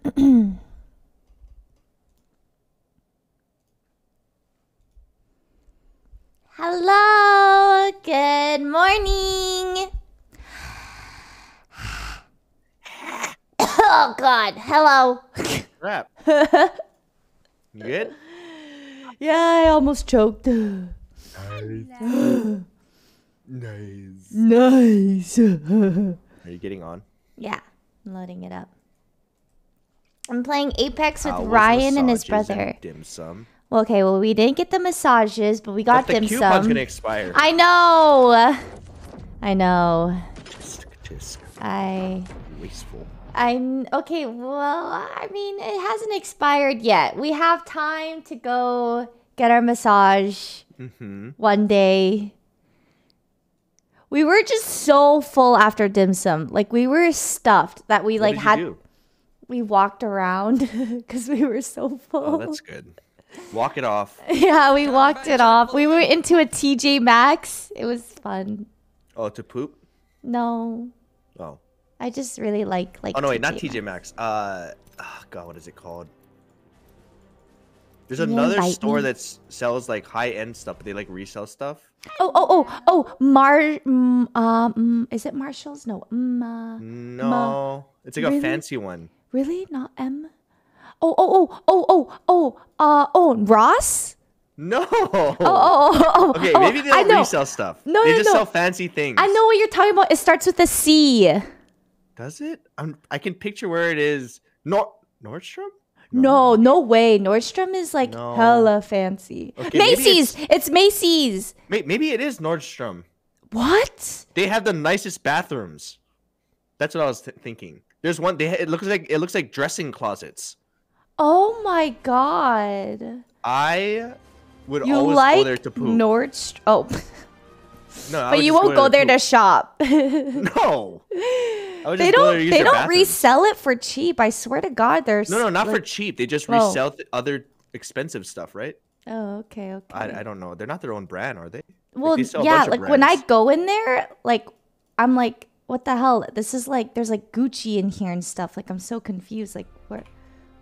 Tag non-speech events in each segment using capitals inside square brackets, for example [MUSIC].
[CLEARS THROAT] Hello. Good morning. [CLEARS THROAT] oh God. Hello. Crap. [LAUGHS] Good? Yeah, I almost choked. Nice. nice. [GASPS] Nice. Are you getting on? yeah, I'm loading it up. I'm playing Apex with How Ryan and his brother. dim sum. Well, okay, well we didn't get the massages, but we got But the dim coupon's sum. gonna expire. I know. I know. Tisk, tisk. I Wasteful. I'm okay. Well, I mean, it hasn't expired yet. We have time to go get our massage Mm-hmm. one day. We were just so full after dim sum. Like we were stuffed that we like what did had do? We walked around [LAUGHS] because we were so full. Oh, that's good. Walk it off. [LAUGHS] yeah, we walked it off. We were into a TJ Maxx. It was fun. Oh, to poop? No, Oh. I just really like like. Oh no, wait, not TJ TJ Maxx. Uh, oh, God, what is it called? There's Can another store that sells like high end stuff, but they like resell stuff. Oh, oh, oh, oh, Mar, um, is it Marshalls? No, mm, uh, No, it's like really? a fancy one. Really? Not M? Oh, oh, oh, oh, oh, oh, uh, oh, Ross? No. [LAUGHS] Oh, oh, oh, oh, Okay, oh, maybe they don't resell stuff. No, they no, just no. sell fancy things. I know what you're talking about. It starts with a C. Does it? I'm, I can picture where it is. Nor Nordstrom? No, no way. Nordstrom is like No. hella fancy. Okay, Macy's. It's Macy's. May- Maybe it is Nordstrom. What? They have the nicest bathrooms. That's what I was th- thinking. There's one. They it looks like it looks like dressing closets. Oh my god. I would You always like oh. [LAUGHS] go there to poop. Nordstrom? [LAUGHS] Oh, no, I but you won't go there to shop. No. They there don't. They don't bathroom. resell it for cheap. I swear to God, there's No, no, not for cheap. They just Oh. resell th- other expensive stuff, right? Oh, okay, okay. I, I don't know. They're not their own brand, are they? well, they yeah. Like when I go in there, like I'm like, what the hell? This is like there's like Gucci in here and stuff. Like I'm so confused. Like where,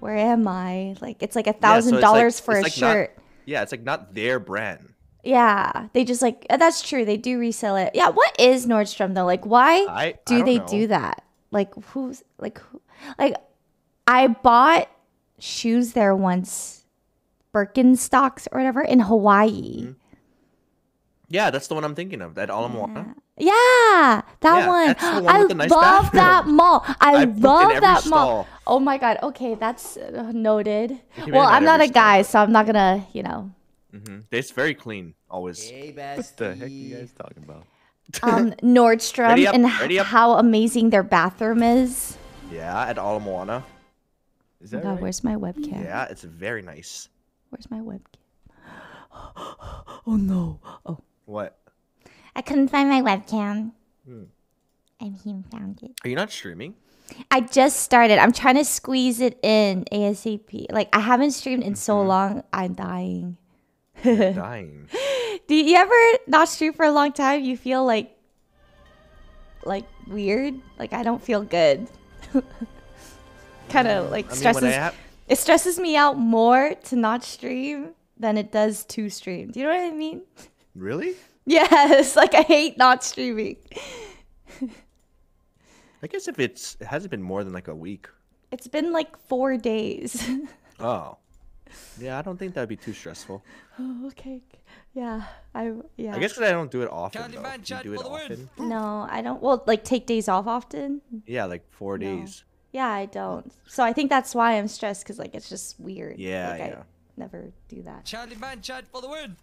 where am I? Like it's like a thousand dollars for a like not- shirt. Yeah, it's like not their brand. Yeah, they just like uh, that's true. They do resell it. Yeah, what is Nordstrom though? Like, why I- I do don't they know. do that? Like, who's like, who, like, I bought shoes there once, Birkenstocks or whatever in Hawaii. Mm-hmm. Yeah, that's the one I'm thinking of. That Ala Moana. Yeah, that Yeah, one. that's the one [GASPS] I with the nice love that [LAUGHS] mall. I, I love every that mall. Oh my god. Okay, that's uh, noted. Well, I'm not a stall, guy, so I'm not gonna, you know. Mm -hmm. It's very clean, always. Hey, What the heck are you guys talking about? [LAUGHS] um, Nordstrom Ready up, and ready h- how amazing their bathroom is. Yeah, at Ala Moana. Is Oh God, right? where's my webcam? Yeah, it's very nice. Where's my webcam? [GASPS] oh no! Oh, What? I couldn't find my webcam, Hmm. and he found it. Are you not streaming? I just started. I'm trying to squeeze it in ASAP. Like I haven't streamed in so Mm-hmm. long. I'm dying. [LAUGHS] [LAUGHS] Dying. Do you ever not stream for a long time? You feel like, like weird. Like I don't feel good. [LAUGHS] kind of like I mean, stresses. have, it stresses me out more to not stream than it does to stream. Do you know what I mean? really? Yes, [LAUGHS] like I hate not streaming. I guess if it's it hasn't been more than like a week. It's been like four days. [LAUGHS] Oh. Yeah, I don't think that'd be too stressful. oh, okay. Yeah, I yeah. I guess because I don't do it often. Though. Do you do it for the win. often? no, I don't. Well, like take days off often. Yeah, like four No. days. Yeah, I don't. So I think that's why I'm stressed because like it's just weird. Yeah, like, I yeah. never do that. Charlie Man chat for the win.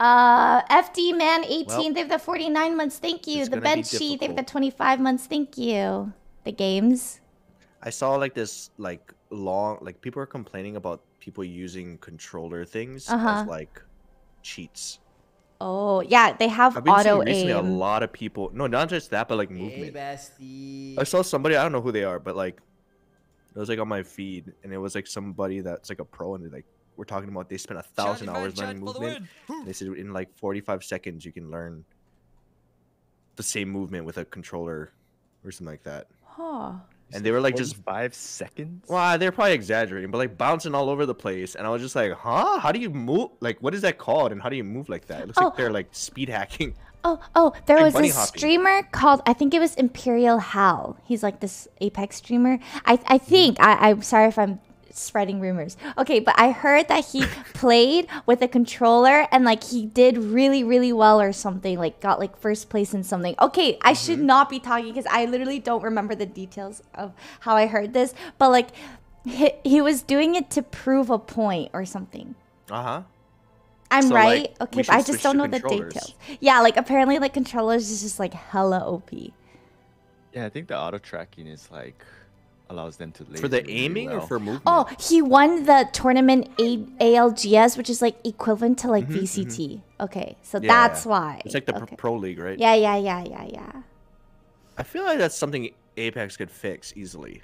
Uh, FD man 18, Well, they have the 49 months. Thank you. The gonna Benchy, they have the 25 months. Thank you. The games. I saw like this like long like people are complaining about people using controller things Uh-huh. as like cheats. Oh yeah, they have I've been auto seeing recently a lot of people. No, not just that, but like Hey, movement. bestie. I saw somebody. I don't know who they are, but like it was like on my feed, and it was like somebody that's like a pro, and they like we're talking about they spent a thousand hours chat learning for the movement. They said in like 45 seconds you can learn the same movement with a controller or something like that. Huh. and they were like just five seconds. Well, they're probably exaggerating, but like bouncing all over the place, and I was just like, "Huh? How do you move? Like, what is that called? And how do you move like that? It looks Oh. like they're like speed hacking." [LAUGHS] Oh, oh, there Like was a hopping. streamer called I think it was Imperial Hal. He's like this Apex streamer. I I Mm-hmm. think I I'm sorry if I'm spreading rumors. Okay, but I heard that he [LAUGHS] played with a controller and like he did really really well or something. Like got like first place in something. Okay, I should Mm-hmm. not be talking because I literally don't remember the details of how I heard this. But like he, he was doing it to prove a point or something. Uh huh. I'm So, right. like, okay, but I just don't know the details. Yeah, like apparently like controllers is just like hella OP. Yeah, I think the auto tracking is like allows them to For laser the really aiming or for movement? Oh, he won the tournament A- ALGS, which is like equivalent to like Mhm, VCT. Okay, so Yeah. that's why. it's like the okay. pro league, right? Yeah, yeah, yeah, yeah, yeah. I feel like that's something Apex could fix easily.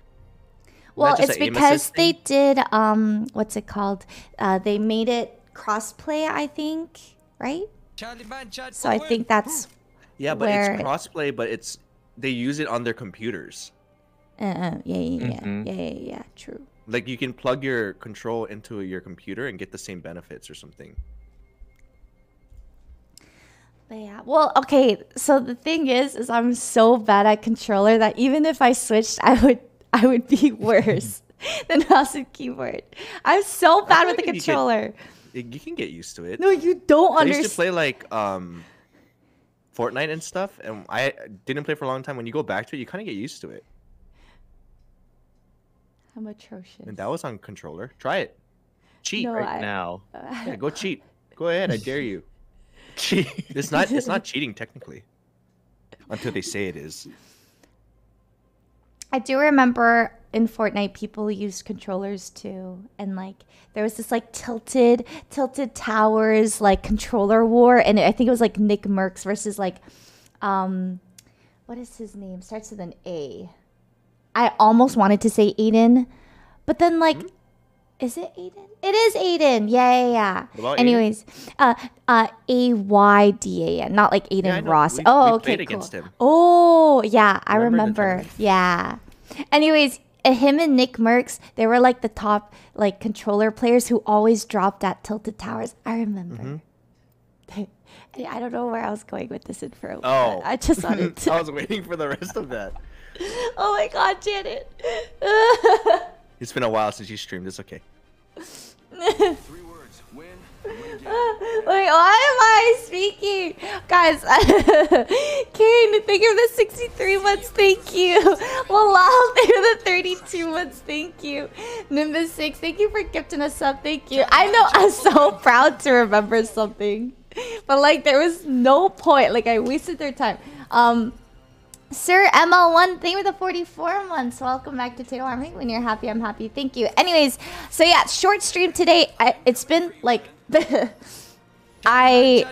Well, it's because they did um, what's it called? Uh, they made it crossplay, I think, right? So I think that's Yeah, but Where- it's crossplay, but it's they use it on their computers. Uh, yeah, yeah, yeah, Mhm. yeah, yeah, yeah, true. Like you can plug your control into your computer and get the same benefits or something. But yeah. Well, okay. So the thing is, is I'm so bad at controller that even if I switched, I would I would be [LAUGHS] worse [LAUGHS] than mouse and keyboard. I'm so bad with the think you controller. You can get used to it. No, you don't understand. I used to play like um Fortnite and stuff, and I didn't play for a long time. When you go back to it, you kind of get used to it. I'm atrocious. And that was on controller. Try it. Cheat No, right I- now. [LAUGHS] Yeah, go cheat. Go ahead. I dare you. Cheat. [LAUGHS] It's not. It's not cheating technically. Until they say it is. I do remember in Fortnite people used controllers too, and like there was this like tilted tilted towers like controller war, and I think it was like Nick Mercs versus like um what is his name? Starts with an A. I almost wanted to say Aiden, but then like is it Aiden? It is Aiden. Yeah, yeah, yeah. About Aiden? Anyways, uh uh A Y D A N, not like Aiden Yeah, Ross. We- oh, we okay, cool. Oh, yeah, I Remember remember. Yeah. Anyways, uh, him and Nick Mercs, they were like the top like controller players who always dropped at tilted towers. I remember. Mm-hmm. [LAUGHS] I don't know where I was going with this but Oh. I just wanted [LAUGHS] to. I was waiting for the rest of that. [LAUGHS] oh my god, Janet. [LAUGHS] It's been a while since you streamed. It's okay. Three words. Win. Win. [LAUGHS] Wait, why am I speaking? Guys, Kane, thank you for the 63 months, thank you. Lalal, thank you for the 32 months, thank you. Nimbus 6, thank you for gifting us up, thank you. I know I'm so proud to remember something, but like there was no point, like I wasted their time. Um, Sir ML1, thank you for the 44 months. Welcome back to Tato Army. When you're happy, I'm happy. Thank you. Anyways, so yeah, short stream today. I, it's been like [LAUGHS] I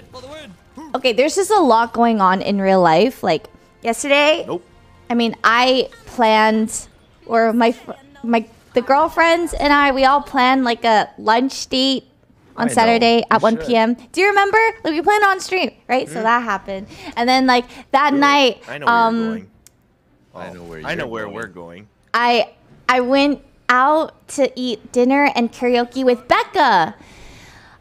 okay. There's just a lot going on in real life. Like yesterday, Nope. I mean, I planned, or my my the girlfriends and I, we all planned like a lunch date on I know. Saturday at You 1 should. p.m. Do you remember? Like we planned on stream, right? So that happened, and then like that night, I know where um, you're going. I know where I know where going. we're going. I I went out to eat dinner and karaoke with Becca.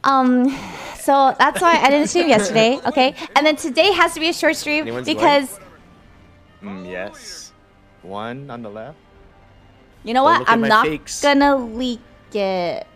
Um, so that's why I didn't stream yesterday. [LAUGHS] Okay, and then today has to be a short stream Anyone's because Mm, yes. One on the left. you know Don't what? I'm not fakes. gonna leak it.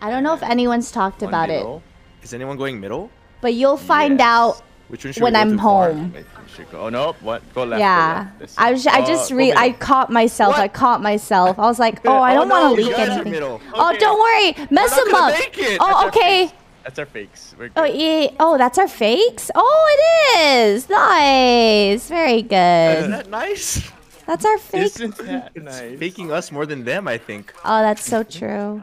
I don't know if anyone's talked one about it, below. Is anyone going middle? but you'll find Yes. out Which one should when I'm home. I think we should go. Oh no! What? Go left. go Yeah, left. I was, I Oh, just uh, go re- I caught myself. I caught myself. I was like, [LAUGHS] oh, I Oh, don't no, want to leak anything. middle. Oh, don't worry, mess them up. Oh, That's okay. fakes. That's our fakes. Oh yeah. Oh, that's our fakes. Oh, it is nice. Very good. Isn't that nice? That's our fake. Isn't that [LAUGHS] nice? Faking us more than them, I think. Oh, that's so true.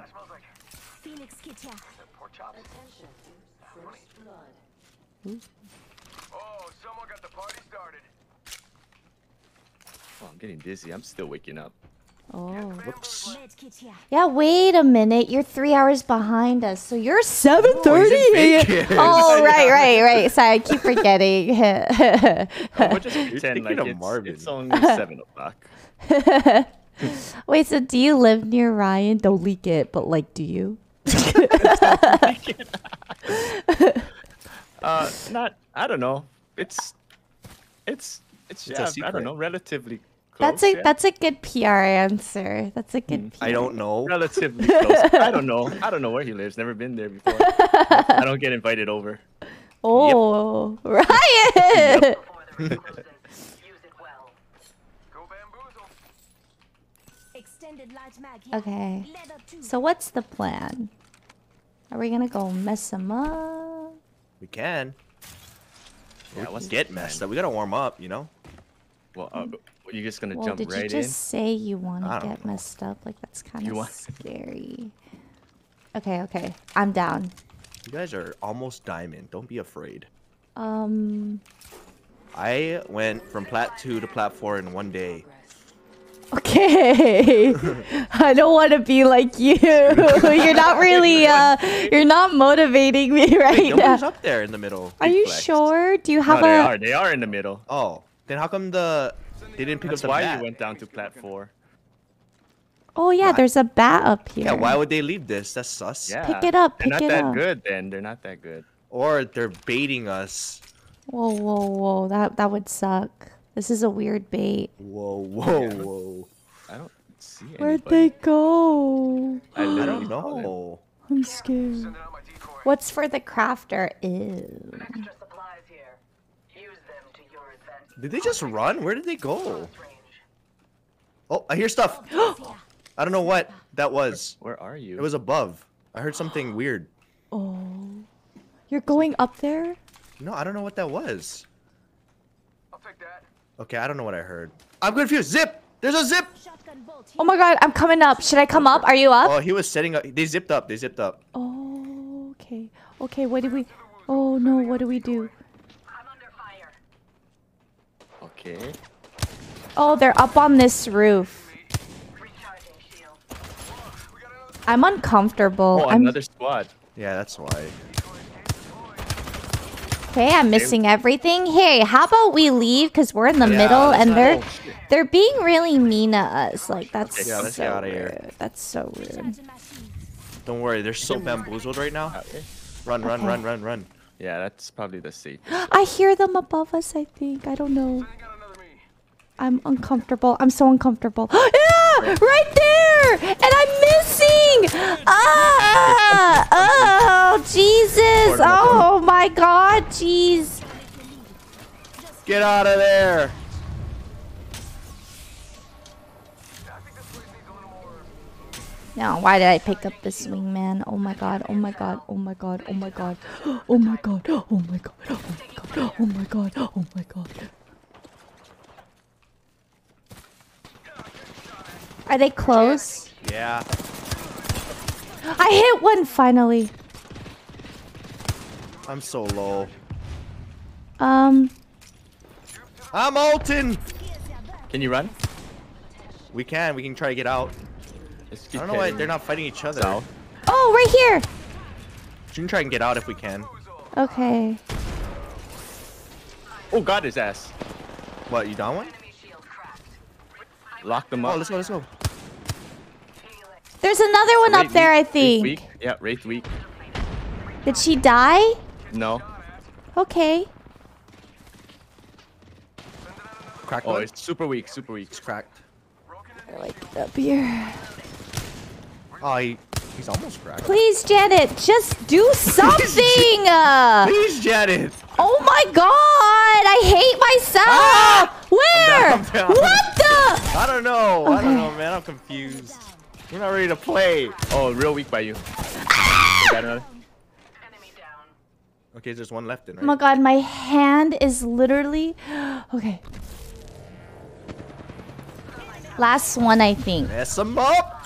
Oh, someone got the party started. Oh, I'm getting dizzy. I'm still waking up. Oh. Whoops. Yeah, wait a minute. You're three hours behind us, so you're seven thirty. Oh, he's in Vegas. oh, right, right, right. Sorry, I keep forgetting. [LAUGHS] Oh, we'll just [LAUGHS] pretend like it's, Marvin. it's only [LAUGHS] seven o'clock. wait, so do you live near Ryan? Don't leak it, but like, do you? Uh, not. I don't know. It's, it's, it's. It's a Yeah, I don't know. Relatively. Close, That's a yeah. that's a good PR answer. That's a good. PR. I don't know. relatively close. I don't know. I don't know where he lives. Never been there before. I don't get invited over. Oh, Ryan! [LAUGHS] Go [LAUGHS] bamboozle. Extended large mag here. Okay. So what's the plan? Are we gonna go mess him up? We can. Yeah, we what's can get messed up. We gotta warm up, you know. Well, uh, you're just gonna Well, jump did you just in. say you wanna get know. messed up? Like that's kind of scary. Okay, okay. I'm down. You guys are almost diamond. Don't be afraid. Um. I went from plat two to plat four in one day. Okay. [LAUGHS] I don't want to be like you. [LAUGHS] you're not [LAUGHS] really. Uh. You're not motivating me right Wait, nobody's now. up there in the middle. Are you flex. sure? Do you No, have they a? are. They are in the middle. Oh, then how come the they didn't pick That's up the why bat? you went down to plat four. Oh yeah, Why? there's a bat up here. Yeah, why would they leave this? That's sus. Yeah. Pick it up, They're not that up. good. Then they're not that good. Or they're baiting us. Whoa, whoa, whoa! That that would suck. This is a weird bait. Whoa, whoa, whoa. I don't see Where'd they go? I I don't know. I'm scared. Sending out my decoy. What's for the crafter? Ew. Extra supplies here. Use them to your advantage. Did they just run? Where did they go? Oh, I hear stuff. [GASPS] I don't know what that was. Where are you? It was above. I heard something weird. Oh, you're going up there? No, I don't know what that was. I'll take that. Okay, I don't know what I heard. I'm confused. Zip! There's a zip! Shotgun bolt here. Oh my god, I'm coming up. Should I come up? Are you up? Oh, he was setting up. They zipped up. They zipped up. Oh, okay. Okay, what do we? Oh no, what do we do? I'm under fire. Okay. Oh, they're up on this roof. I'm uncomfortable. Oh, I'm another squad. Yeah, that's why. Okay. I'm missing everything. Hey, how about we leave? Cause we're in the Yeah, middle, and they're they're being really mean to us. Like that's Yeah, let's so get outta here. rude. That's so rude. Charging my shield. Don't worry, they're so bamboozled right now. Run, run, Okay. run, run, run. Yeah, that's probably the safest. [GASPS] I hear them above us. I think. I don't know. I'm uncomfortable. I'm so uncomfortable. [GASPS] Yeah, right there! And I'm missing! Ah! Oh, Jesus! Oh, my God, jeez. Get out of there! Now, why did I pick up the wingman? Oh my god, oh my god, oh my god, oh my god. [GASPS] Oh, [GASPS] oh my god, oh my god, oh my god, oh my god, oh my god. Are they close? Yeah. I hit one finally. I'm so low. Um, I'm Alton! Can you run? We can. We can try to get out. I don't know why they're not fighting each other. south. oh, right here. We can try and get out if we can. Okay. Oh, got his ass. What, you down one? Enemy shield cracked. Lock them up. Oh, let's go, let's go. Healing. There's another one up Wraith there, I weak, Wraith think. weak. Yeah, Wraith weak. Did she die? No. Okay. Crack Oh, one? it's super weak, super weak. It's cracked. I like it up here. Oh, he, he's almost cracked. Please, Janet, just do [LAUGHS] something. [LAUGHS] Please, Janet! oh my God, I hate myself. Ah! Where? I'm down. What the? I don't know. I don't know, man. I'm confused. We're not ready to play. Oh, real weak by you. Ah! Got another? Enemy down. Okay, there's one left in, Oh my? God, my hand is literally. [GASPS] Okay. Last one, I think. Mess him up!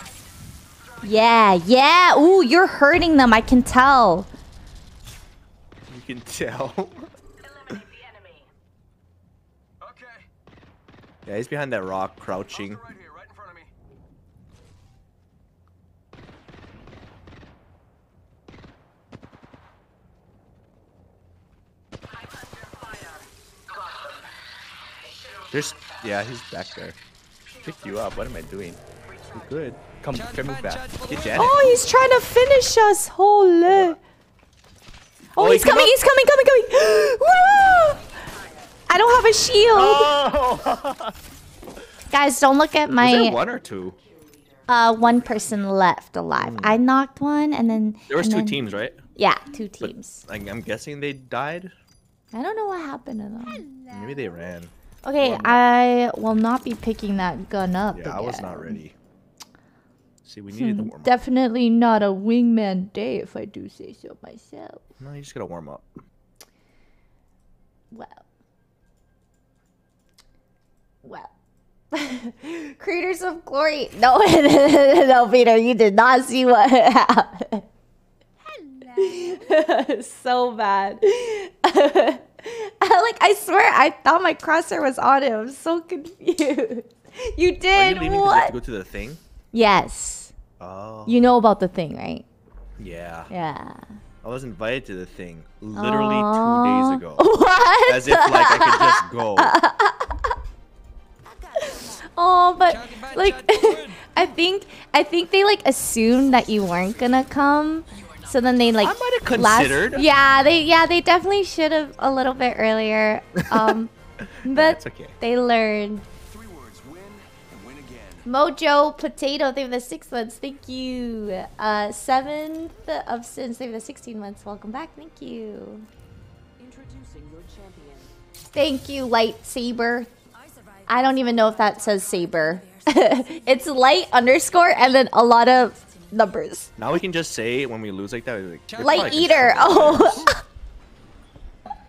Yeah, yeah. Ooh, you're hurting them. I can tell. You can tell. [LAUGHS] Eliminate the enemy. Okay. yeah, he's behind that rock, crouching. Right here, right in front of me. There's yeah, he's back there. Pick you up. What am I doing? He's good. Come, try move back. Get Janet. Oh, he's trying to finish us. Holy. Oh, Oh, he's came coming, up. he's coming, coming, coming. [GASPS] Woo! I don't have a shield. Oh! [LAUGHS] Guys, don't look at Was there my one or two? uh one person left alive. I knocked one and then There was two then- teams, right? Yeah, two teams. Like, I'm guessing they died. I don't know what happened to them. Maybe they ran. Okay, I will not be picking that gun up. Yeah, I was not ready. See, we needed the warm up. Definitely not a wingman day, if I do say so myself. No, you just gotta warm up. Well. Well. [LAUGHS] Creators of Glory. [LAUGHS] No, no, Peter, you did not see what happened. [LAUGHS] so bad. [LAUGHS] like, I swear, I thought my crosshair was on it. I'm so confused. [LAUGHS] You Are did you leaving 'cause you have what? to go to the thing? Yes. Oh. You know about the thing, right? Yeah. Yeah. I was invited to the thing literally Aw. two days ago. [LAUGHS] What? As if like I could just go. Oh, but like I think I think they like assumed that you weren't gonna come. So then they like I might have last- considered. yeah, they yeah, they definitely should have a little bit earlier. [LAUGHS] Um but That's okay. they learned. Three words: win and win again. Mojo Potato, thank you the six months. Thank you. Uh seventh of sins, thank you the sixteen months. Welcome back. Thank you. Introducing your champion. Thank you, lightsaber. I don't even know if that says saber. [LAUGHS] it's light underscore and then a lot of numbers. Now we can just say when we lose like that, like, Light eater. Oh,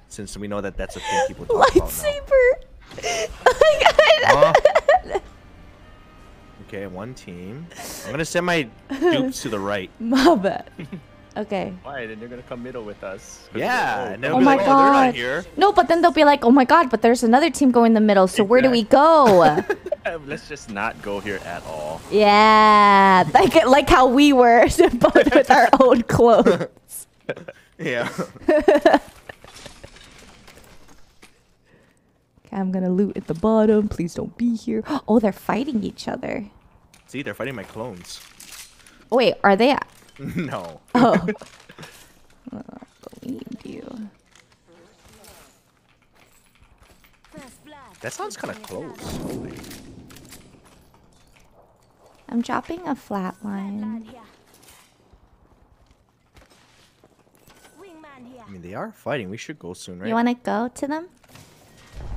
Since we know that that's a thing people talk about lightsaber. Oh [LAUGHS] my Huh? god. [LAUGHS] Okay, one team. I'm gonna send my dupes to the right. My bad. [LAUGHS] Okay. Why? Then they're gonna come middle with us. Yeah, they're- and Oh be my like, oh, they're not god. here. No, but then they'll be like, oh my god, but there's another team going in the middle, so where do we go? [LAUGHS] oh, [LAUGHS] let's just not go here at all. yeah. [LAUGHS] Like like how we were both with our own clothes. Yeah. Okay, I'm gonna loot at the bottom. Please don't be here. [GASPS] Oh, they're fighting each other. See, they're fighting my clones. Oh, wait, are they? [LAUGHS] no. [LAUGHS] Oh. Uh, believed you. That sounds kind of close. Holy. I'm dropping a flat line. here. Wingman here. I mean, they are fighting. We should go soon, right? You wanna go to them?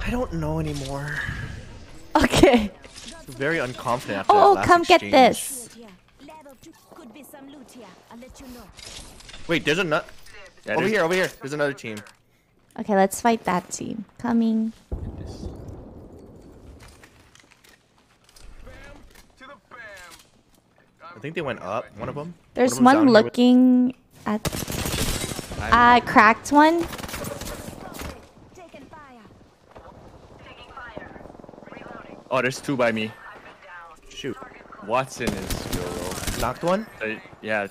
I don't know anymore. Okay. Very unconfident after Oh, that last come get this. Loot here. Level two. Could be some loot here. I'll let you know. Wait, there's another. Yeah, over here, over here. There's another team. Okay, let's fight that team. Coming. To. I think they went up. One of them. There's of 'em's down one here with- looking at uh cracked one. Taking fire. Taking fire. Reloading. Oh, there's two by me. Shoot. Wattson is real low. Knocked one. Uh, yeah,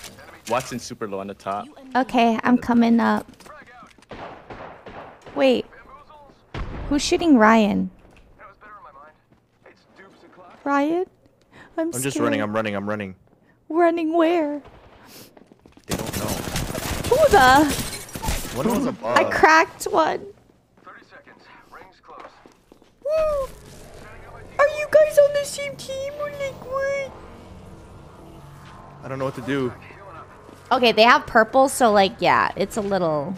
Wattson's super low on the top. Okay, I'm coming up. Wait. Who's shooting Ryan? That was better in my mind. It's dupes o'clock. Ryan? I'm, I'm just running. I'm running. I'm running. running where? They don't know. Who the? One was above. I cracked one. 30 seconds. Rings close. Woo. Are you guys on the same team or like what? I don't know what to do. Okay, they have purple, so like yeah, it's a little.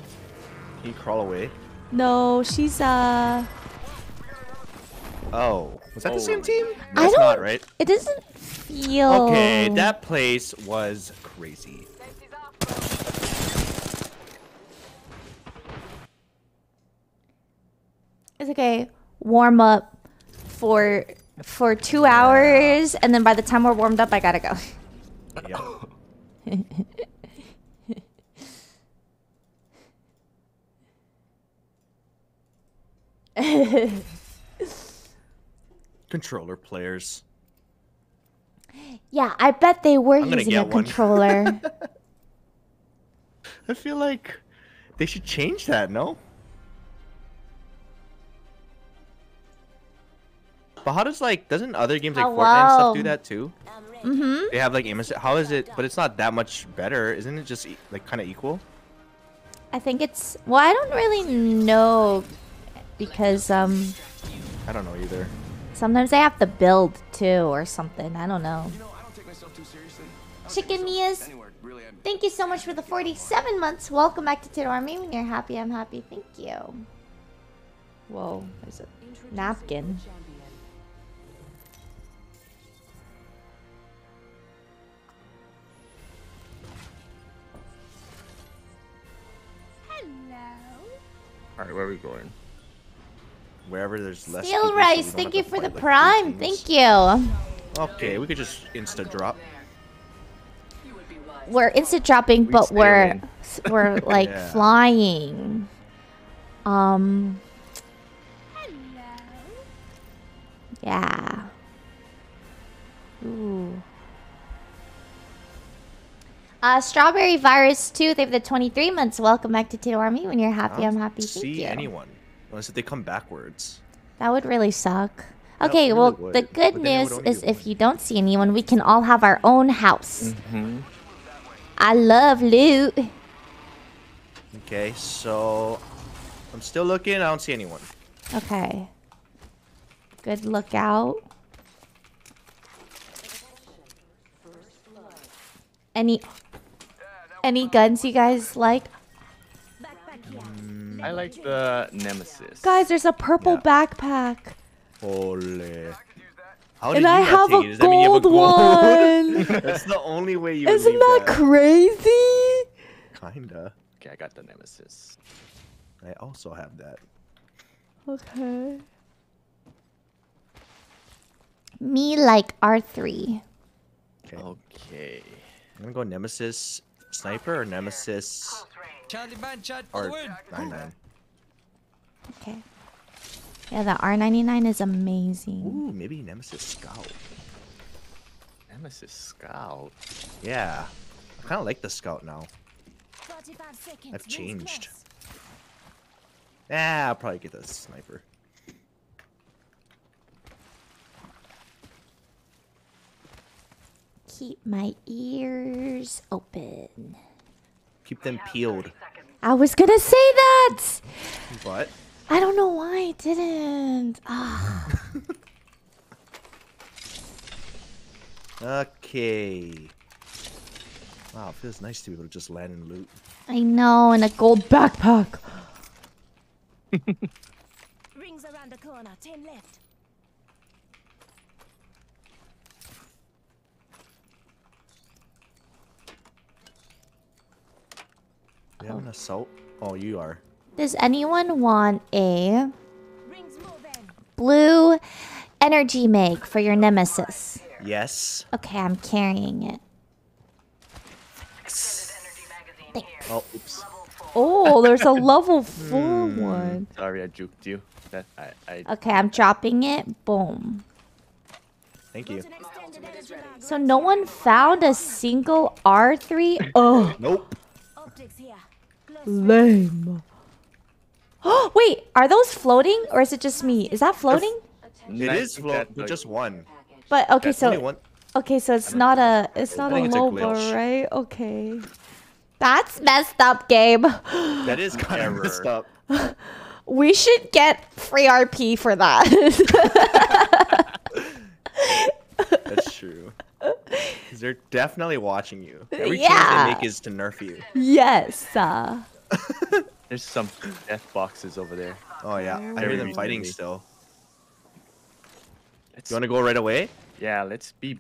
Can you crawl away? No, she's uh. Oh, was that Oh. the same team? I That's don't. not right. It doesn't feel. Okay, that place was crazy. It's okay. Warm up for for two hours, and then by the time we're warmed up, I gotta go. [LAUGHS] Yeah. [LAUGHS] Controller players. yeah, I bet they were I'm using a one. controller. [LAUGHS] I feel like they should change that. No. But how does like doesn't other games like Fortnite and stuff do that too? Um, Mm-hmm. They have like aim assist. How is it? But it's not that much better, isn't it? Just e- like kind of equal. I think it's well. I don't really know because um I don't know either. sometimes they have to build too or something. I don't know. You know, I don't take myself too seriously. Chicken Mia's. Really. Thank you so much for the 47 months. Welcome back to Tito Army. When you're happy, I'm happy. Thank you. Whoa, there's a napkin. All right, where are we going? Wherever there's less. Steel people, so Rice, don't thank you for the like, prime. Thank you. Okay, we could just insta drop. You would be wise. We're instant dropping, We but we're in. we're [LAUGHS] like Yeah. flying. Um. Hello. Yeah. Ooh. Uh, Strawberry Virus 2, they have the 23 months. Welcome back to Tito Army. When you're happy, I'm happy. Thank See you. anyone? Unless they come backwards. That would really suck. Okay, really well, would, the good news is if one. you don't see anyone, we can all have our own house. hmm I love loot. Okay, so I'm still looking. I don't see anyone. Okay. Good lookout. Any any guns you guys like? Backpack here. I like the Nemesis. Guys, there's a purple Yeah. backpack. Holy. How And I have take a it? Mean you have a gold one. [LAUGHS] That's the only way you would Isn't that that. crazy? Kinda. Okay, I got the Nemesis. I also have that. Okay. Me like R3. Okay. Okay. I'm gonna go Nemesis Sniper or Nemesis Charlie Man chat for or the win. 99. Okay. Yeah, the R99 is amazing. Ooh, maybe Nemesis Scout. Nemesis Scout. Yeah. I kinda like the Scout now. I've changed. close. Ah, I'll probably get the Sniper. Keep my ears open. Keep them peeled. I was gonna say that! But I don't know why I didn't. Ah. [LAUGHS] okay. Wow, it feels nice to be able to just land and loot. I know, and a gold backpack. [LAUGHS] Rings around the corner. 10 left. You have an assault? Oh, you are. Does anyone want a blue energy mag for your nemesis? Yes. Okay, I'm carrying it. Energy magazine here. Oh, oops. Oh, there's a [LAUGHS] level 4 hmm. one. Sorry, I juked you. That I, I Okay, I'm dropping it. Boom. Thank you. Got an extended energy mag. So no one found a single R3? Oh, Nope. Optics here. Close. lame. Oh, [GASPS] wait, are those floating or is it just me? Is that floating? It is I is think float, that, but just one. But okay, That's so okay, so it's not a it's not a think it's a MOBA, right? Okay. That's messed up, Gabe. [GASPS] That is kind of messed up. [LAUGHS] We should get free RP for that. [LAUGHS] That's true. 'Cause they're definitely watching you. Every change Yeah. they make is to nerf you. yes. Uh, [LAUGHS] There's some death boxes over there. Oh yeah, I hear them fighting recently. still. Let's, You want to go right away? yeah, let's be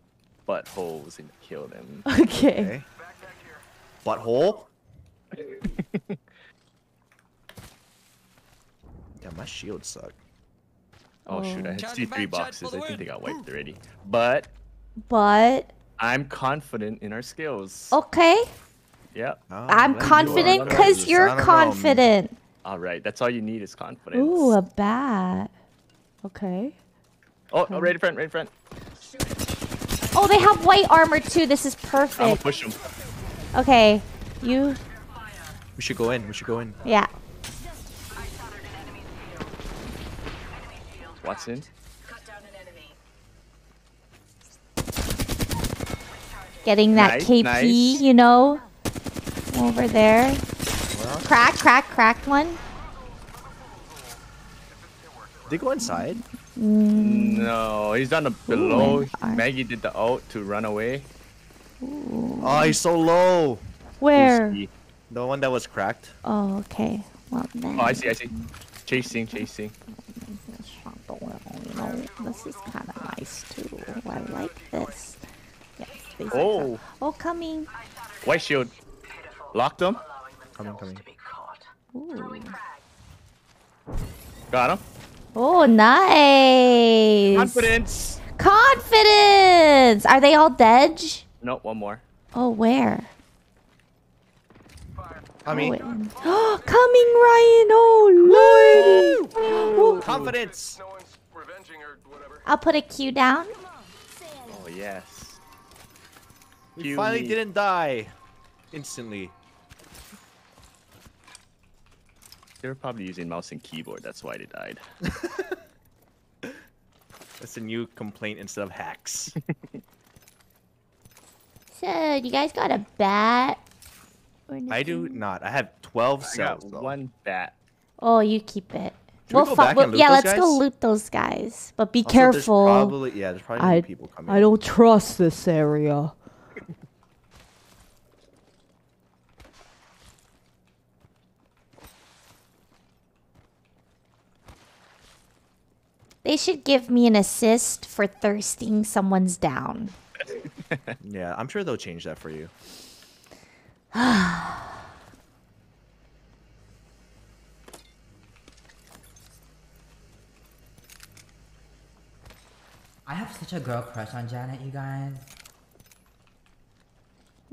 buttholes and kill them. [LAUGHS] okay. Okay. Butthole. [LAUGHS] Yeah, my shield suck. Oh shoot, I had Charlie C3 boxes. I think they got wiped already. But But I'm confident in our skills. okay. Yeah. Oh, I'm confident because you are confident. Know, all right, that's all you need is confidence. Ooh, a bat. Okay. Oh, oh right in front, right in front. Oh, they have white armor too. This is perfect. I'm gonna push them. Okay, you. We should go in. We should go in. Yeah. Wattson. Getting that nice, KP, nice. you know over there. Crack, crack, cracked one. Did they go inside? Mm. No, he's on the below. and R. Maggie did the out to run away. Oh, he's so low. Where? He? The one that was cracked. Oh, okay. Well then. Oh, I see, I see. Chasing, chasing. You know, this is kind of nice too. I like this. Yes. Oh. Oh, coming. White shield. Locked him. Coming, coming. Ooh. Got him. Oh, nice. Confidence. Confidence. Are they all dead? No, one more. Oh, where? I Oh, [GASPS] coming, Ryan. Oh, lordy. confidence. No one's revenging or whatever. I'll put a Q down. Oh yes. We finally me. didn't die. Instantly. They were probably using mouse and keyboard. That's why they died. [LAUGHS] That's a new complaint instead of hacks. [LAUGHS] So, you guys got a bat? I do not. I have 12 I cells. got one bat. Oh, you keep it. Should we We'll go back we'll- and loot yeah, those let's go loot those guys. But be Also, there's careful. Probably, yeah, there's probably gonna I, people coming. I don't trust this area. They should give me an assist for thirsting someone's down. [LAUGHS] Yeah, I'm sure they'll change that for you. [SIGHS] I have such a girl crush on Janet, you guys.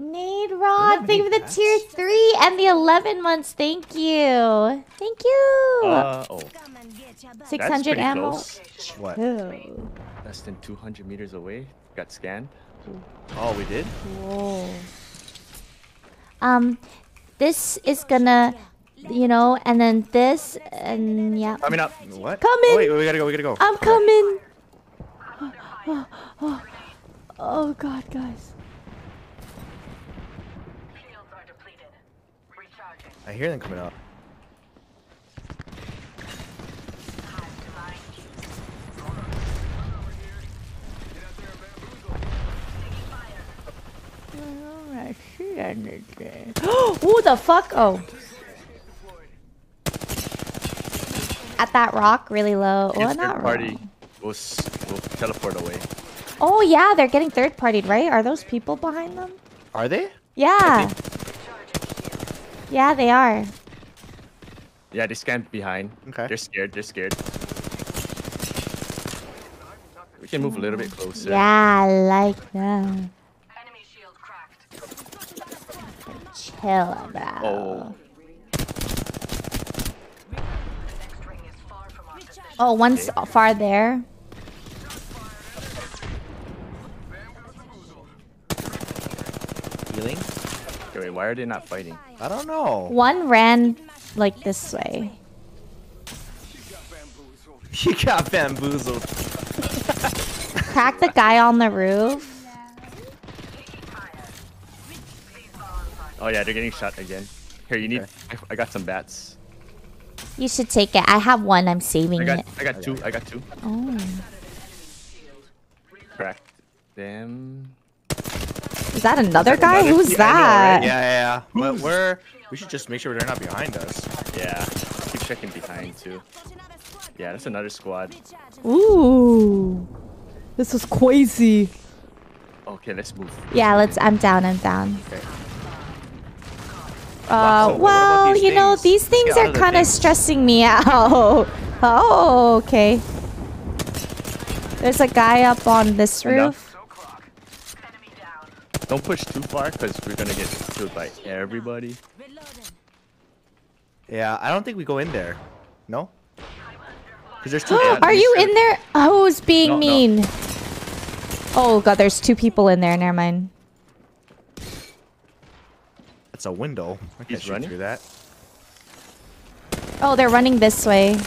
Nade Rod, thank you for the tier 3 and the 11 months. Thank you. Thank you. Uh oh. Come and get your back. That's 600 pretty ammo. close. What? Oh. Less than 200 meters away. Got scanned. Oh, we did? Whoa. Um, this is gonna, you know, and then this, and yeah. Coming up. What? Coming. Oh, wait, wait, we gotta go. We gotta go. I'm coming. Oh, Oh, oh, oh God, guys. Shields are depleted. Recharging. I hear them coming up. [GASPS] Who the fuck? Oh. At that rock, really low. Well, oh, not third party wrong. will, will teleport away. Oh yeah, they're getting third partied, right? Are those people behind them? Are they? Yeah. Yeah, they are. Yeah, they scanned behind. Okay. They're scared. They're scared. We can move a little bit closer. Yeah, I like that. Enemy shield cracked. Chill, bro. Oh. Next ring is far from our position. Oh, one's far there. Healing? Okay, wait, why are they not fighting? I don't know. One ran like this way. [LAUGHS] He got bamboozled. Crack the guy on the roof. Oh yeah, they're getting shot again. Here, you need. I, I got some bats. You should take it. I have one. I'm saving I got. it. I got two. I got two. Oh. Cracked them. Is that another guy? another- Who's Yeah, I know, that? right? Yeah, yeah, yeah. But we're. We should just make sure they're not behind us. Yeah. Keep checking behind too. Yeah, that's another squad. Ooh. This is crazy. Okay, let's move. Yeah, let's. I'm down. I'm down. Okay. Uh, So well, these you know, these things get are kind of stressing me out. [LAUGHS] oh, okay. There's a guy up on this roof. Enemy down. Don't push too far, cause we're gonna get killed by everybody. Yeah, I don't think we go in there. No? [GASPS] Because there's two. [GASPS] Are you in there? Who's being No, no. mean? Oh god, there's two people in there. Never mind. It's a window. I can't He's running? through that. Oh, they're running this way.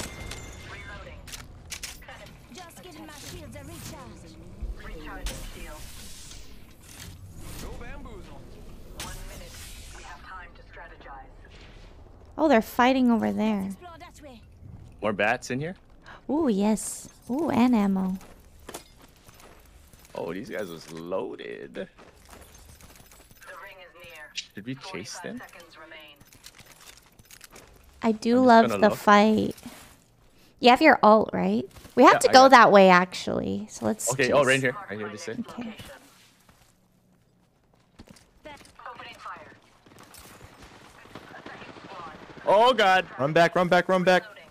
Oh, they're fighting over there. Explore that way. More bats in here? Ooh, yes. Ooh, and ammo. Oh, these guys was loaded. The ring is near. Should we chase them? I do love the look. fight. You have your ult, right? We have Yeah, to go that way, actually. So let's. Okay, oh, right chase. here. Right here, this way. Okay. Location. Opening fire. A second squad. Oh god, Run back, run back, run back. Loading.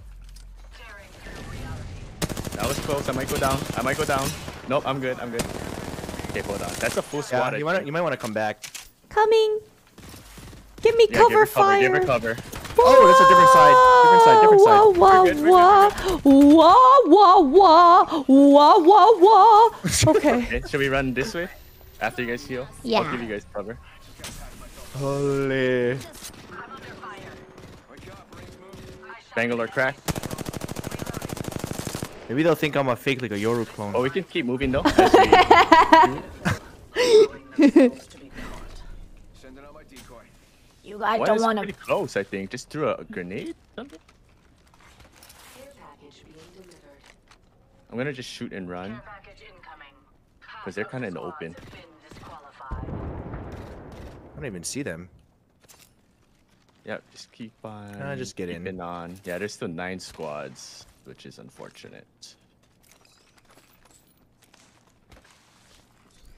Tearing through reality. that was close. I might go down. I might go down. Nope, I'm good. I'm good. Okay, hold on. That's a full squad. I you might think. you might want to come back. Coming. Give me Yeah, cover give her fire. Give her cover. Oh, that's a different side. Different side, different side. Wah, We're good, we're wah, wah, wah, wah, wah, wah, wah. [LAUGHS] Okay. Okay, should we run this way? After you guys heal? Yeah. I'll give you guys cover. Holy. Bangalore crack. Maybe they'll think I'm a fake like a Yoru clone. Oh, we can keep moving though. as we- Sending out my decoy. You guys One don't is want pretty to. close, I think. Just threw a grenade. Something. I'm gonna just shoot and run. Care package incoming. Half 'Cause they're kinda in the open. have been disqualified. I don't even see them. Yeah, just keep on. Ah, just get in. keeping on. Yeah, there's still nine squads, which is unfortunate.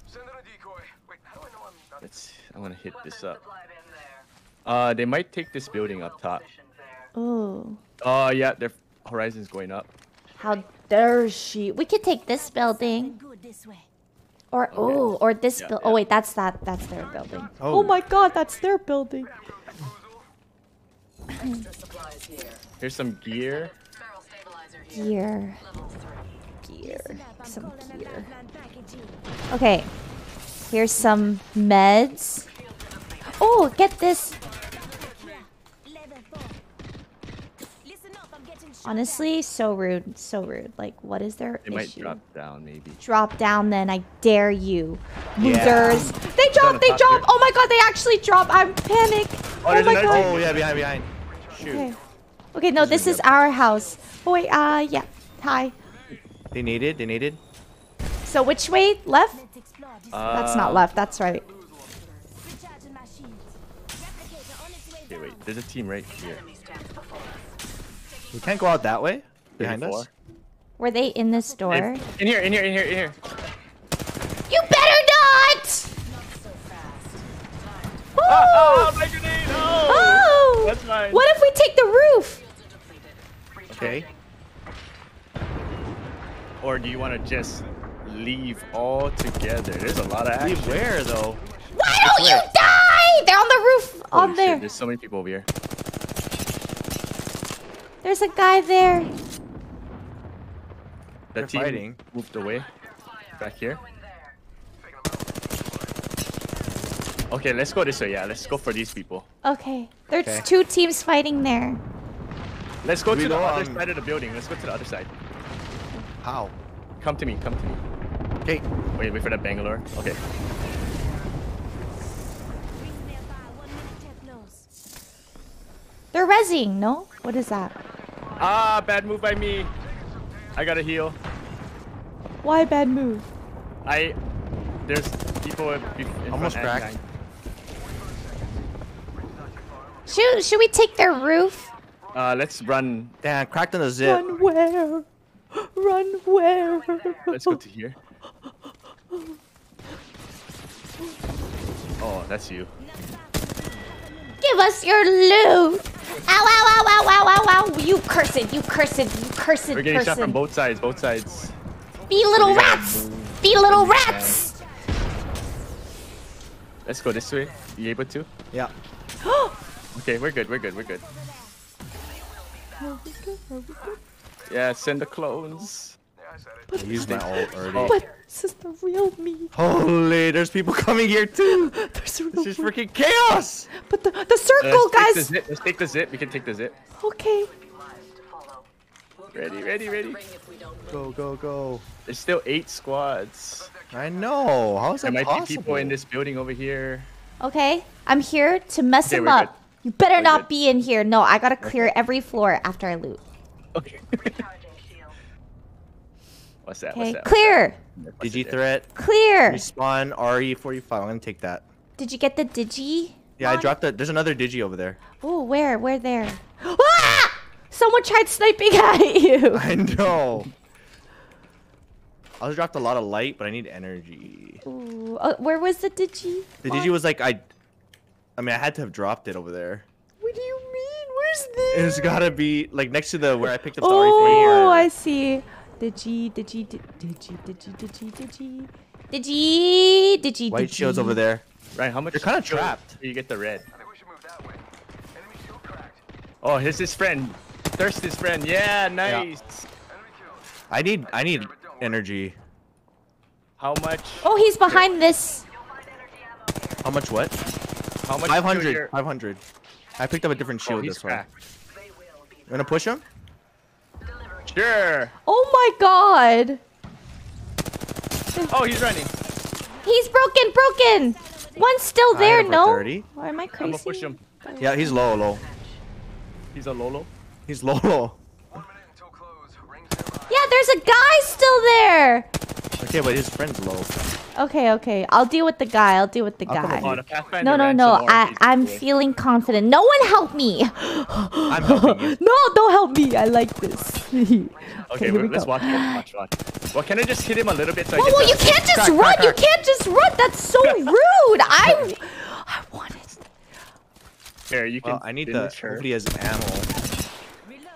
Sending a decoy. Wait, how do I know I'm not? Let's. I want to hit this up. supply bin there. Uh, they might take this building up top. Positions there. Ooh. Oh yeah, their horizon's going up. How dare she? We could take this building. Good this. Or oh, or this Yeah, buil- yeah. Oh wait, that's that. That's their building. Oh. Oh my God, that's their building. Extra supplies here. Here's some gear. Barrel stabilizer here. Gear, gear, Listen up, I'm some gear. Okay, here's some meds. Oh, get this. Yeah, level four. Listen up, I'm getting shot Honestly, so rude, so rude. Like, what is their They might drop down maybe. Drop down, then I dare you, Yeah. losers. They drop, they drop. here. Oh my God, they actually drop. I'm panic. Oh, Oh, my God. Oh yeah, behind, behind. Shoot. Okay. Okay, no, this is our house. Oh wait, uh, yeah. Hi. They needed. They needed. So which way? Left? Let's explore this That's Uh, not left. That's right. recharging my shields. Replicator on its way Okay, wait. There's a team right here. Enemy stands before us. We can't go out that way. Behind us. Were they in this door? Hey, In here, in here, in here, in here. You better not! Oh, my grenade! Oh! Oh! That's fine. What if we take the roof? Okay. Or do you want to just leave all together? There's a lot of action. Leave where though? Why don't you die? They're on the roof. Holy on shit, there. There's so many people over here. There's a guy there. That They're team fighting. moved away. Back here. Go in there. Okay, let's go this way. Yeah, let's go for these people. Okay. There's Okay. two teams fighting there. Let's go We to the go, other side of the building. Let's go to the other side. How? Come to me. Come to me. Okay. Wait, wait for that Bangalore. Okay. Rings nearby, one minute till close. They're rezzing, no? What is that? Ah, bad move by me. I gotta heal. Why bad move? I. There's people in, in Almost front cracked. behind. Should, should we take their roof? Uh, let's run. Damn, cracked in the zip. Run where? Run where? Let's go to here. Oh, that's you. Give us your loot! Ow, ow, ow, ow, ow, ow, ow! You cursed, you cursed, you cursed We're getting shot from both sides. Both sides. Be little We rats! Be little when we rats! Let's go this way. You able to? Yeah. [GASPS] Okay, we're good. We're good. We're good. Yeah, send the clones. I used my ult already. Oh. But this is the real me. Holy, there's people coming here too. There's real This is freaking chaos. But the, the Uh, circle, let's take the guys! zip. Let's take the zip. We can take the zip. Okay. Lives to follow. Ready, ready, ready. If we don't Go, go, go. There's still eight squads. I know. How is There that might possible? be people in this building over here. Okay. I'm here to mess Okay, him we're up. You better We're not good. be in here. No, I gotta clear every floor after I loot. Okay. [LAUGHS] What's that? Okay, What's that? clear, What's Digi it threat. clear. Respawn RE45. I'm gonna take that. Did you get the digi? Yeah, I dropped it. There's another digi over there. Oh, where? Where there? Ah! Someone tried sniping [LAUGHS] at you. [LAUGHS] I know. I was dropped a lot of light, but I need energy. Ooh, uh, where was the digi? The digi was like I. I mean, I had to have dropped it over there. What do you mean? Where's this? It's gotta be like next to the where I picked up the Oh, RE45. I see. Digi, digi, di- digi, digi, digi, digi, digi, digi. White digi. shields over there. Ryan, how much? You're kinda shield trapped. do You get the red. I think we should move that way. Enemy shield cracked. Oh, here's his friend. Thirst his friend. Yeah, nice. Enemy killed. I need. I need energy. How much? Oh, he's behind this. You'll find energy ammo here. How much? What? How much? 500. 500. I picked up a different Oh, shield he's this one. cracked. one. You wanna push him? Sure. Oh my god. Oh, he's running. He's broken, broken. One's still there, no? 30. Or am I crazy? I'm gonna push him. Yeah, he's low, low. He's a Lolo. He's low, low. One minute until close. Yeah, there's a guy still there. Okay, but his friend's low. Okay, okay. I'll deal with the guy. I'll deal with the I'll guy. with Oh, the Pathfinder No, no, no. I, I'm cool. feeling confident. No one help me. [GASPS] I'm helping you. no, don't help me. I like this. [LAUGHS] Okay, here wait, we let's go. watch, watch, watch. Well, can I just hit him a little bit so I Whoa, get whoa, the- you can't just Crack, run. crack, You crack. can't just run. That's so [LAUGHS] rude. I, I want it. Here, you can. Well, I need the. finish her. Hopefully, he has ammo. Reloading.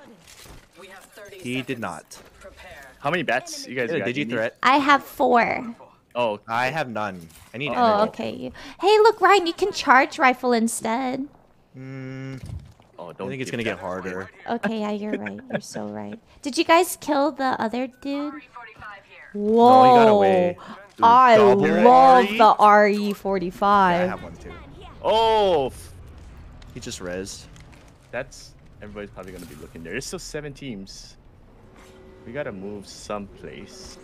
We have 30 He did not. Prepare. How many bets you guys Yeah, got? did you need- threat? I have four. Oh, I have none. I need Oh, energy. okay. Hey, look, Ryan, you can charge rifle instead. Mm, oh, I don't. I think it's gonna get that harder. Okay, yeah, you're right. You're so [LAUGHS] right. Did you guys kill the other dude? Whoa. No, he got away. Dude, I love RE? the RE45. I have one too. Oh, He just res. that's everybody's probably gonna be looking there. There's still seven teams. We gotta move someplace.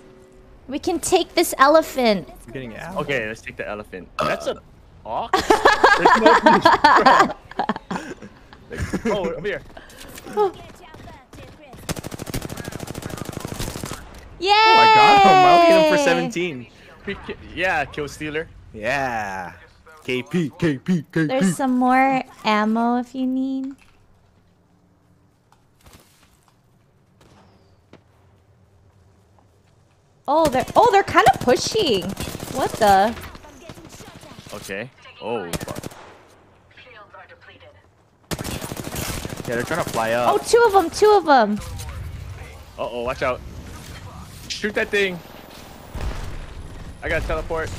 We can take this elephant. I'm getting ammo. Okay, let's take the elephant. That's an ox. [LAUGHS] There's no [LAUGHS] beef, [LAUGHS] oh, over here. Get your birthday present. Yay! Oh, I got him. I hit him for 17. Yeah, kill stealer. Yeah. KP, KP, KP. There's some more ammo if you need. Oh, they're oh they're kind of pushing. What the? I'm getting shot at. Okay. Oh, fuck. Shields are depleted. Yeah, they're trying to fly Oh, up. two of them, two of them. Uh oh, watch out. Shoot that thing. I gotta teleport.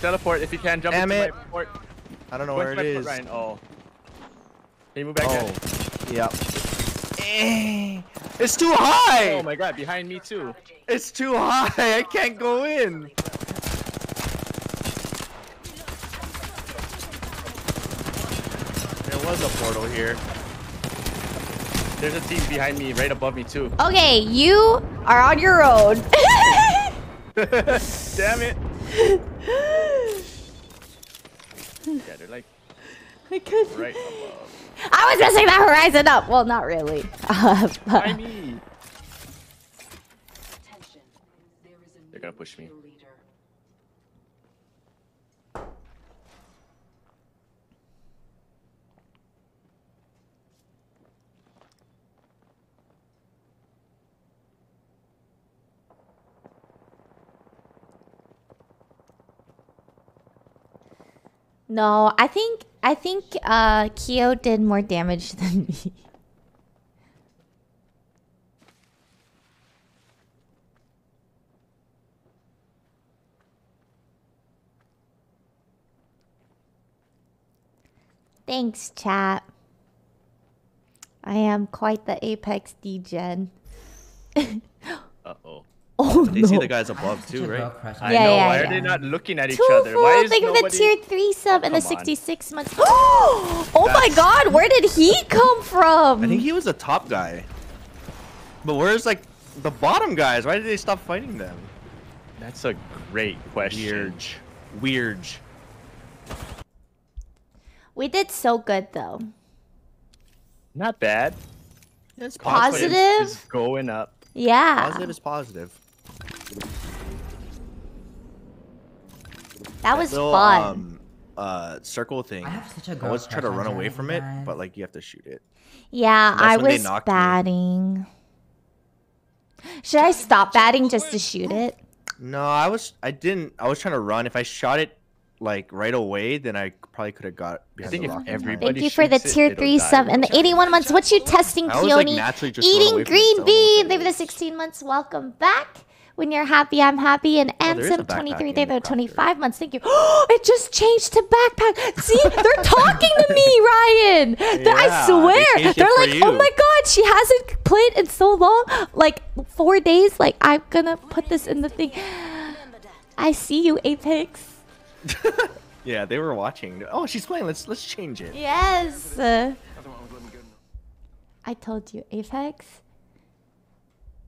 Teleport if you can. Jump Damn it. my port. I don't know Go where into it my port, Ryan. Oh. Can you move back there? Oh. Yep. Eh, It's too high. Oh my god, behind me too. It's too high. I can't go in. There was a portal here. There's a team behind me, right above me too. [LAUGHS] Okay, you are on your own. [LAUGHS] Damn it. [LAUGHS] Yeah, they're like I couldn't- right above. I was messing that horizon up. Well, not really. [LAUGHS] Uh, but- me. Attention. There is a They're gonna push me. no, I think I think uh Kyle did more damage [LAUGHS] than me. Thanks, chat. I am quite the Apex degen. [LAUGHS] Uh [LAUGHS] oh. They no. see the guys above too, right? I Yeah, know. yeah, Why yeah. are they not looking at each Too other? Why is Think of the tier 3 sub and the come on. 66 months. [GASPS] oh my god, where did he come from? I think he was the top guy. But where's like the bottom guys? Why did they stop fighting them? That's a great question. Weird. Weird. We did so good though. Not bad. It's Positive? It's going up. Yeah. Positive is positive. That was Little, fun. Um, uh, circle thing. I have such a I girl was trying to run away from it, guys. but like you have to shoot it. yeah, I was knocked me. batting. Should I stop batting just to shoot it? No, I was. I didn't. I was trying to run. If I shot it like right away, then I probably could have got. behind think if rock in time. everybody- Thank you for the tier it'll 3 die sub and the 81 months. What you testing, I was, like, Keone? naturally just run away Eating green so I don't know what bean. that Thank you for the 16 months. Welcome back. When you're happy, I'm happy. And Oh, there is 23, backpack they in the have 25 months. Thank you. [GASPS] it just changed to backpack. See, they're talking to me, [LAUGHS] Ryan. Yeah, I swear. changed They're for like, oh my god, she hasn't played in so long. Like four days. Like I'm gonna put this in the thing. I see you, Apex. [LAUGHS] Yeah, they were watching. Oh, she's playing. Let's let's change it. Yes. Uh, [LAUGHS] I told you, Apex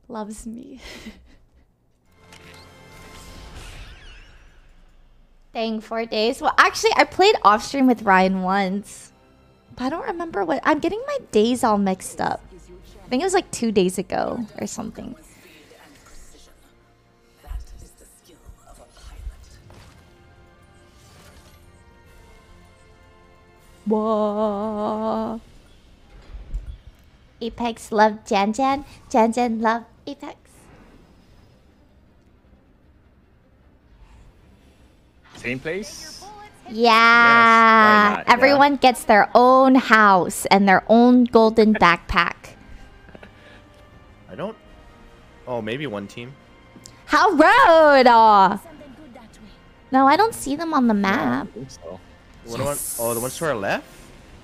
loves me. Dang, four days. Well, actually, I played off stream with Ryan once, but I don't remember what. I'm getting my days all mixed up. I think it was like two days ago or something. Whoa. Apex love Jan Jan. Jan Jan love Apex. Same place. Yeah. not? Yeah. Everyone gets their own house and their own golden [LAUGHS] backpack. I don't. Oh, maybe one team. How rude! Aw. Something good that way. No, I don't see them on the map. I think so. What one? Oh, the ones to our left.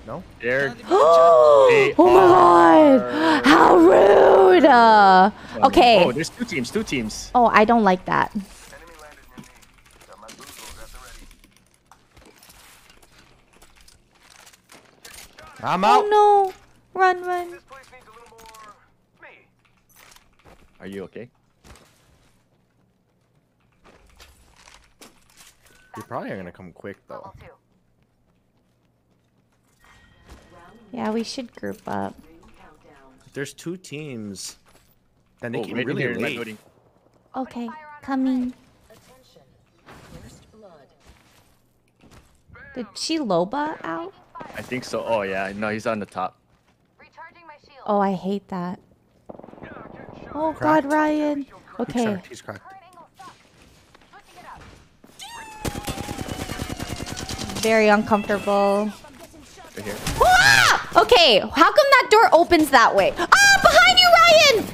No. They're [GASPS] oh They my god! How rude! Uh, okay. Oh, there's two teams. Two teams. Oh, I don't like that. Enemy landed near me. Got my boozles at the ready. I'm out. Oh out. no! Run, run. This place needs a little more me. Are you okay? You probably are gonna come quick though. Yeah, we should group up. If there's two teams, then they oh, came right really here, in late. Okay, coming. Did she Loba out? I think so. Oh yeah, no, he's on the top. Oh, I hate that. Oh Cracked. God, Ryan. He's Okay. cracked. He's cracked. Very uncomfortable. Right here. Ah! Okay, how come that door opens that way? Ah, behind you, Ryan!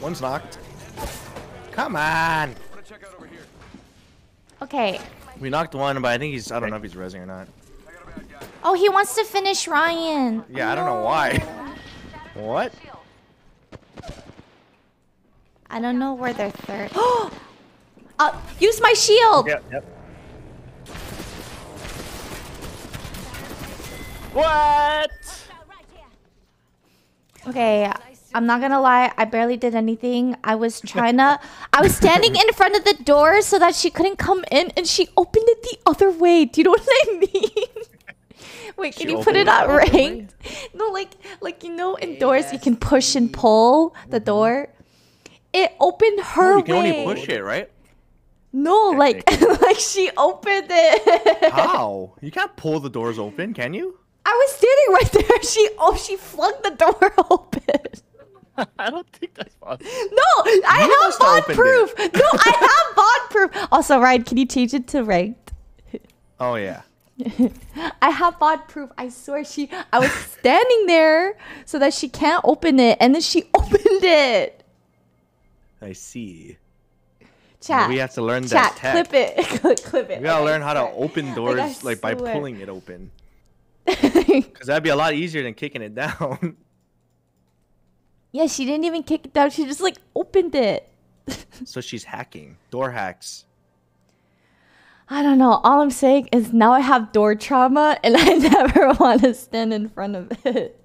One's knocked. Come on. I'm gonna check out over here. Okay. We knocked one, but I think he's. I don't know if he's resing or not. I got a bad guy. Oh, he wants to finish Ryan. Yeah, I don't know why. [LAUGHS] What? I don't know where they're third. Oh! [GASPS] Uh, use my shield! Yep. Yep. What? Okay, I'm not gonna lie, I barely did anything. I was trying to. I was standing in front of the door so that she couldn't come in, and she opened it the other way. Do you know what I mean? [LAUGHS] Wait, can She you put it it on the ranked? [LAUGHS] No, like, like you know, indoors you can push and pull the mm-hmm. door. It opened her Oh, you can way. only push it, right? No, like, [LAUGHS] like she opened it. [LAUGHS] How? You can't pull the doors open, can you? I was standing right there. She oh, she flung the door open. I don't think that's possible. No, I You have must have bot opened proof. No, I have bot proof. Also, Ryan, can you change it to ranked? Oh yeah. [LAUGHS] I have bot proof. I swear she. I was standing there so that she can't open it, and then she [LAUGHS] opened it. I see. Chat. we have to learn Chat. that tech. Clip it. [LAUGHS] clip, clip it. We gotta Like, learn how to open doors like, by pulling it open. Cause that'd be a lot easier than kicking it down. Yeah, she didn't even kick it down. She just like opened it. so she's hacking. Door hacks. I don't know. All I'm saying is now I have door trauma, [LAUGHS] and I never [LAUGHS] want to stand in front of it.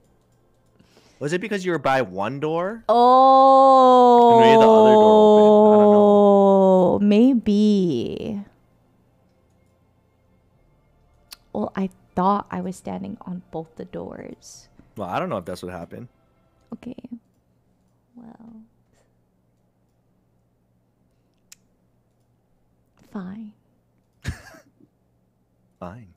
Was it because you were by one door? Oh, maybe the other door open. I don't know. Maybe. Well, I thought I was standing on both the doors. Well, I don't know if that's what happened. Okay. Well. Fine. Fine.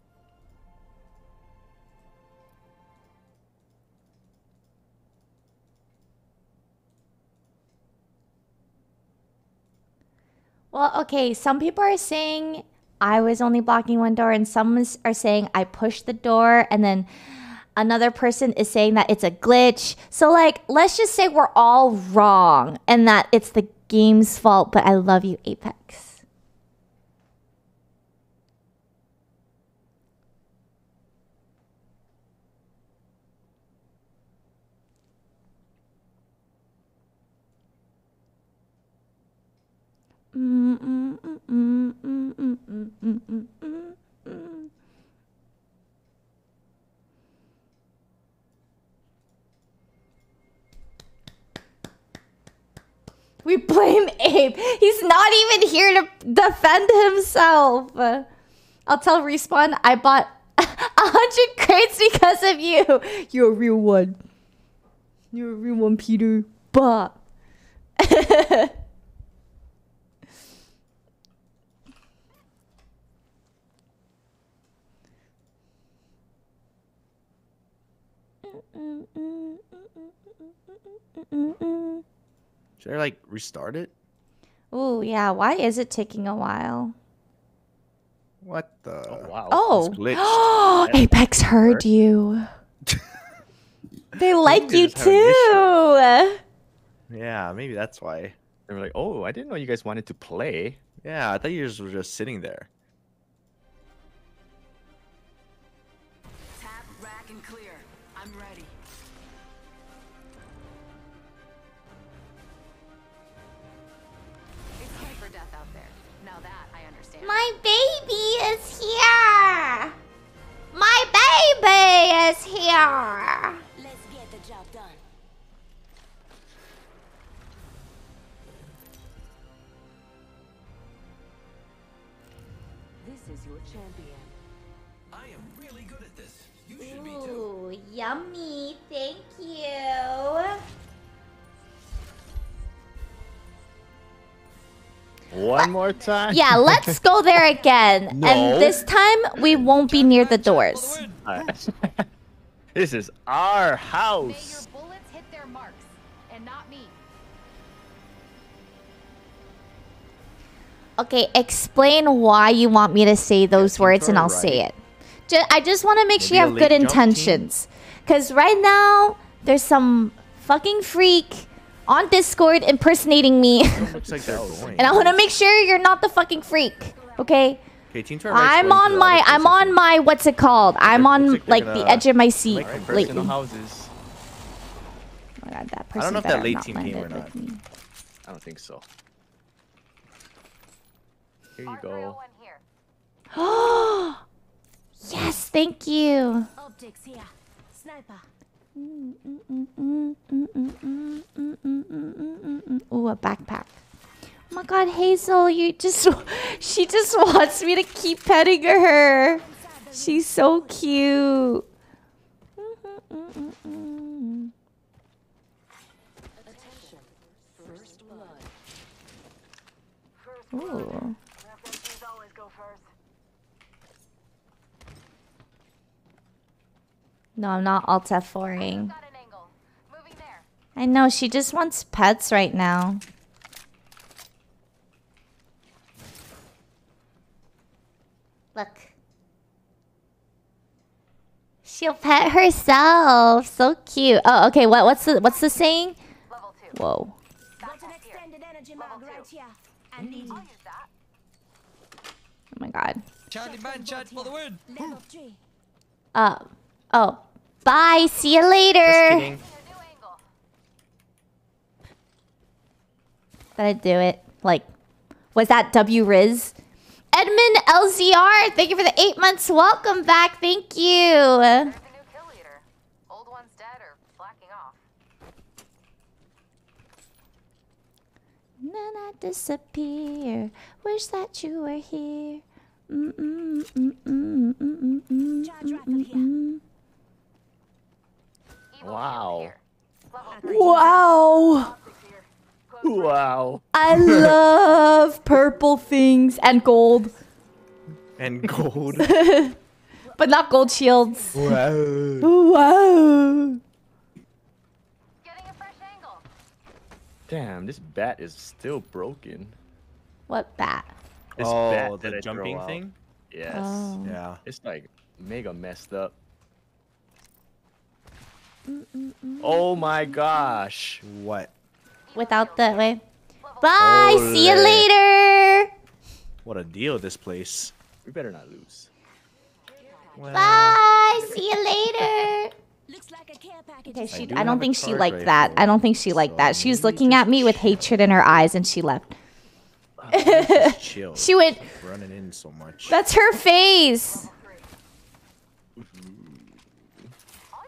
Well, okay, some people are saying I was only blocking one door, and some are saying I pushed the door, and then another person is saying that it's a glitch. So, like, let's just say we're all wrong and that it's the game's fault, but I love you, Apex. We blame Abe. He's not even here to defend himself. I'll tell Respawn I bought [LAUGHS] a hundred crates because of you. You're a real one. You're a real one, Peter. Bah. [LAUGHS] Should I like restart it? Oh yeah, why is it taking a while? What the? Oh wow. Oh, glitched. [GASPS] Apex heard you. they [LAUGHS] like you just have an too. Yeah, maybe that's why. They were like, oh, I didn't know you guys wanted to play. Yeah, I thought you just were just sitting there. My baby is here. My baby is here. Let's get the job done. This is your champion. I am really good at this. You should be too. Ooh, yummy. Thank you. One more time. Yeah, let's go there again. [LAUGHS] No. And this time we won't be near the doors. [LAUGHS] this is our May your house. bullets hit their marks, and not me. Okay, explain why you want me to say those seems words and I'll say it. Ju- I just want to make sure you have good late jump team? intentions. Because right now, there's some fucking freak on Discord impersonating me. Looks [LAUGHS] like they're going. and I want to make sure you're not the fucking freak. Okay? Okay, Team Turret Right's I'm on my, I'm on my, what's it called? I'm on like like the edge of my seat Like lately. personal Oh houses. my god, that I don't know if that late not team came or not. I don't think so. Here you go. here. [GASPS] yes, thank you. Oh, Optics here. Sniper. Ooh, a backpack. Oh my god, Hazel, you just [LAUGHS] she just wants me to keep petting her. She's so cute. Ooh. FMCs always go first. No, I'm not alt F4ing. Got an angle. Moving there. I know, she just wants pets right now. Look. She'll pet herself. So cute. Oh, okay. What? What's the What's the saying? Level two. Whoa. Got an energy mag right here. And need I'll use that. Oh my god. Charlie Man chat for the win. level three. Uh. Oh. Bye. See you later. kidding. A new angle. Did I do it? Like, was that W Riz? Edmund LZR, thank you for the eight months. Welcome back. Thank you. There's a new kill leader. Old one's dead or slacking off. And then I disappear. Wish that you were here. Mm, Mm-mm, mm-mm, mm-mm, mm-mm, Charge rifle here. mm-mm. Wow. Wow. Wow. I love purple things and gold, And gold. [LAUGHS] but not gold shields. wow. Wow. Getting a fresh angle. Damn, this bat is still broken. What bat? This oh, bat that the jumping thing? Yes. Oh. Yeah. It's like mega messed up. Oh my gosh. What? Without the way. Bye. See you later. What a deal, this place. We better not lose. Well, Bye. See you later. Looks like a care package. Okay, she. do I, don't think she charge liked that. I don't think she liked that. She was looking at me with hatred in her eyes, and she left. Oh, just chill. [LAUGHS] She went. running in so much. That's her face. I'll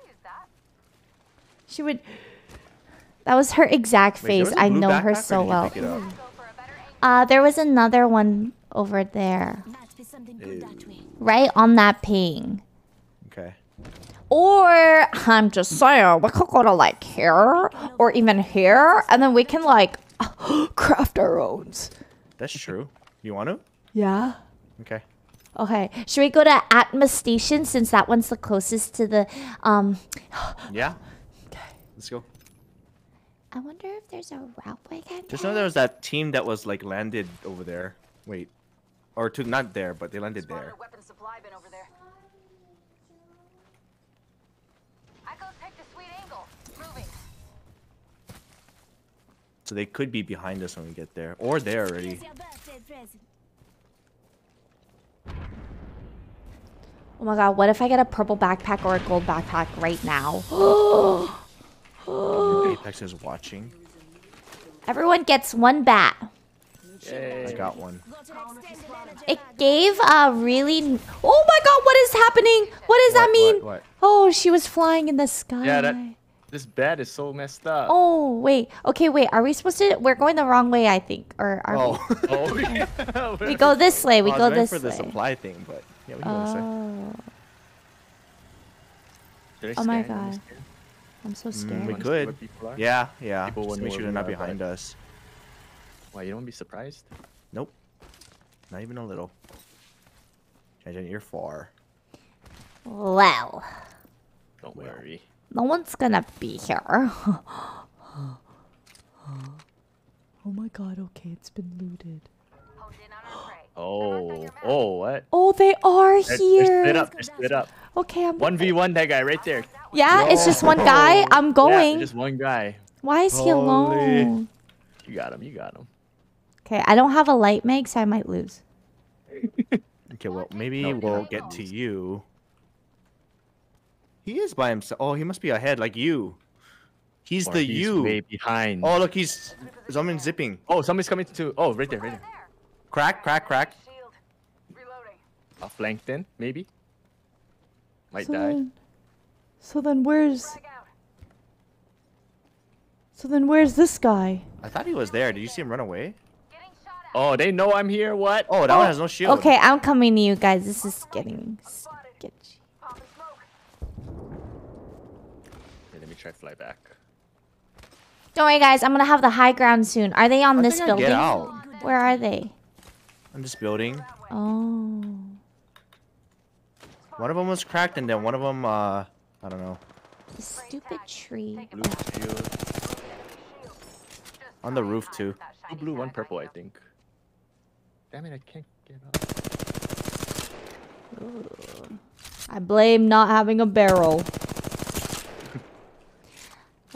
use that. She would. That was her exact Wait, face. I know her so well. pick it up? Go for a better angle. Uh, there was another one over there, Might be something good that way. right on that ping. Okay. Or I'm just saying, we could go to like here or even here, and then we can like [GASPS] craft our own. That's true. You want to? Yeah. Okay. Okay. Should we go to Atmostation since that one's the closest to the um? [GASPS] Yeah. Let's go. I wonder if there's a route we can. Just know there was that team that was like landed over there. Wait. Or to not there, but they landed there. Weapon supply bin over there. Echo's picked a sweet angle. Moving. So they could be behind us when we get there. Or there already. Here's your birthday present. Oh my god! What if I get a purple backpack or a gold backpack right now? [GASPS] [GASPS] Oh. Apex is watching. Everyone gets one bat. I got one. Go to the extended energy It gave a really. Oh my god! What is happening? What does that mean? what, what? Oh, she was flying in the sky. Yeah, that this bat is so messed up. Oh wait. Okay, wait. Are we supposed to? We're going the wrong way, I think. Or are Oh. [LAUGHS] Oh, we? [LAUGHS] We go this way. We oh, I was go waiting this for the way. supply thing, but yeah, we can go this way. Oh, Oh my scan? Did God. Scan? I'm so Mm, scared. we could. where people are? Yeah, yeah. People Just wouldn't make sure they're not are, but- behind us. Why you don't want to be surprised? Nope. Not even a little. Jen, you're far. Well, Don't worry. no one's gonna be here. [LAUGHS] oh my god. Okay, it's been looted. Honed in on our [GASPS] prey. Oh, oh, what? Oh, they are They're, they're split here. up. They're split up. Okay, I'm. One v one. That guy right there. Yeah, it's just one guy. [LAUGHS] I'm Yeah, going. just one guy. Why is he alone? You got him. You got him. Okay, I don't have a light mag, so I might lose. [LAUGHS] Okay, well, maybe No, we'll get no. to you. He is by himself. Oh, he must be ahead, like you. He's Or the he's you. Way behind. Oh, look, he's someone zipping. Oh, somebody's coming to. Oh, right there, right there. Crack, crack, crack. Shield. Reloading. Uh, flanked in, maybe. Might So die. Then, so then where's so then where's this guy? I thought he was there. Did you see him run away? Getting shot at. Oh, they know I'm here. What? Oh, that one has no shield. Okay, I'm coming to you guys. This is getting sketchy. Okay, let me try to fly back. Don't worry, guys. I'm gonna have the high ground soon. Are they on I this building? Get out. Where are they? I'm just building. Oh. One of them was cracked, and then one of them, uh, I don't know. The stupid tree. Blue shield. On the roof too. Two blue, one purple, I think. Damn it, I can't get up. I blame not having a barrel. [LAUGHS]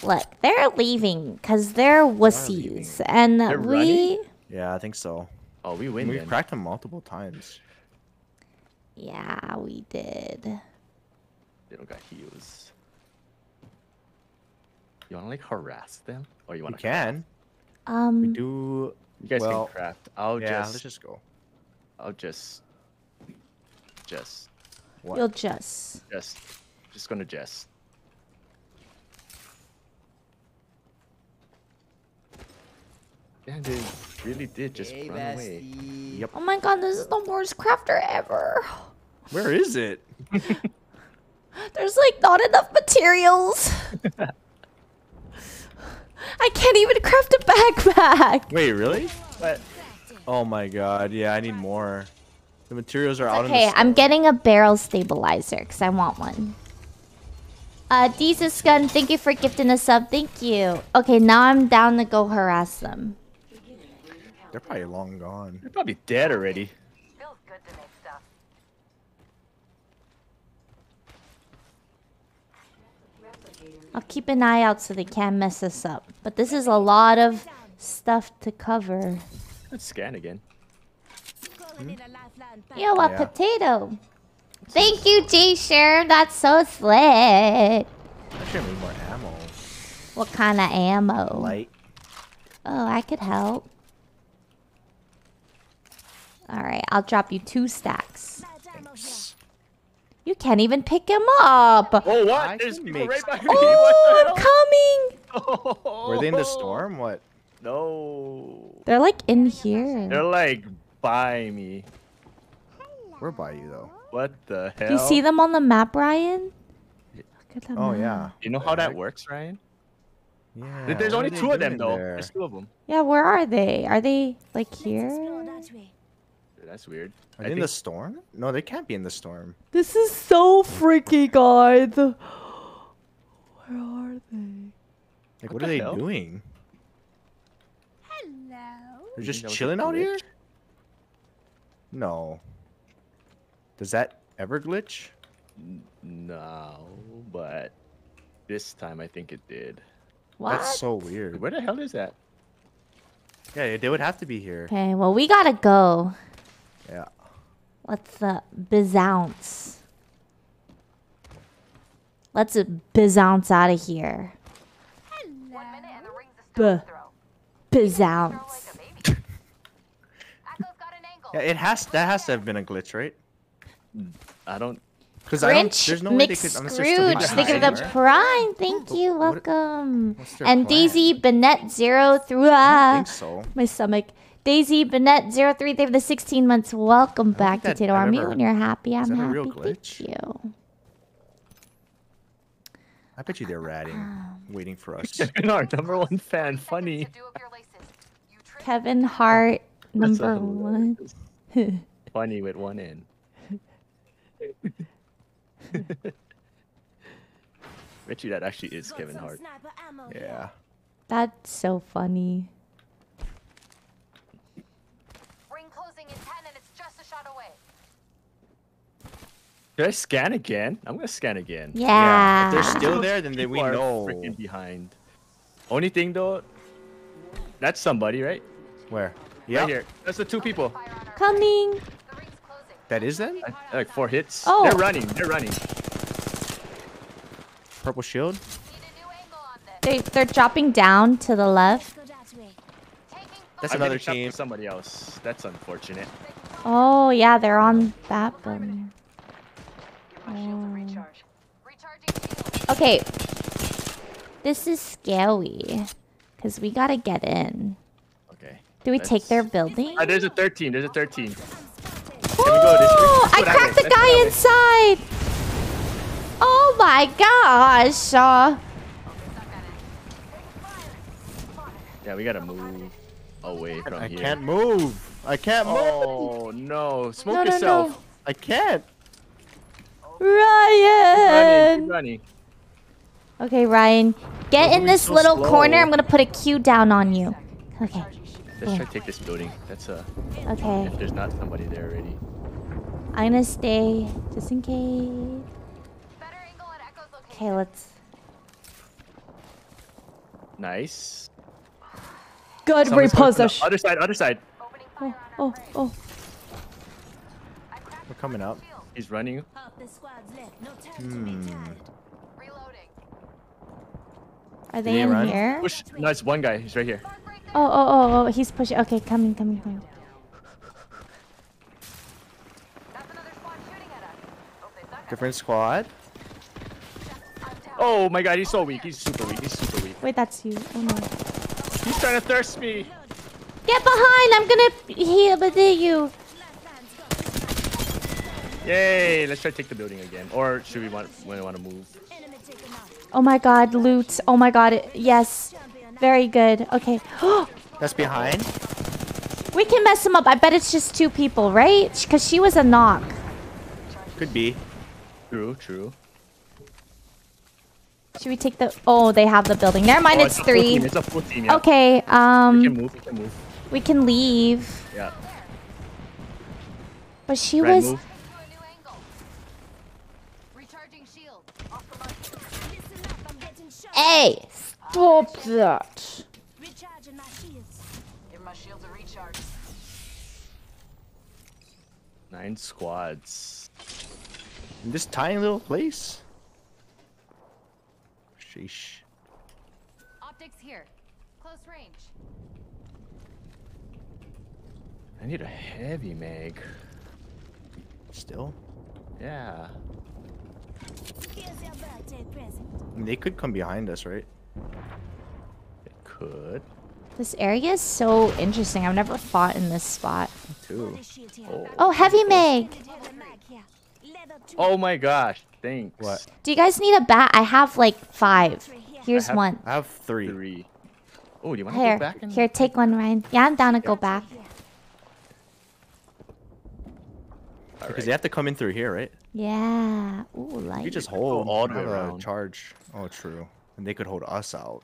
Look, they're leaving because they're wussies, and They're we. running? Yeah, I think so. Oh, we win We then. cracked him multiple times. Yeah, we did. They don't got heals. You wanna like harass them, or you wanna? can. We Um, do. You guys Well, can craft. I'll yeah, just. let's just go. I'll just. Just. What? you'll just. Just. Just gonna just. Yeah, they really did just Hey, run away. Yep. Oh my god, this is the worst crafter ever. Where is it? [LAUGHS] There's like not enough materials. I can't even craft a backpack. Wait, really? But Oh my god. Yeah, I need more. The materials are out in Okay, the I'm getting a barrel stabilizer because I want one. Uh, Jesus Gun, thank you for gifting a sub. Thank you. Okay, now I'm down to go harass them. They're probably long gone. they're probably dead already. Feels good to make stuff. I'll keep an eye out so they can't mess us up. But this is a lot of stuff to cover. Let's scan again. Calling in a lifeline back. Yo, a Yeah. potato. Thank you, J Share. That's so slick. Actually, I need more ammo. What kind of ammo? Light. Oh, I could help. Alright, I'll drop you two stacks. Bad ammo here. You can't even pick him up. Oh, what? I There's people right by me. Oh, [LAUGHS] I'm What coming. the [LAUGHS] hell? Were they in the storm? What? No. They're like in here. They're like by me. We're by you though. What the hell? Do you see them on the map, Ryan? Look at the Oh map. yeah. You know how that works, Ryan? Yeah. There's only two of them though. there? There's two of them. Yeah, where are they? Are they like Let's here? Explore that way. That's weird. Are I they in the storm? No, they can't be in the storm. This is so freaky, guys. Where are they? Like, What what, the are they hell? doing? Hello. They're just think that chilling out here? No. Does that ever glitch? No, but this time I think it did. What? That's so weird. Where the hell is that? Yeah, they would have to be here. Okay, well we gotta go. Yeah. Let's uh bizounce. Let's uh, bizounce out of here. One minute and the ring's a Buh. throw. Bizounce. Throw like a baby. Echo's got an angle. Yeah, it has. That has to have been a glitch, right? I don't. Because I don't. There's no way they could. unless they're still thank you the prime. Thank you, welcome. what's And plan? Daisy Bennett zero through I ah, think so. my stomach. Daisy Bennett zero three. They have the 16 months. Welcome back to Tato Army. ever- When you're happy, I'm that a happy. real Thank glitch? you. I bet you they're ratting, um, waiting for us. [LAUGHS] Our number one fan. Funny. To do up your laces. You trip Kevin Hart, number one. [LAUGHS] Funny with one in. [LAUGHS] Bet you that actually is Kevin Hart. Sniper ammo here. yeah. That's so funny. ring closing in 10 and it's just a shot away. Should I scan again? I'm gonna scan again. Yeah. If they're [LAUGHS] still there, then they, we People are know. Freaking behind. Only thing though, that's somebody, right? Where? Yeah. Right here. That's the two people. Fire on our Coming. The ring's closing. That is them. I- Like four hits. Oh. They're running. They're running. Purple shield. Need a new angle on this. They they're dropping down to the left. Go that way. Taking That's another getting team. Somebody else. That's unfortunate. Oh yeah, they're on that building. Give my shield a recharge. Recharging shield. Okay. This is scary. Cause we gotta get in. Okay. Do we take Let's- their building? Ah, there's a 13. There's a 13. I'm spotted. we go this way? Oh, I cracked the guy way. inside. Oh my gosh. Uh, Yeah, we gotta move away from I here. I can't move. I can't move. Oh no! Smoke no, no, yourself. no. I can't. Ryan. Running, running. Okay, Ryan. Get Why are in this so little slow? corner. I'm gonna put a Q down on you. Okay. Let's try to take this building. That's uh, Okay. if there's not somebody there already. I'm gonna stay just in case. Better angle at Echo's. Okay, let's. Nice. Good Someone's coming reposition. Other side. Other side. Oh, fire on our oh, oh. We're coming up. Shield. He's running. Half the squad's left. No time to be Hmm. Reloading. Are Did they he in run? here? Push. No, it's one guy. He's right here. Oh, oh, oh, oh. He's pushing. Okay, coming, coming, coming. That's another squad shooting at us. Hope they suck at Different squad. us. I'm down. Oh my god, he's so weak. He's super weak. He's super weak. Wait, that's you. Oh no. He's trying to thirst me. Get behind! I'm gonna heal with you. Lifeline's got Yay! Let's try to take the building again. Or should we want we want to move? Enemy taken out. Oh my god, loot. Oh my god. it- Yes. Very good. Okay. [GASPS] That's behind. we can mess him up. I bet it's just two people, right? Because she was a knock. Could be. True, true. Should we take the... Oh, they have the building. Never mind, Oh, it's a full three. team, It's a full team. Yeah. Okay, We can um... move. We can move. We can leave. Yeah. But she Right was... move. To a new angle. Recharging shield. Listen up, I'm getting shot. Hey! Stop that. Recharging my shields. Give my shields a recharge. Nine squads. In this tiny little place. Sheesh. Optics here. Close range. I need a heavy mag. Still. Yeah. Here's your birthday present. I mean, they could come behind us, right? It could. This area is so interesting. I've never fought in this spot. Too. Body shield here. Oh. Oh, heavy oh, mag. Heavy mag here. Level two. Oh my gosh. Thanks. What? Do you guys need a bat? I have like five. Here's have- one. I have three. Three. Oh, do you want to go back? And... here, take one, Ryan. Yeah, I'm down to go back. Because Alright. they have to come in through here, right? Yeah. Ooh, light. You just go hold all the way a around. charge. Oh, true. And they could hold us out.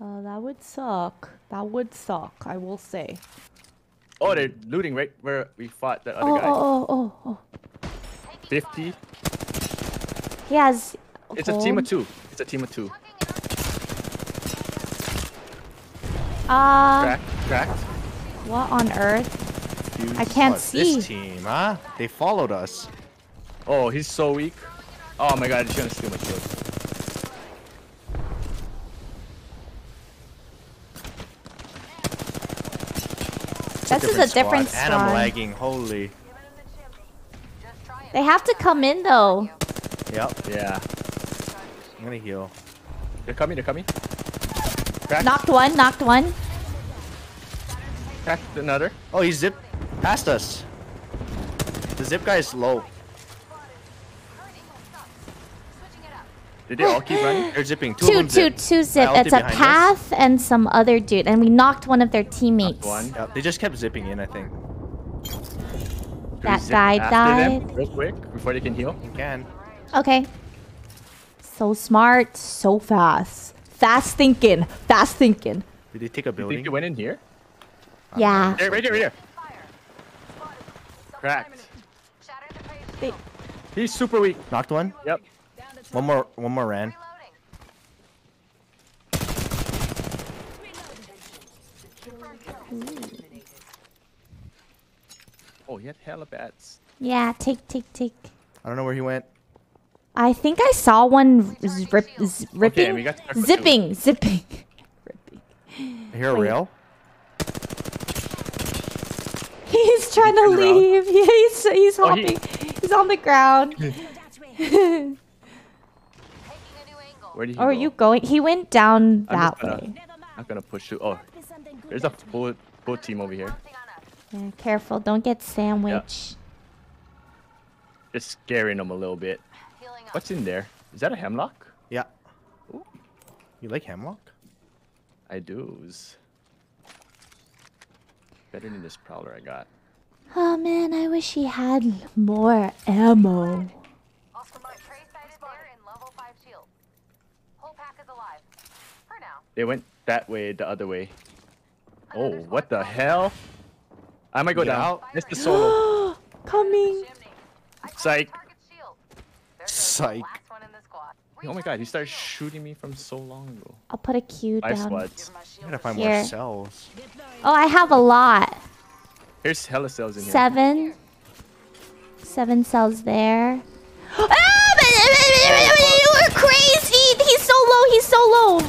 Oh, that would suck. That would suck. I will say. Oh, they're looting right where we fought that other Oh, guy. oh, oh, oh, oh. 50. He has. It's a team of two. It's a team of two. Uh, Cracked. Cracked. what on earth? I can't What, see. This team, huh? They followed us. Oh, he's so weak. Oh my god, he's gonna steal my shield. This is a different And I'm lagging. Holy. Just try it. They have to come in though. Yep. Yeah. I'm gonna heal. They're coming, they're coming. Cracked. Knocked one. Knocked one. Cracked another. Oh, he zipped past us. The zip guy is low. Switching it up. Did they all keep running? They're zipping. Two, of them zip. two zip. It's a behind us. path and some other dude, and we knocked one of their teammates. One. Yep, they just kept zipping in, I think. Should That zip guy died. Real quick before they can heal. You can. Okay. So smart, so fast. Fast thinking. Fast thinking. Did they take a You building? think they went in here? Yeah. There, right here, right here. Fire. Cracked. Shatter the page. They- He's super weak. Knocked one. Yep. One more. One more ran. Reloading. Oh, he had hella bats. Yeah, take, take, take. I don't know where he went. I think I saw one rip, z- ripping, we got zipping, zipping. [LAUGHS] ripping. I hear a Wait. rail. He's trying to leave. Yeah, [LAUGHS] he's he's Oh, he- hopping. He's on the ground. Hmm. That way. Taking a new angle. Where did he oh, Or go? are you going? He went down I'm that gonna- way. Never mind. Not gonna push you. Oh, Be something good there's a later. full, full team over here. Something on us. Yeah, careful. Don't get sandwiched. Just scaring them a little bit. What's in there? Is that a hemlock? Yeah. You like hemlock? I do's. Better than this prowler I got. Oh man, I wish he had more ammo. Also, my trace sighted there in level 5 shield. Whole pack is alive. For now. They went that way, the other way. Oh, what the hell? I might go Get down. out. It's [GASPS] the solo. Coming. Chimney. I cracked Psych. target's shield. There's Psych. The last one in the squad. Oh my god, he started shooting me from so long ago. I'll put a Q Five down. squads. I gotta find Here. more cells. Oh, I have a lot. Here's hella cells in here. Seven. Seven cells there. [GASPS] Ah, but- you are crazy. He's so low. He's so low.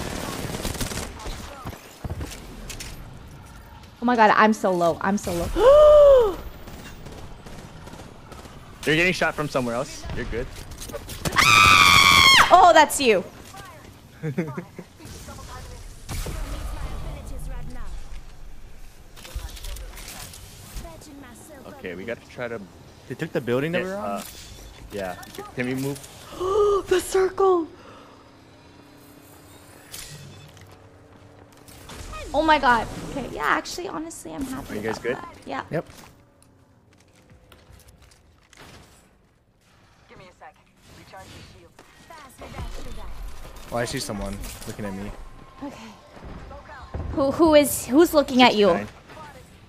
Oh my god, I'm so low. I'm so low. [GASPS] They're getting shot from somewhere else. You're good. Oh, that's you. Abilities right now. Patching myself up. Okay, we gotta try to They took the building that we Yeah, were on. uh, yeah. Can we move? [GASPS] the circle. Oh my god. Okay, yeah, actually, honestly, I'm happy. Are you guys good? that. Yeah. Yep. Oh, I see someone looking at me. Okay. Who who is who's looking at you? Nine.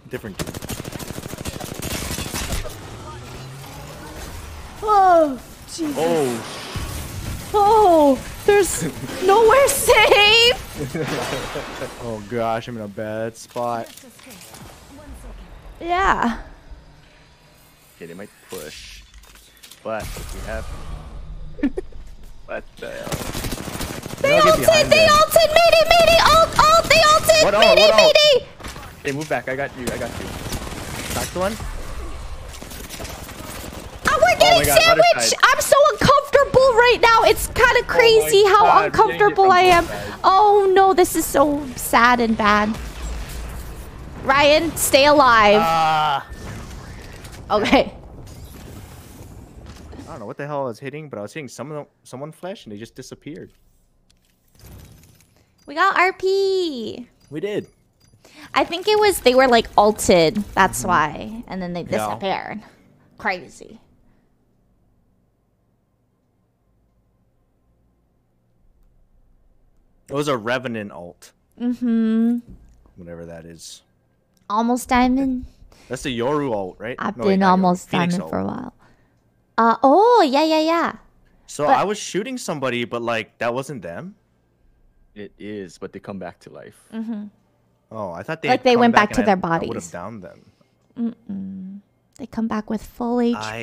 Different. dude. Oh, oh, Jesus. Oh, Oh, there's [LAUGHS] nowhere safe. [LAUGHS] Oh gosh, I'm in a bad spot. Just a second. One second. Yeah. okay, they might push, but if we have. [LAUGHS] what the hell? They ulted. They ulted. Mayday, mayday. Ult, ult. They ulted. What ult? mayday, What ult? mayday. Hey, move back. I got you. I got you. Back to one. Oh, we're getting my God, sandwiched. I'm so uncomfortable right now. It's kind of crazy how God, getting uncomfortable I am. Oh no, this is so sad and bad. Ryan, stay alive. Ah. okay. I don't know what the hell I was hitting, but I was hitting someone, someone flesh, and they just disappeared. We got RP. We did. I think it was they were like ulted. That's Mm-hmm. why, and then they Yeah. disappeared. Crazy. It was a revenant alt, Mm-hmm. whatever that is. Almost diamond. That's the Yoru alt, right? I've No, been Yoru, almost Phoenix diamond for a while. Uh oh yeah yeah yeah. So but- I was shooting somebody, but like that wasn't them. It is, but they come back to life. Mm-hmm. Oh, I thought they Like had they come went back and to I- their I would bodies. have downed them. Mm-mm. They come back with full HP I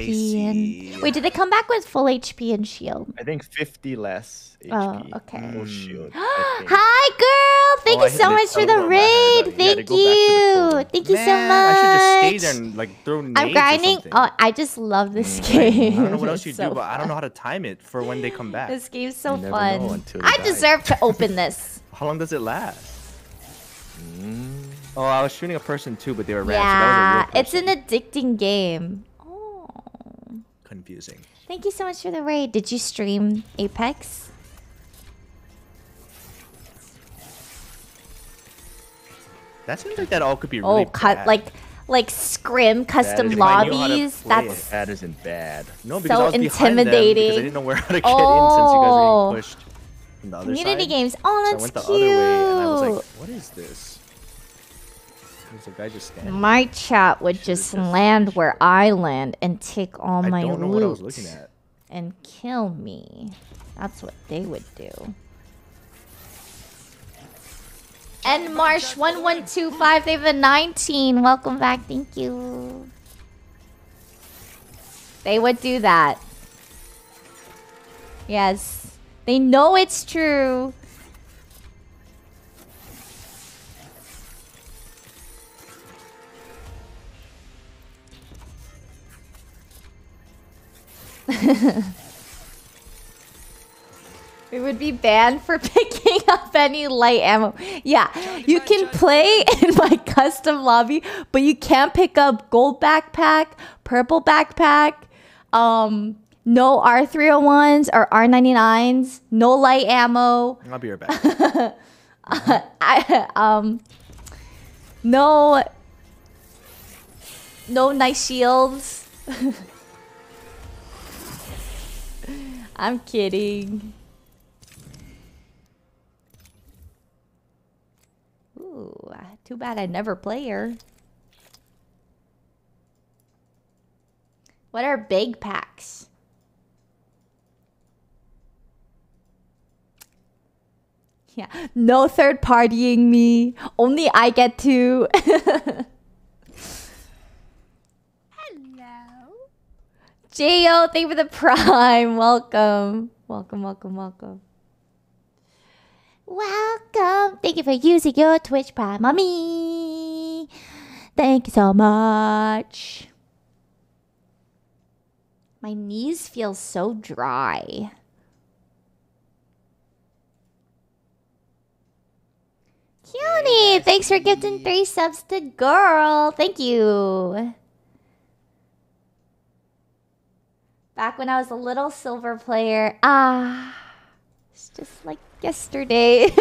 and wait, did they come back with full HP and shield? I think 50 less HP. Oh, okay. No shield. Hi, girl. Thank Oh, you so much for the raid. Thank go back to the you. Thank you so much. I should just stay there and like throw nades I'm or grinding. something. Oh, I just love this I game. I don't know what else [LAUGHS] you so do, but I don't know how to time it for when they come back. This game's so fun. know until you I die. deserve to open this. [LAUGHS] How long does it last? Mm. Oh, I was shooting a person too, but they were red. yeah, so that was it's an addicting game. Oh, confusing. thank you so much for the raid. Did you stream Apex? That seems like that all could be oh, really oh, cut bad. like like scrim custom is- If I knew how to lobbies. play it. That's That isn't bad. no, because so I was behind them because I intimidating. didn't know where [LAUGHS] how to get in since you guys Oh. were getting oh. pushed from the other community side. games. Oh, that's So I that's went the cute. other way and I was like, "What is this?" A guy just standing. My chat would Should've just land where I land and take all I my don't know loot what I was looking at. and kill me. That's what they would do. And Marsh one one two five. They have a nineteen. Welcome back. Thank you. They would do that. Yes, they know it's true. [LAUGHS] We would be banned for [LAUGHS] picking up any light ammo. Yeah, you can play in my custom lobby, but you can't pick up gold backpack, purple backpack, um, no R301s or R99s, no light ammo, I'll be right back. [LAUGHS] I, um, no, no nice shields. I'm kidding. Ooh, too bad I never play her. What are big packs? Yeah, no third partying me. Only I get to. [LAUGHS] Jo, thank you for the prime. [LAUGHS] Welcome. Welcome, welcome, welcome. Welcome. Thank you for using your Twitch Prime me. Thank you so much. My knees feel so dry. Cutie, thanks for gifting 50. three. three subs to girl. Thank you. Back when I was a little silver player. Ah. It's just like yesterday. [LAUGHS]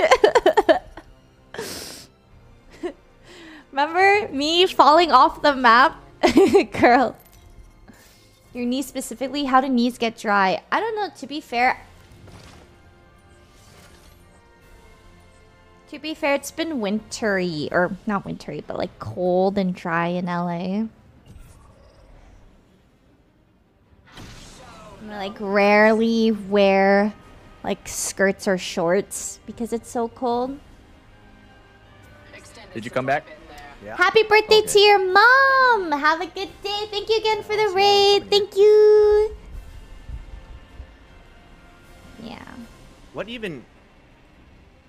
Remember me falling off the map? [LAUGHS] Girl. Your knees specifically? How do knees get dry? I don't know, to be fair. To be fair, it's been wintry. Or not wintry, but like cold and dry in LA. Like rarely wear like skirts or shorts because it's so cold. Did you come back? Yeah. Happy birthday to your mom! Have a good day. Thank you again for the raid. Thank you. Yeah. What even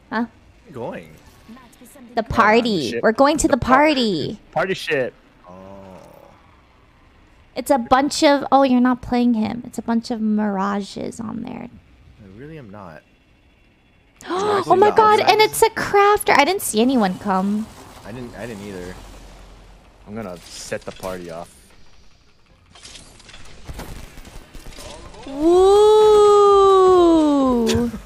Huh? going? Might be something The party. ship. We're going to the par- party. Party ship. Oh. It's a bunch of. Oh, you're not playing him. It's a bunch of mirages on there. I really am not. [GASPS] oh my god! And it's a crafter. I didn't see anyone come. I didn't I didn't either. I'm gonna set the party off. Woo! [LAUGHS]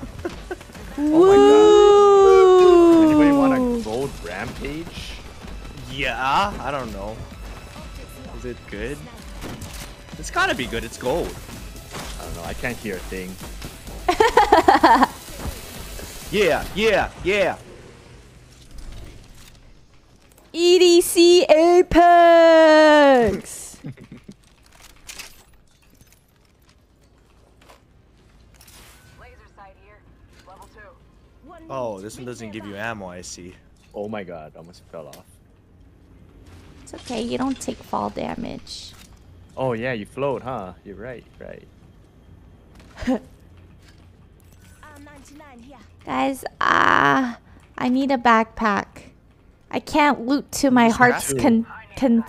Oh my god. Anybody want a gold rampage? Yeah, I don't know. Is it good? It's gotta be good. It's gold. I don't know. I can't hear a thing. [LAUGHS] Yeah, yeah, yeah. EDC Apex. Laser sight here. Level two. One Oh, minute this one doesn't give you ammo. I see. Oh my god, almost fell off. It's okay. You don't take fall damage. Oh yeah, you float, huh? You're right, right. [LAUGHS] Guys, ah, I need a backpack. I can't loot to my just heart's have to. con, con,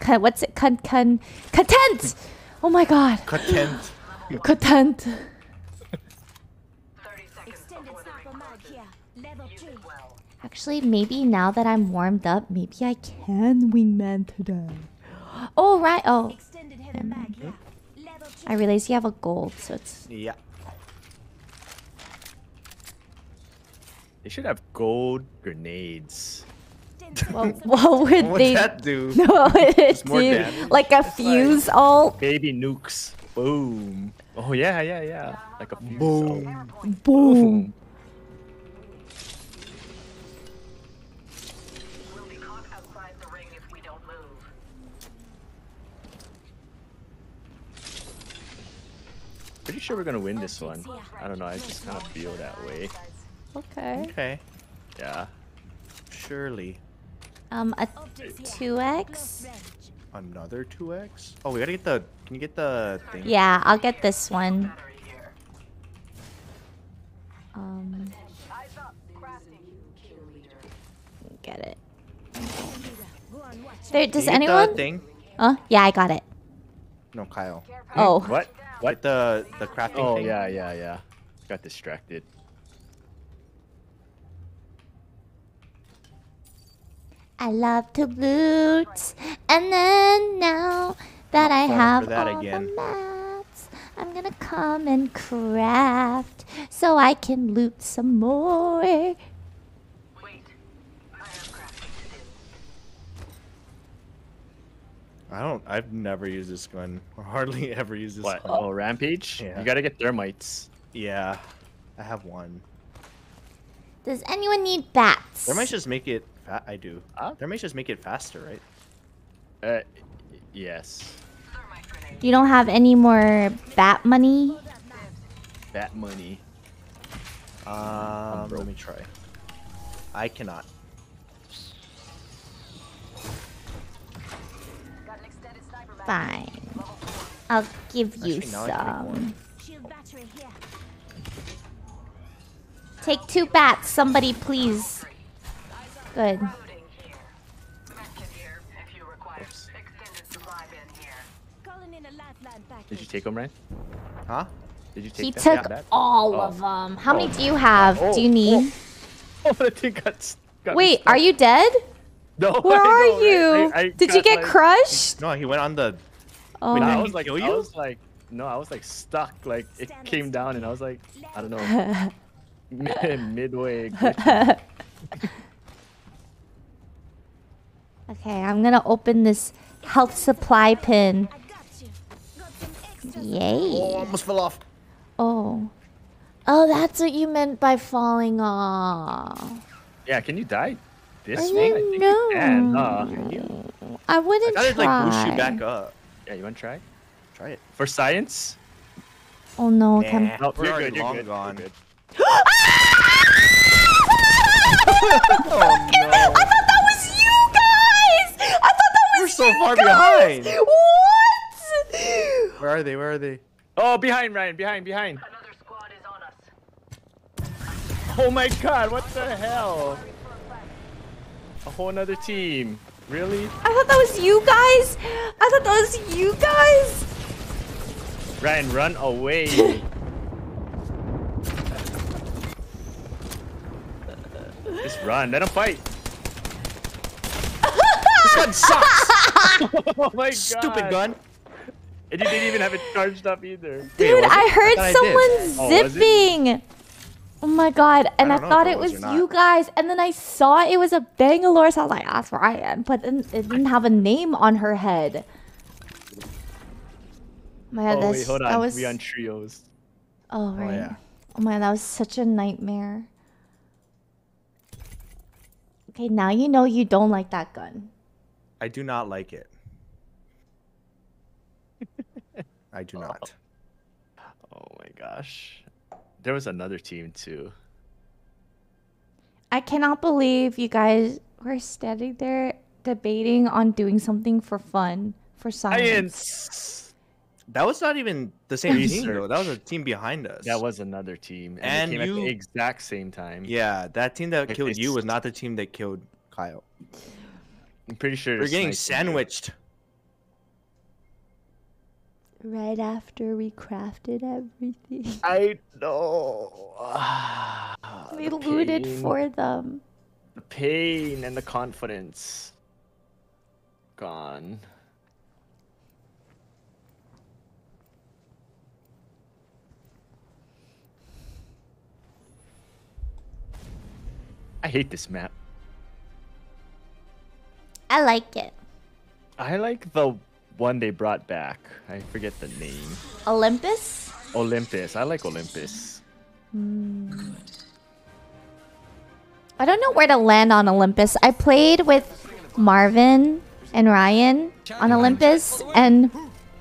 con what's it con con content. Oh my god, Content. [LAUGHS] content. 30 seconds Extended before the ring sniper mag closes. here. Level Use 3. it well. Actually, maybe now that I'm warmed up, maybe I can wingman today. [GASPS] Oh right. Oh, Extended heavy mag here. Level 2. I realize you have a gold, so it's Yeah. They should have gold grenades. what, what would What would they? that do? [LAUGHS] No, it do damage. like a fuse ult. Baby nukes. Boom. Oh yeah, yeah, yeah. Like a fuse Boom. ult. Boom. We'll Pretty sure we're gonna win this one. I don't know. I just kind of feel that way. Okay. Okay. Yeah. Surely. Um, a 2x? Another 2x? Oh, we gotta get the. Can you get the thing? Yeah, I'll get this one. Um, Eyes up. Crafting. get it. Go on, watch There, does Can you get anyone? The thing? Oh, yeah, I got it. No, Kyle. Oh, What? Get What? the the crafting Oh thing. yeah, yeah, yeah. Got distracted. I love to loot, and then now that I have that all again. the mats, I'm gonna come and craft so I can loot some more. Wait. I have crafting skills. I don't. I've never used this gun. Or [LAUGHS] hardly ever used this What? gun. Oh, rampage. Yeah. You gotta get thermites. Yeah. I have one. Does anyone need bats? There might just make it. Fa- I do. Huh? There might just make it faster, right? Uh, yes. You don't have any more bat money? Bat money. Um, let me try. I cannot. Got an extended sniper mag. Fine. I'll give you Actually, now I can make some. Shield battery here. Take two bats, somebody please. Good. Loading here. Medkit here, if you require. Extended supply bin here. Calling in a lifeline package. Did you take them, Ryan? Huh? Did you take He them? took Yeah. all Oh. of them. How many Oh. do you have? Oh, Do you oh. need? Oh, [LAUGHS] oh the thing got. got Wait, are you dead? No. Where I know, are right? you? I- I Did you get like- crushed? No, he went on the. Oh, Wait, I was like, I was like, No, I was like stuck. Like it came down, and I was like, I don't know, [LAUGHS] mid- [LAUGHS] midway. [LAUGHS] Okay, I'm gonna open this health supply pin. I got you. Got some extra Yay. Oh, almost fell off. Oh. Oh, that's what you meant by falling off. Yeah, can you die this I way? I don't think you can. know. huh? I I wouldn't thought it'd try. like boost you back up. Yeah, you want to try? Try it. For science? Oh no, Cam. Nah, No, oh, we're you're already good, you're long good, you're gone. good. [LAUGHS] I thought that was you guys! I thought that was you guys We're so you far guys! behind. What? Where are they? Where are they? Oh, behind Ryan, behind, behind. Another squad is on us. Oh my god, what the hell? A whole nother team. Really? I thought that was you guys! I thought that was you guys! Ryan, run away. [LAUGHS] Just run, let him fight. This gun sucks. [LAUGHS] Oh my god. Stupid gun. And you didn't even have it charged up either. Dude, was I heard I thought I did. someone Oh, zipping! Oh my god, and I, don't thought it it was was you guys, and then I saw it was a Bangalore, so I was like, that's Ryan, but then it didn't have a name on her head. My god, Oh that's, wait, hold that on. was... We on trios. Oh, oh, right. yeah. Oh my god, that was such a nightmare. Okay, now you know you don't like that gun. I do not like it. [LAUGHS] I do not. Oh, oh my gosh. There was another team too. I cannot believe you guys were standing there debating on doing something for fun, for science. Science. That was not even the same team though. That was a team behind us. That was another team, and, And they came at the exact same time. Yeah, that team that Like, killed you was not the team that killed Kyle. I'm pretty sure. We're it's getting sandwiched. you. Right after we crafted everything. [LAUGHS] I know. we The looted pain, for them. the pain and the confidence. Gone. I hate this map. I like it. I like the one they brought back. I forget the name. Olympus? Olympus. I like Olympus. Hmm. I don't know where to land on Olympus. I played with Marvin and Ryan on Olympus, and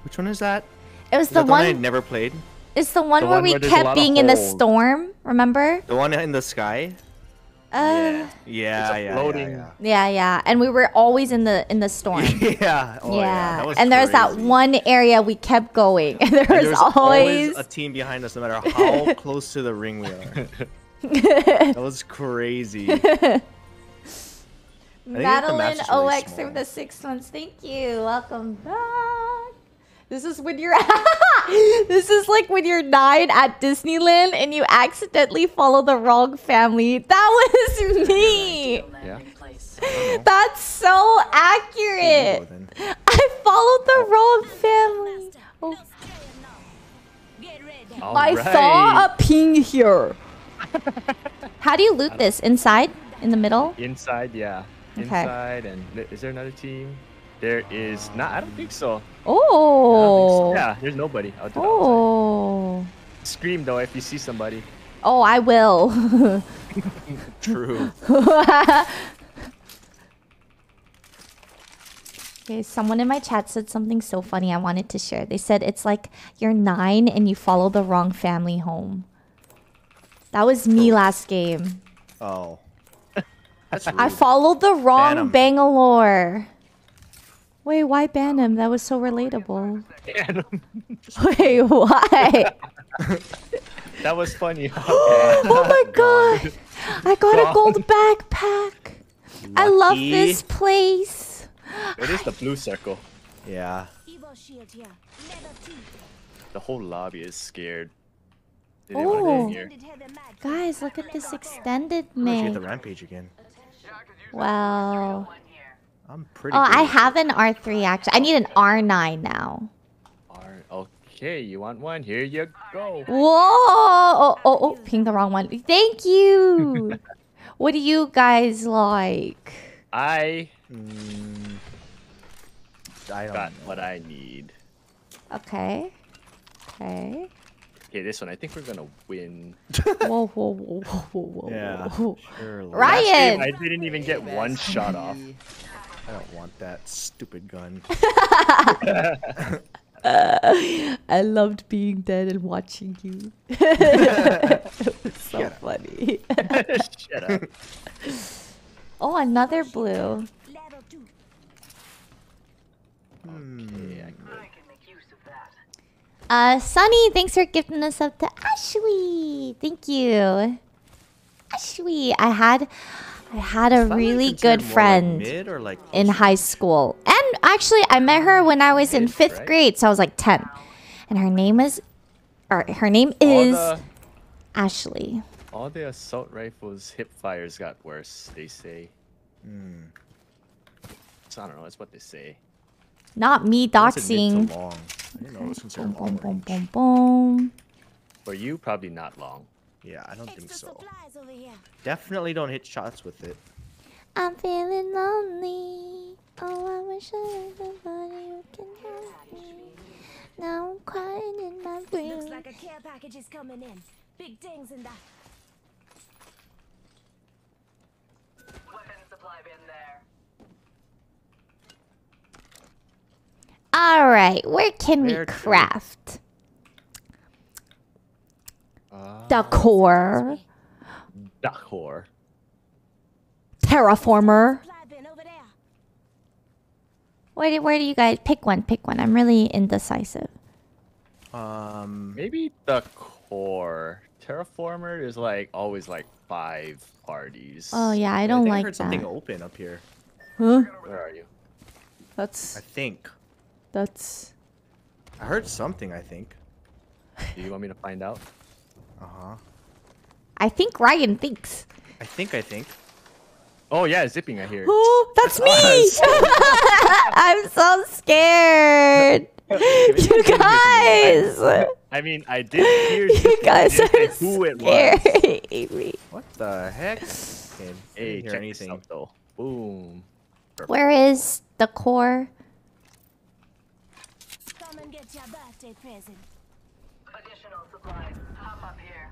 Which one is that? it was the the one I one. never played? It's the one The where one we where there's kept being in the storm. Remember? The one in the sky? Uh, Yeah, a yeah, floating- yeah, yeah, yeah. And we were always in the in the storm. yeah. [LAUGHS] yeah. Oh, yeah. yeah. that was and there's that one area we kept going, and [LAUGHS] there And was there's always. a team behind us, no matter [LAUGHS] how close to the ring we are. that was crazy. Madeline map's just really OX small. for the six months. Thank you. Welcome back. This is when you're [LAUGHS] This is like when you're nine at Disneyland and you accidentally follow the wrong family. That was [LAUGHS] me. Yeah. Uh-huh. That's so accurate. I followed the oh. wrong family. Oh, No scared now. Get ready. I saw a ping here. [LAUGHS] How do you loot this? Inside? In the middle? Inside, yeah. Okay. Inside, and is there another team? There is not. I don't think so. Oh. Don't think so. Oh. Yeah, there's nobody. I'll do that oh. outside. Oh. Scream though if you see somebody. Oh, I will. [LAUGHS] True. [LAUGHS] okay, someone in my chat said something so funny I wanted to share. They said it's like you're nine and you follow the wrong family home. That was me oh. last game. Oh. [LAUGHS] That's I followed the wrong. Bangalore. Wait, why ban him? That was so relatable. Wait, why? [LAUGHS] [LAUGHS] that was funny. [GASPS] [LAUGHS] oh my god! I got a gold backpack. I love this place. it is the blue circle. Yeah. Evo shield here. Level two. The whole lobby is scared. They didn't want to Oh. come here. Extended heavy mag. Guys, look at this extended I'm get the rampage again. Wow. I'm pretty. Oh, I have an R3 actually. I need an R9 now. Are- Okay, you want one? Here you go. Whoa! Oh, oh, oh, ping the wrong one. Thank you. [LAUGHS] what do you guys like? I Mm, I don't got know. what I need. Okay. Okay. Okay, this one. I think we're gonna win. Whoa, [LAUGHS] whoa, whoa, whoa, whoa, whoa, Yeah. whoa. Surely. Right. Game, Ryan! I didn't even get one shot off. I don't want that stupid gun. [LAUGHS] [LAUGHS] I loved being dead and watching you. it was [LAUGHS] so Shut funny. Shut up. oh, another blue. Two. Hmm. Yeah, I can make use of that. Uh, Sunny, thanks for gifting us up to Ashley. Thank you. Ashley, I had, I had a Is really good more, like, friend or like in high school, and actually, I met her when I was in fifth right? grade, so I was like ten, and her name is, or her name all is the Ashley. all the assault rifles hip fires got worse. They say. Hmm. So I don't know. That's what they say. Not me Unless it's mid doxing. to long. I didn't know it was Boom, boom, boom, boom, boom. For you, probably not long. Yeah, I don't think so. over here. Definitely don't hit shots with it. I'm feeling lonely. Oh, I wish I had somebody who can help me. Now I'm crying in my Looks like a care package is coming in. Big things in that. Weapon supply bin there. All right, where can we Where to? craft Uh, the core terraformer? Supply bin over there. Where do, where do you guys pick one? Pick one. I'm really indecisive. Um, Maybe the core. Terraformer is like always like five parties. Oh yeah, I I don't think I like heard something open up here. Huh? Where are you? That's. I think. that's. I heard something. I think. Do you want me to find out? Uh huh. I think Ryan thinks. I think. I think. Oh yeah, zipping. I hear. [GASPS] Oh, that's me! [LAUGHS] [LAUGHS] I'm so scared. [LAUGHS] you guys, I mean, I did hear. you guys didn't are say who it was. scaring. What the heck? Okay, I Hey, didn't hear check anything. this out though. Boom. Where is the core? Come and get your birthday present. Additional supplies. Hop up here.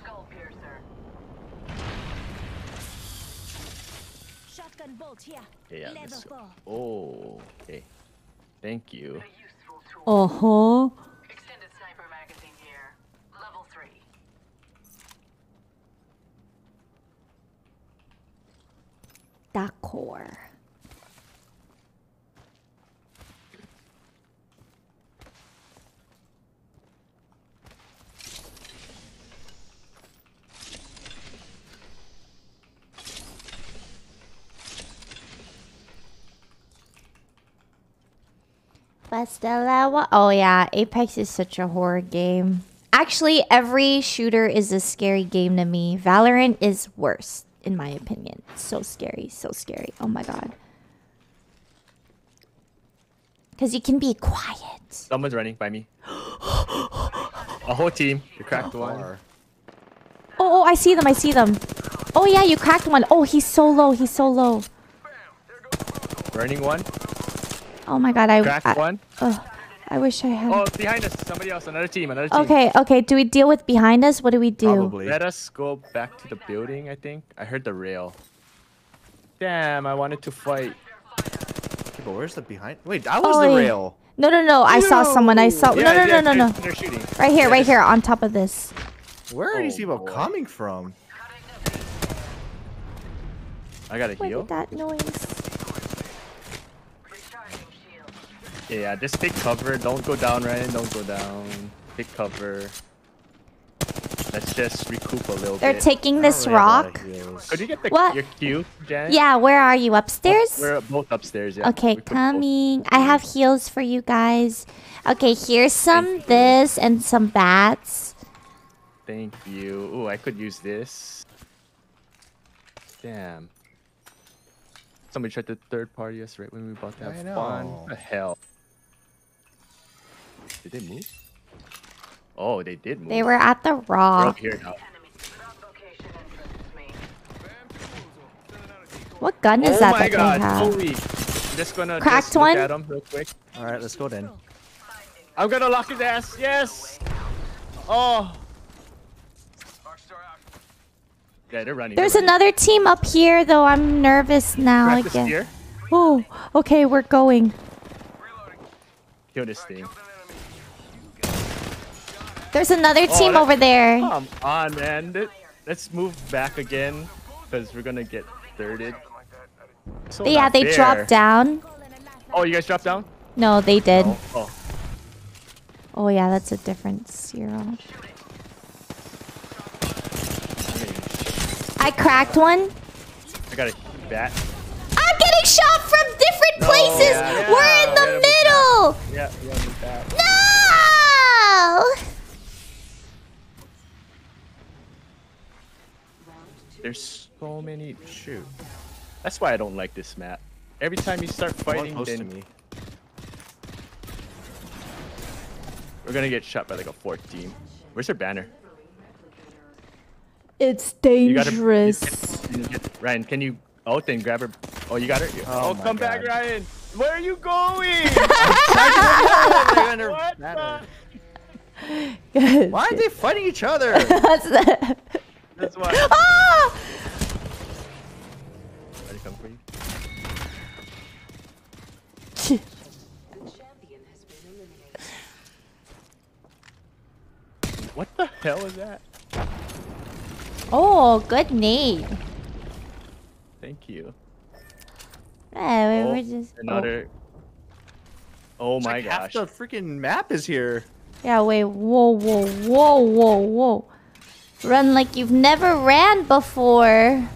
Skull piercer. Shotgun bolt here. Okay, yeah, Level this- four. Oh, okay. Thank you. A useful tool. Uh huh. Extended sniper magazine here. Level three. The core. Bastella. Oh yeah, Apex is such a horror game. Actually, every shooter is a scary game to me. Valorant is worse, in my opinion. So scary, so scary. Oh my god. Because you can be quiet. Someone's running by me. [GASPS] A whole team. You cracked one. Far. Oh, oh, I see them, I see them. Oh yeah, you cracked one. Oh, he's so low, he's so low. Burning one. Oh my god, I. Cracked I, one. ugh, I wish I had. Oh, behind us. Somebody else. Another team. Another team. Okay, okay. Do we deal with behind us? What do we do? Probably. Let us go back to the building, I think. I heard the rail. Damn, I wanted to fight. Okay, but where's the behind? Wait, that was Oh, the yeah. rail. No, no, no. I saw someone. I saw. Yeah, no, no, yeah, no, no, they're- no. They're shooting. Right here, Yeah, right here, on top of this. Where are these Oh, people boy. coming from? I gotta heal. did that noise? Recharging shield. Yeah, yeah, just take cover. Don't go down, Ryan. Don't go down. Take cover. Let's just recoup a little bit. They're bit. taking I don't this really have a lot rock. Could you get the What? your cue, Janet? Yeah, where are you? Upstairs? We're both upstairs. Yeah. Okay, We could both- coming. I have mm-hmm. heals for you guys. Okay, here's some this and some bats. Thank you. Ooh, I could use this. Damn. Somebody tried to third party us right when we were about to I have know. fun. What the hell? Did they move? Oh, they did move. They were at the We're rock. over here now. Location. What gun is oh that my that god, they have? holy. I'm just gonna Cracked just look one? at him real quick. All right, let's go then. I'm gonna lock his ass. Yes. Oh. Yeah, they're running. There's they're running. another team up here, though. I'm nervous now Crack again. Oh, okay, we're going. Reloading. Kill this thing. Killed an enemy. There's another Oh, team that- over there. Come on, man. Let's move back again, because we're gonna get thirded. Something like that. I didn't- So yeah, they fair. dropped down. Oh, you guys dropped down? No, they did. Oh, oh. Oh yeah, that's a different zero. I cracked one. I got a bat. I'm getting shot from different places. yeah, We're in the middle. Yeah, we got a bat. No. There's so many. Shoot. That's why I don't like this map. Every time you start fighting, close to then me. we're gonna get shot by like a fourth team. Where's their banner? It's You gotta- dangerous. You get, Ryan, can you? Oh, then grab her. Oh, you got her. Oh Oh, my come back, Ryan. Where are you going? [LAUGHS] [LAUGHS] what the? Why are they fighting each other? [LAUGHS] That's the. Why. [LAUGHS] ah! Ready, come for you. [LAUGHS] What the hell is that? Oh, good nade. Thank you. Yeah, we Oh, were just. oh. Another. Oh, It's my like half gosh. the freaking map is here. Yeah, wait. Whoa, whoa, whoa, whoa, whoa. Run like you've never ran before.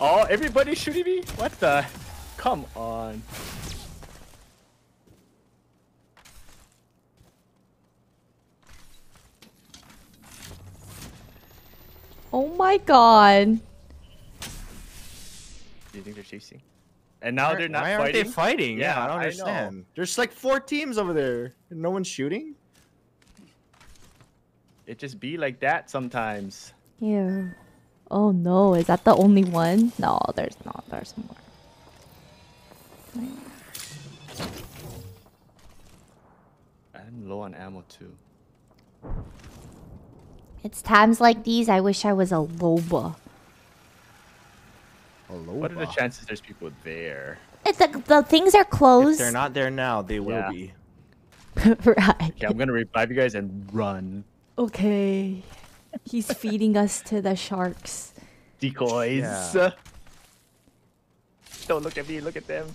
Oh, everybody's shooting me? What the? Come on. Oh my god. Do you think they're chasing? And now they're not Why aren't fighting. they fighting? Yeah, Yeah, I don't I know. understand. There's like four teams over there. No one's shooting. It just be like that sometimes. Yeah. Oh no, is that the only one? No, there's not. There's more. I'm low on ammo too. It's times like these I wish I was a loba. Hello. What are the chances there's people there? It's the, the things are If closed. they're not there now, they will Yeah. be. [LAUGHS] right. Okay, I'm gonna revive you guys and run. Okay. He's [LAUGHS] feeding us to the sharks. Decoys. Yeah. Don't look at me, look at them.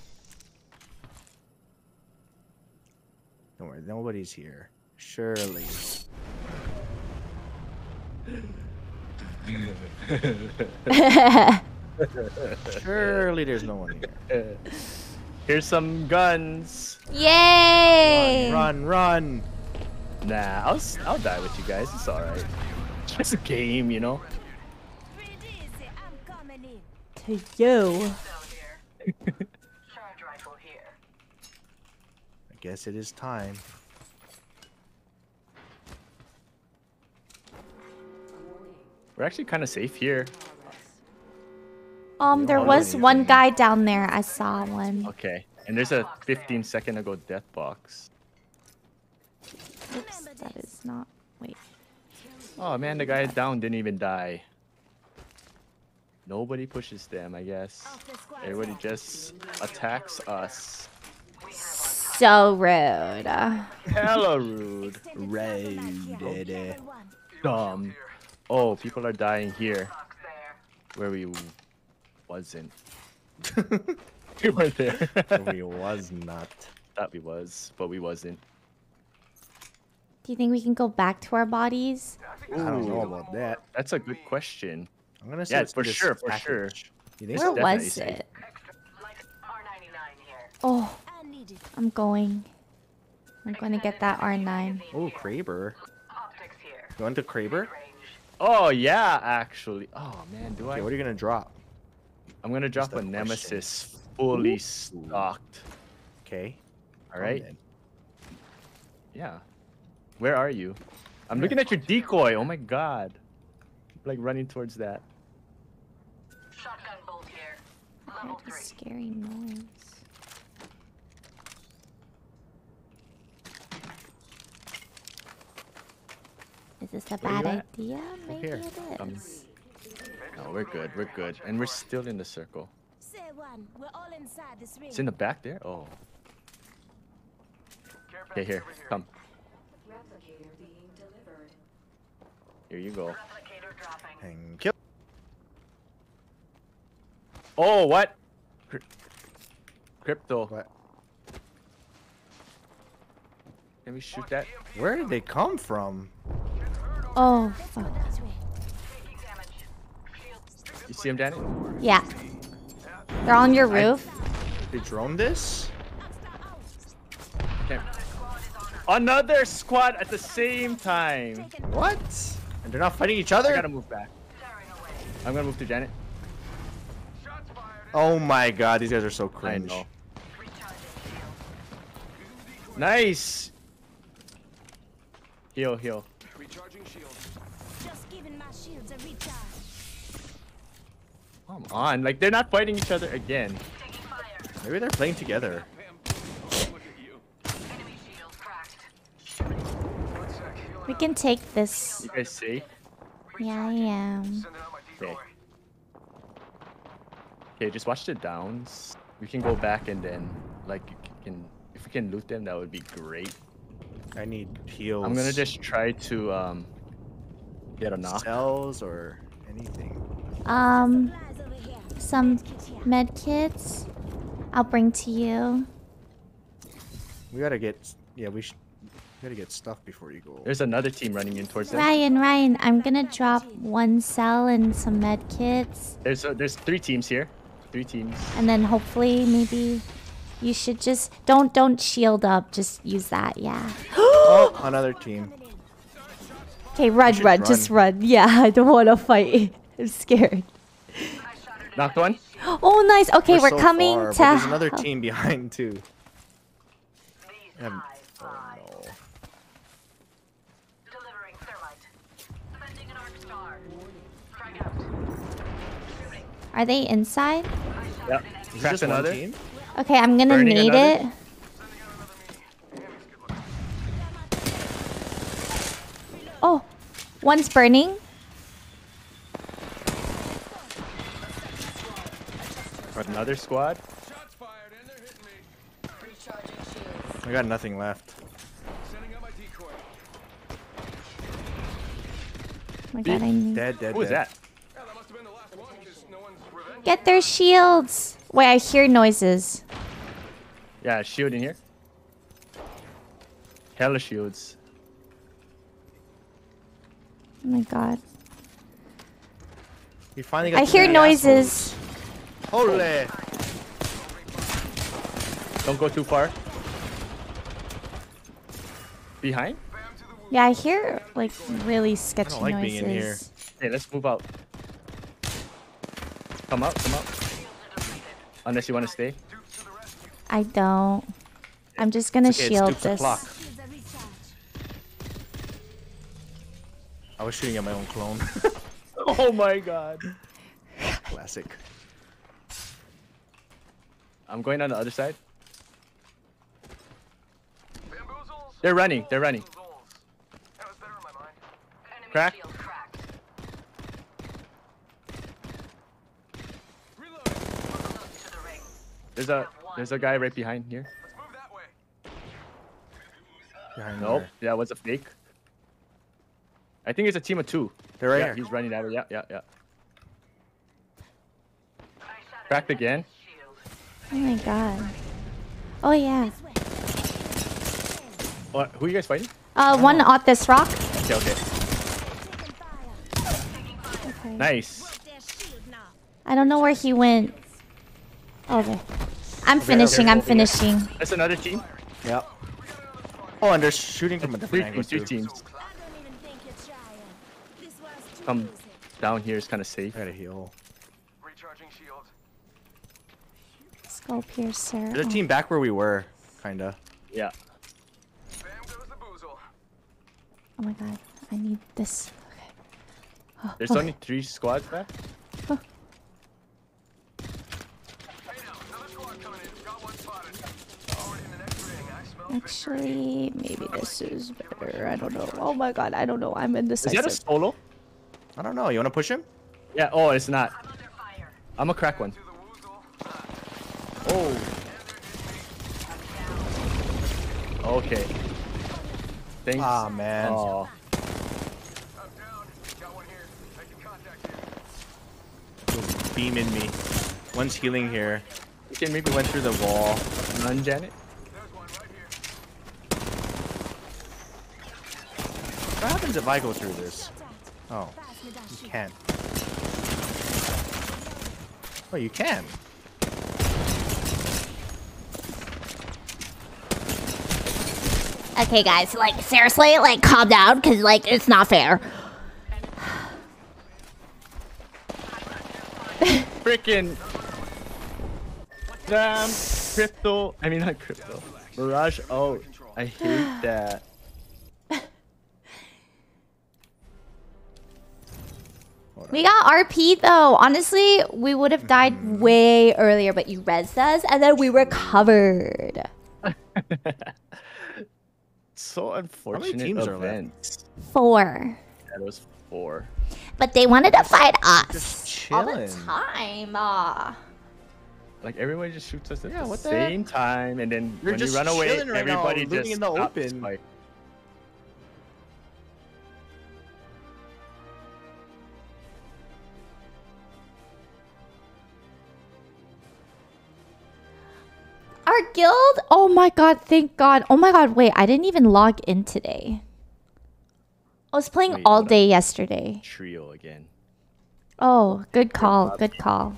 Don't worry, nobody's here. Surely. [LAUGHS] Surely there's no one here. Here's some guns. Yay! Run, run. Nah, I'll, s- I'll die with you guys. It's alright. [LAUGHS] It's a game, you know? Pretty easy, I'm coming in. To you. Cell here. Charge rifle here. I guess it is time. We're actually kind of safe here. Um, there was one guy down there. I saw one. Okay. And there's a 15 second ago death box. Oops, that is not. Wait. Oh man, the guy down didn't even die. Nobody pushes them, I guess. Off the squad. Everybody just attacks us. So rude. Hella rude. Extended Ray, flash here. dede. Level one. Dumb. Oh, people are dying here where we wasn't. [LAUGHS] we weren't there. we was not. Thought we was, but we wasn't. Do you think we can go back to our bodies? I don't know about that. That's a good question. I'm gonna say Yeah, for this sure, for sure. You think Where was safe. it? Extra, like R99 here. Oh, I need it. I'm going. I'm going to get that R9. Oh, Kraber. Optics here. You want the Kraber? Oh yeah, actually. Oh man, do I? What are you gonna drop? I'm gonna drop the a question. Nemesis fully stocked. Okay. All right. then. Yeah. Where are you? I'm looking at your decoy. Oh my god. Like running towards that. Shotgun bolt here. Level What a three. scary noise. Is this a Where bad idea? Maybe here. it Um, is. No, we're good. We're good. And we're still in the circle. Say one. We're all inside this ring. It's in the back there? Oh. Okay, here. Come. Here you go. Replicator dropping. And kill. Oh, what? Cry- Crypto. What? Can we shoot that? Where did they come from? Oh, fuck. that way. Taking damage. Shield. You see him, Danny? Yeah. They're on your roof. They drone this? Okay. Another squad at the same time. What? And they're not fighting each other? I other? gotta move back. I'm gonna move to Janet. Oh my god, these guys are so I cringe. know. Nice. Heal, heal. Recharging shield. Just giving my shields a recharge. Come on, like they're not fighting each other again. Maybe they're playing together. Look at you. Enemy shield cracked. One sec. Healing We can take this. You guys safe? Yeah, I am. Sending out my Okay. Okay, just watch the downs. We can go back and then, like, can if we can loot them, that would be great. I need heals. I'm gonna just try to um get a knock. cells or anything. Um, Supplies over here. some Kit med kits. I'll bring to you. We gotta get. Yeah, we should. We gotta get stuff before you go. There's another team running in towards them. Ryan, Ryan, I'm gonna drop one cell and some med kits, There's uh, there's three teams here. Three teams. and then hopefully maybe you should just don't don't shield up. Just use that. Yeah. [GASPS] Oh, another team. Okay, run, should run, just run. Yeah, [LAUGHS] I don't want to fight. [LAUGHS] I'm scared. Knocked one. Oh, nice. Okay, we're, so coming far, to. but There's another team behind too. Are they inside? Yep. Is it just another. team? Okay, I'm gonna Burning need another? it. Oh, one's burning. Got another squad. Shots fired and they're hitting me. I got nothing left. Sending out my decoy. Oh my god, I need. Dead, dead, Who dead. that? That must have been the last one because no one's revenge. Get their shields. Wait, I hear noises. Yeah, shield in here. Hella shields. Oh my god. We finally got I hear noises. assholes. Holy! Don't go too far. Behind? Yeah, I hear like really sketchy I don't like noises. being in here. Hey, let's move out. Come up, come up. Unless you want to stay. I don't. I'm just gonna okay, shield this. o'clock. Shields a recharge. I was shooting at my own clone. [LAUGHS] Oh my god. Classic. I'm going on the other side. Bamboozles. They're running, they're running. Bamboozles. That was better in my mind. Enemy Crack. shield cracked. Reload. Close to the ring. There's a there's a guy right behind here. Let's move that way. Behind Nope, there. that was a fake. I think it's a team of two. They're right yeah, here. he's running at way. Yeah, yeah, yeah. I Cracked again. Oh my god. Oh yeah. What? Who are you guys fighting? Uh, one on this rock. Okay, okay. Okay. Nice. Break their shield now. I don't know where he went. There. I'm finishing. I'm over there. finishing. That's another team. Yep. Oh, and they're shooting from a Three different angle teams, three too. teams. I don't even think you're trying. This was too Come down here is kind of safe. I gotta heal. Recharging shield. Skull piercer. There's a team back where we were, kinda. Yeah. Bam goes the Oh my god, I need this. Okay. Oh, There's okay. only three squads left. Actually, maybe this is better. I don't know. Oh my god, I don't know. I'm Is indecisive. that a solo? I don't know. You want to push him? Yeah. Oh, it's not. I'm a crack one. Oh. Okay. Thanks. Ah, man. Oh. Beaming me. One's healing here. You maybe went through the wall. run, Janet. What happens if I go through this? Oh, you can. Oh, you can. Okay, guys, like seriously, like calm down, cause like it's not fair. Freaking. Damn. Crypto. I mean, not crypto. Mirage. Oh, I hate that. We got RP though. Honestly, we would have died way earlier, but you rezzed us, and then we recovered. [LAUGHS] So unfortunate teams are left? Four. That was four. But they wanted to fight us Just all the time. Like everyone just shoots us at Yeah, the what the same time, and then You're when just you run away, right everybody looting just in the open. fight. Our guild? Oh my god, thank god. Oh my god, wait, I didn't even log in today. I was playing Wait, all day yesterday. Trio again. Oh, good call, good call.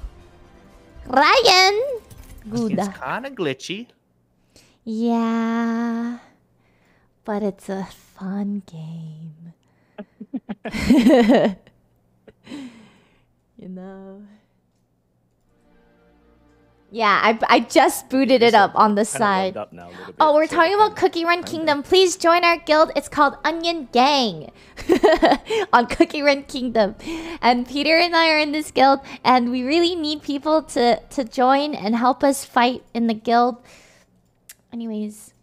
Ryan! Good. It's kind of glitchy. Yeah. But it's a fun game. [LAUGHS] [LAUGHS] you know. Yeah, I, I just booted it up on the side. up now a little bit, Oh, we're so talking about Cookie Run Kingdom. Please join our guild. It's called Onion Gang [LAUGHS] on Cookie Run Kingdom. And Peter and I are in this guild, and we really need people to, to join and help us fight in the guild. Anyways,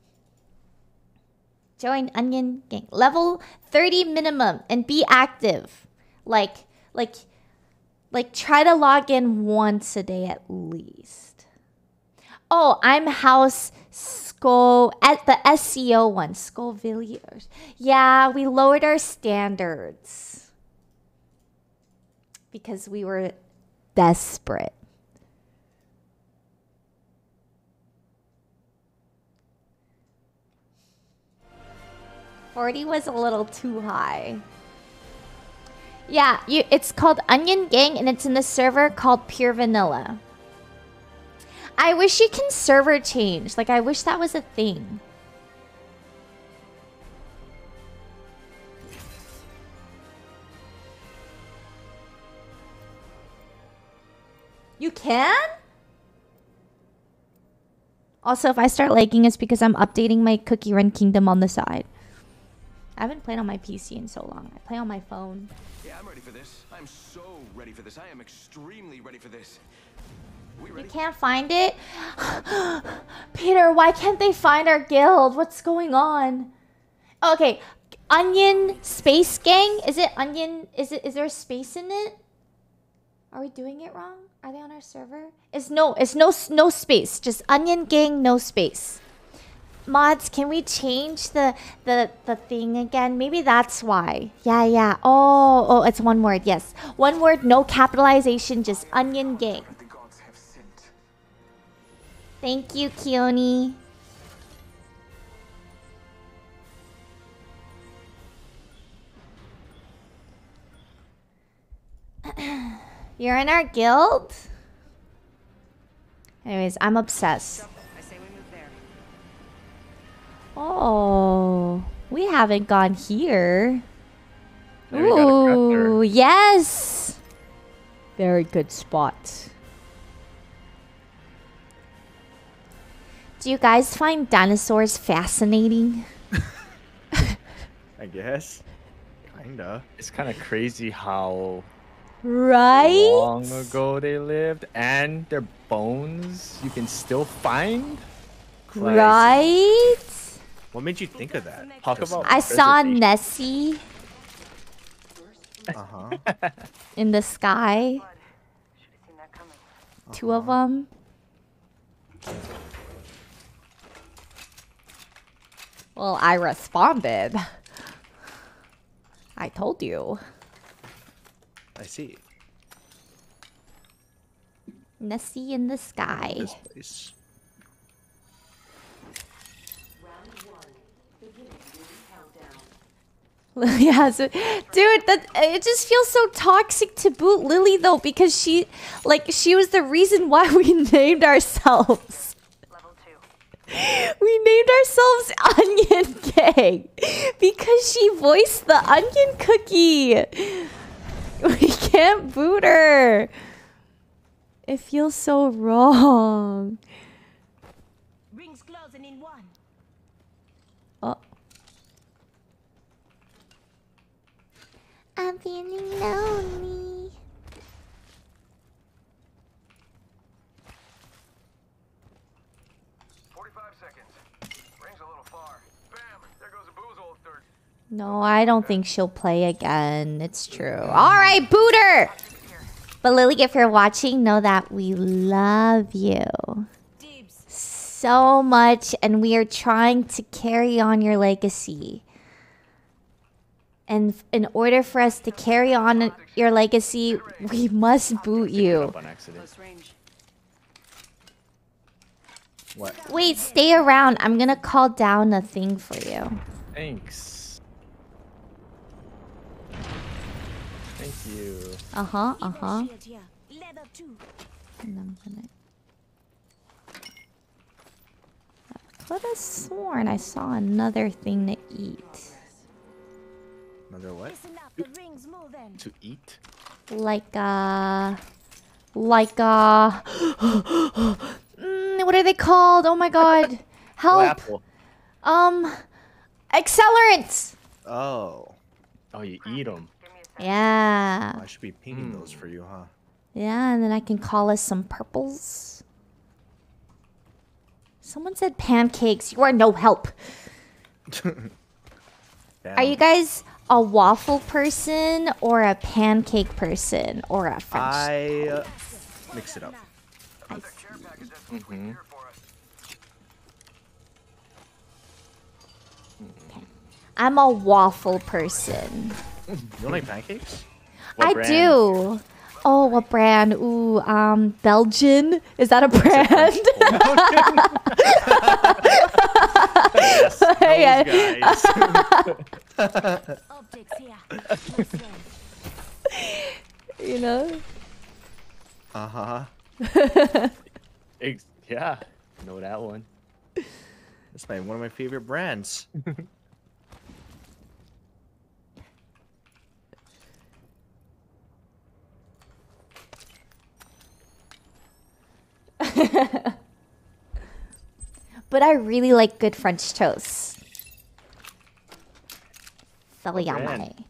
join Onion Gang. Level 30 minimum and be active. Like, like, like try to log in once a day at least. Oh, I'm House Skull at the SEO one, Skullvilliers. Yeah, we lowered our standards because we were desperate. Forty was a little too high. Yeah, you, it's called Onion Gang, and it's in the server called Pure Vanilla. I wish you can server change. Like, I wish that was a thing. You can? Also, if I start lagging, it's because I'm updating my Cookie Run Kingdom on the side. I haven't played on my PC in so long. I play on my phone. Yeah, I'm ready for this. I'm so ready for this. I am extremely ready for this. We You can't find it? [GASPS] Peter, why can't they find our guild? What's going on? Okay, Onion Space Gang? Is it Onion? Is it? Is there a space in it? Are we doing it wrong? Are they on our server? It's no. It's no. No space. Just Onion Gang. No space. Mods, can we change the the the thing again? Maybe that's why. Yeah, yeah. Oh, oh, it's one word. Yes, one word. No capitalization. Just Onion Gang. Thank you, Keone. [CLEARS THROAT] You're in our guild? Anyways, I'm obsessed. I say we move there. Oh, we haven't gone here. There we got a cracker. Ooh, yes. Very good spot. Do you guys find dinosaurs fascinating? [LAUGHS] I guess. Kinda. It's kind of crazy how Right? long ago they lived and their bones you can still find. Like, Right? What made you think of that? Talk about I saw. Nessie Uh huh. in the sky. Should have seen that coming. Two of them. Well, I responded. I told you. I see. Nessie in the sky. This place. [LAUGHS] yeah, so, dude, that it just feels so toxic to boot Lily though because she, like, she was the reason why [LAUGHS] we named ourselves. Level two. We named ourselves [LAUGHS] Onion Gang because she voiced the onion cookie. [LAUGHS] We can't boot her. It feels so wrong. Rings closing in one. Oh. I'm feeling lonely. Forty-five seconds. Rings a little far. Bam! There goes a booze old third. No, I don't think she'll play again. It's true. All right, booter. But Lily, if you're watching, know that we love you so much, and we are trying to carry on your legacy. And in order for us to carry on your legacy, we must boot you. Up on accident. Close range. What? Wait, stay around. I'm gonna call down a thing for you. Thanks. Thank you. Uh huh. Uh huh. Shield here. Level two. And I'm gonna. I could have sworn I saw another thing to eat. Another what? The rings moving. To eat? Like uh like uh [GASPS] mm, what are they called? Oh my god. Help. apple. Um accelerants. Oh. Oh, you eat them. Yeah. I should be pinging those for you, huh? Yeah, and then I can call us some purples. Someone said pancakes. You are no help. [LAUGHS] Are you guys a waffle person or a pancake person or a French? I uh, mix it up. I. Mm-hmm. I'm a waffle person. You don't like pancakes? What I brand? do. Oh, what brand? Ooh, um, Belgian. Is that a brand? [LAUGHS] [LAUGHS] Yes, those Yeah. guys. Optics here. Close range. you know. [LAUGHS] uh huh. Yeah, know that one. That's my one of my favorite brands. [LAUGHS] But I really like good French toast. Saliyamai.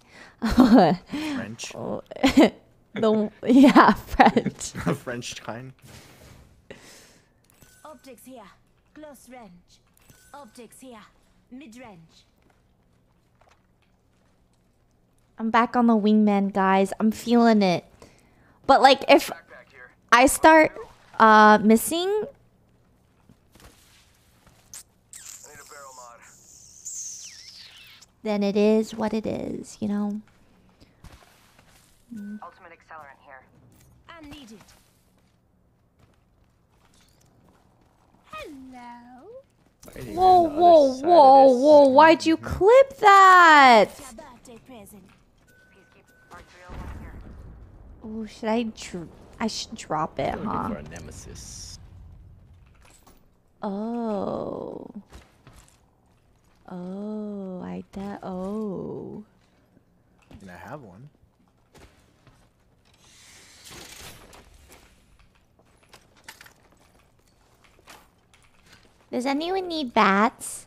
French. [LAUGHS] Oh, [LAUGHS] the yeah, French. French kind. Optics here. Close range. Optics here. Mid range. I'm back on the wingman, guys. I'm feeling it. But like, if Backpack here. I start uh missing, need a barrel mod. then it is what it is, you know. Ultimate accelerant here. I need it. Hello. Fighting Whoa, on the other whoa, whoa, whoa! Why'd you clip that? It's your birthday present. Peacekeeper, part 301 here. Oh, should I? Dr- I should drop it, Looking huh? for a nemesis. Oh. Oh, I de- oh. And I have one. Does anyone need bats?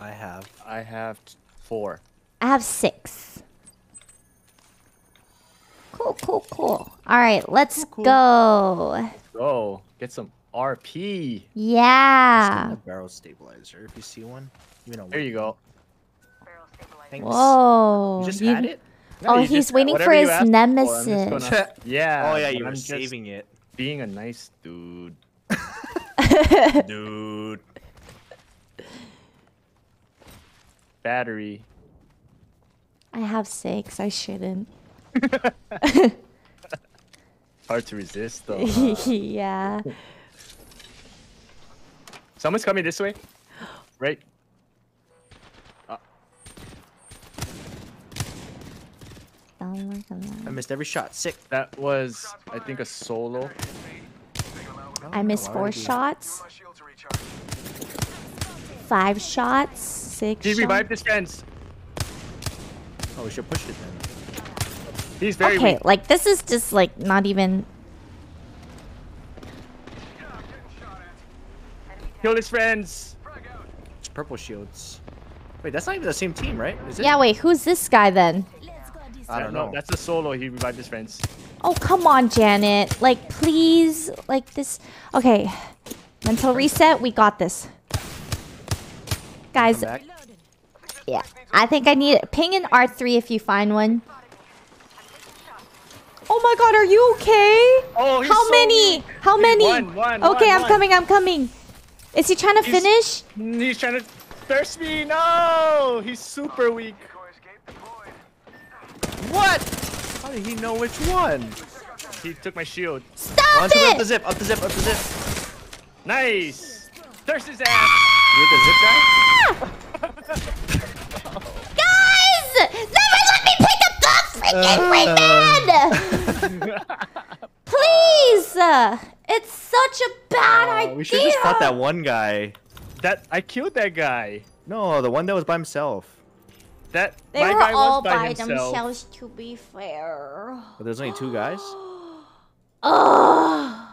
I have. I have t- four. I have six. Cool, cool, cool. All right, let's go. Go get some RP. Yeah. A barrel stabilizer. If you see one, you know. There you go. Thanks. Whoa. You just you- had it. Oh, no, Oh, he's waiting for his asked for, nemesis. gonna- [LAUGHS] yeah. Oh yeah, you but were I'm just saving it, Being a nice dude. [LAUGHS] dude. Battery. I have six. I shouldn't. [LAUGHS] Hard to resist though. huh? [LAUGHS] yeah. Someone's coming this way. Right. Uh. I missed every shot. Sick. That was, I think, a solo. I missed four shots. Five shots. Six. He shots. revived his friends. Oh, we should push it then. He's very Okay, weak. like this is just like not even. Kill his friends. It's purple shields. Wait, that's not even the same team, right? Is it? Yeah, wait, who's this guy then? Let's go this I don't know. That's a solo. He revived his friends. Oh, come on, Janet. Like, please. Like this. Okay. Mental reset. We got this. Guys, yeah. I think I need ping in R3 if you find one. Oh my god, are you okay? Oh, he's How so many? weak. How many? one, one, okay, one, I'm one. coming, I'm coming. Is he trying to He's- finish? He's trying to thirst me. No, he's super weak. What? How did he know which one? He took my shield. Stop On to the, up the zip, up the zip, up the zip. Nice. Thirst his ass. You're the zip guy? Ah! [LAUGHS] freaking ring uh. [LAUGHS] Please! Uh, it's such a bad idea. We should just fought that one guy. That I killed that guy. No, the one that was by himself. That They my were guy all was by, by himself. themselves, to be fair. But there's only two guys. [GASPS] Ugh.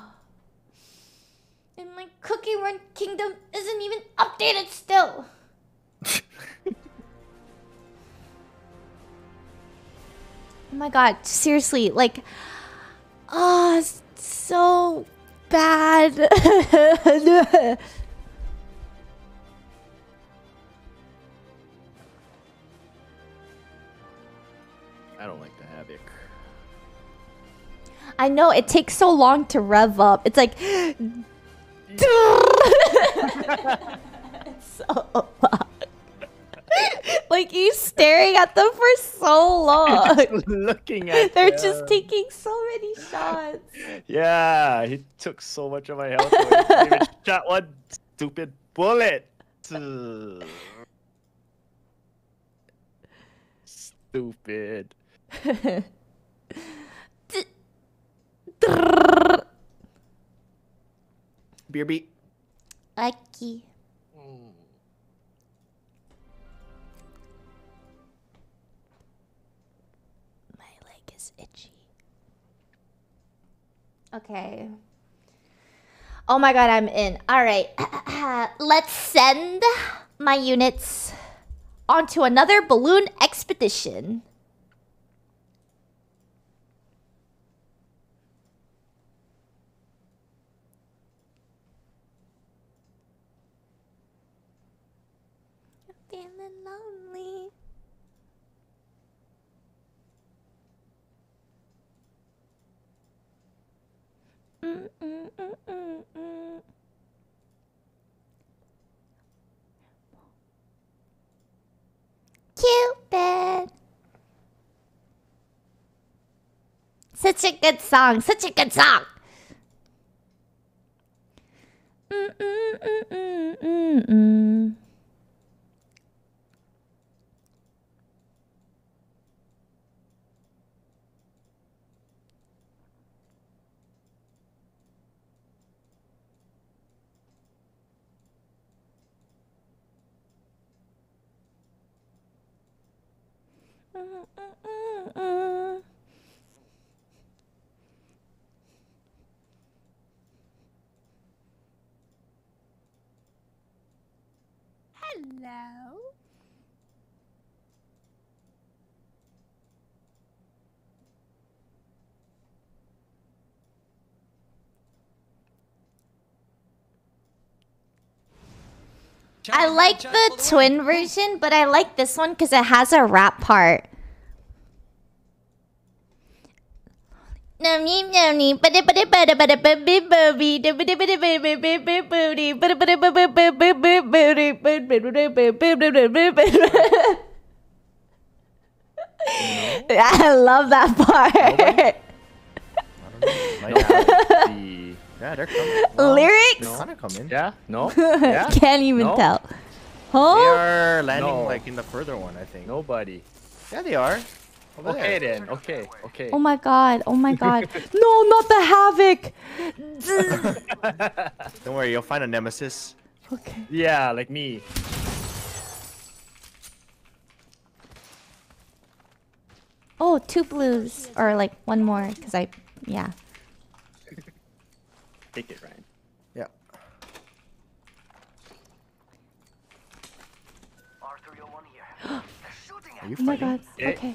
And my Cookie Run Kingdom isn't even updated still. [LAUGHS] oh my god, seriously, like, ah, it's so bad. [LAUGHS] I don't like the havoc. I know it takes so long to rev up. It's like [GASPS] [LAUGHS] it's so long. [LAUGHS] like you staring at them for so long. [LAUGHS] Looking at them. They're them. just taking so many shots. Yeah, he took so much of my health away. [LAUGHS] Shot one stupid bullet. Stupid. [LAUGHS] Beer beat. Lucky. Is itchy. Okay. Oh my god, I'm in. All right. [CLEARS THROAT] Let's send my units onto another balloon expedition. Feeling lonely. Cupid. Such a good song. Such a good song. Mm, mm, mm, mm Hello. I like the twin version, but I like this one because it has a rap part. I love that part. Might the... Yeah, they're coming. Lyrics? No. Kind of coming. Yeah? No? [LAUGHS] Yeah? Can't even No? tell. They Huh? are landing No. like in the further one, I think. Nobody. Yeah, they are. Over Okay then. Okay. Okay. Oh my god. Oh my god. [LAUGHS] no, not the havoc. [LAUGHS] Don't worry, you'll find a nemesis. okay. Yeah, like me. Oh, two blues or like one more because I yeah. Take it, Ryan. Yeah. [GASPS] R301 here. Are you Oh my fighting? god. Eh. Okay.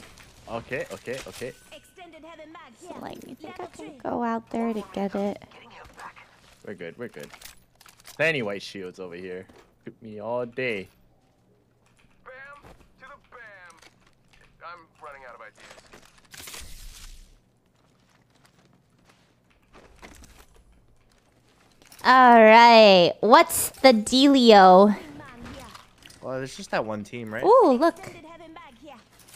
Okay. Okay. Okay. Okay. Extended heavy mag here. So, like, you think I can three. go out there to get it? We're good. We're good. Plenty white shields over here. Took me all day. Bam to the bam. I'm running out of ideas. All right. What's the dealio? Well, it's just that one team, right? Ooh, look.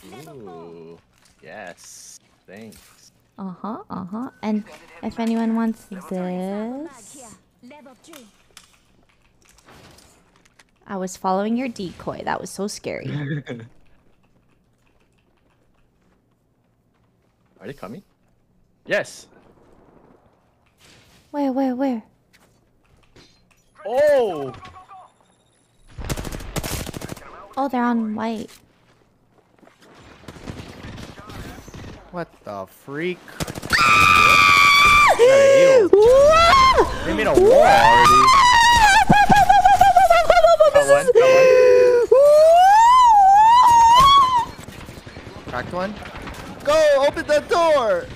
Ooh. Yes. Thanks. Uh huh. Uh huh. And if anyone wants this, I was following your decoy. That was so scary. [LAUGHS] Are they coming? Yes. where, where, where? Oh. Oh, they're on white. What the freak? They made a wall already. Got one. Got one. Cracked one. Go! Open the door!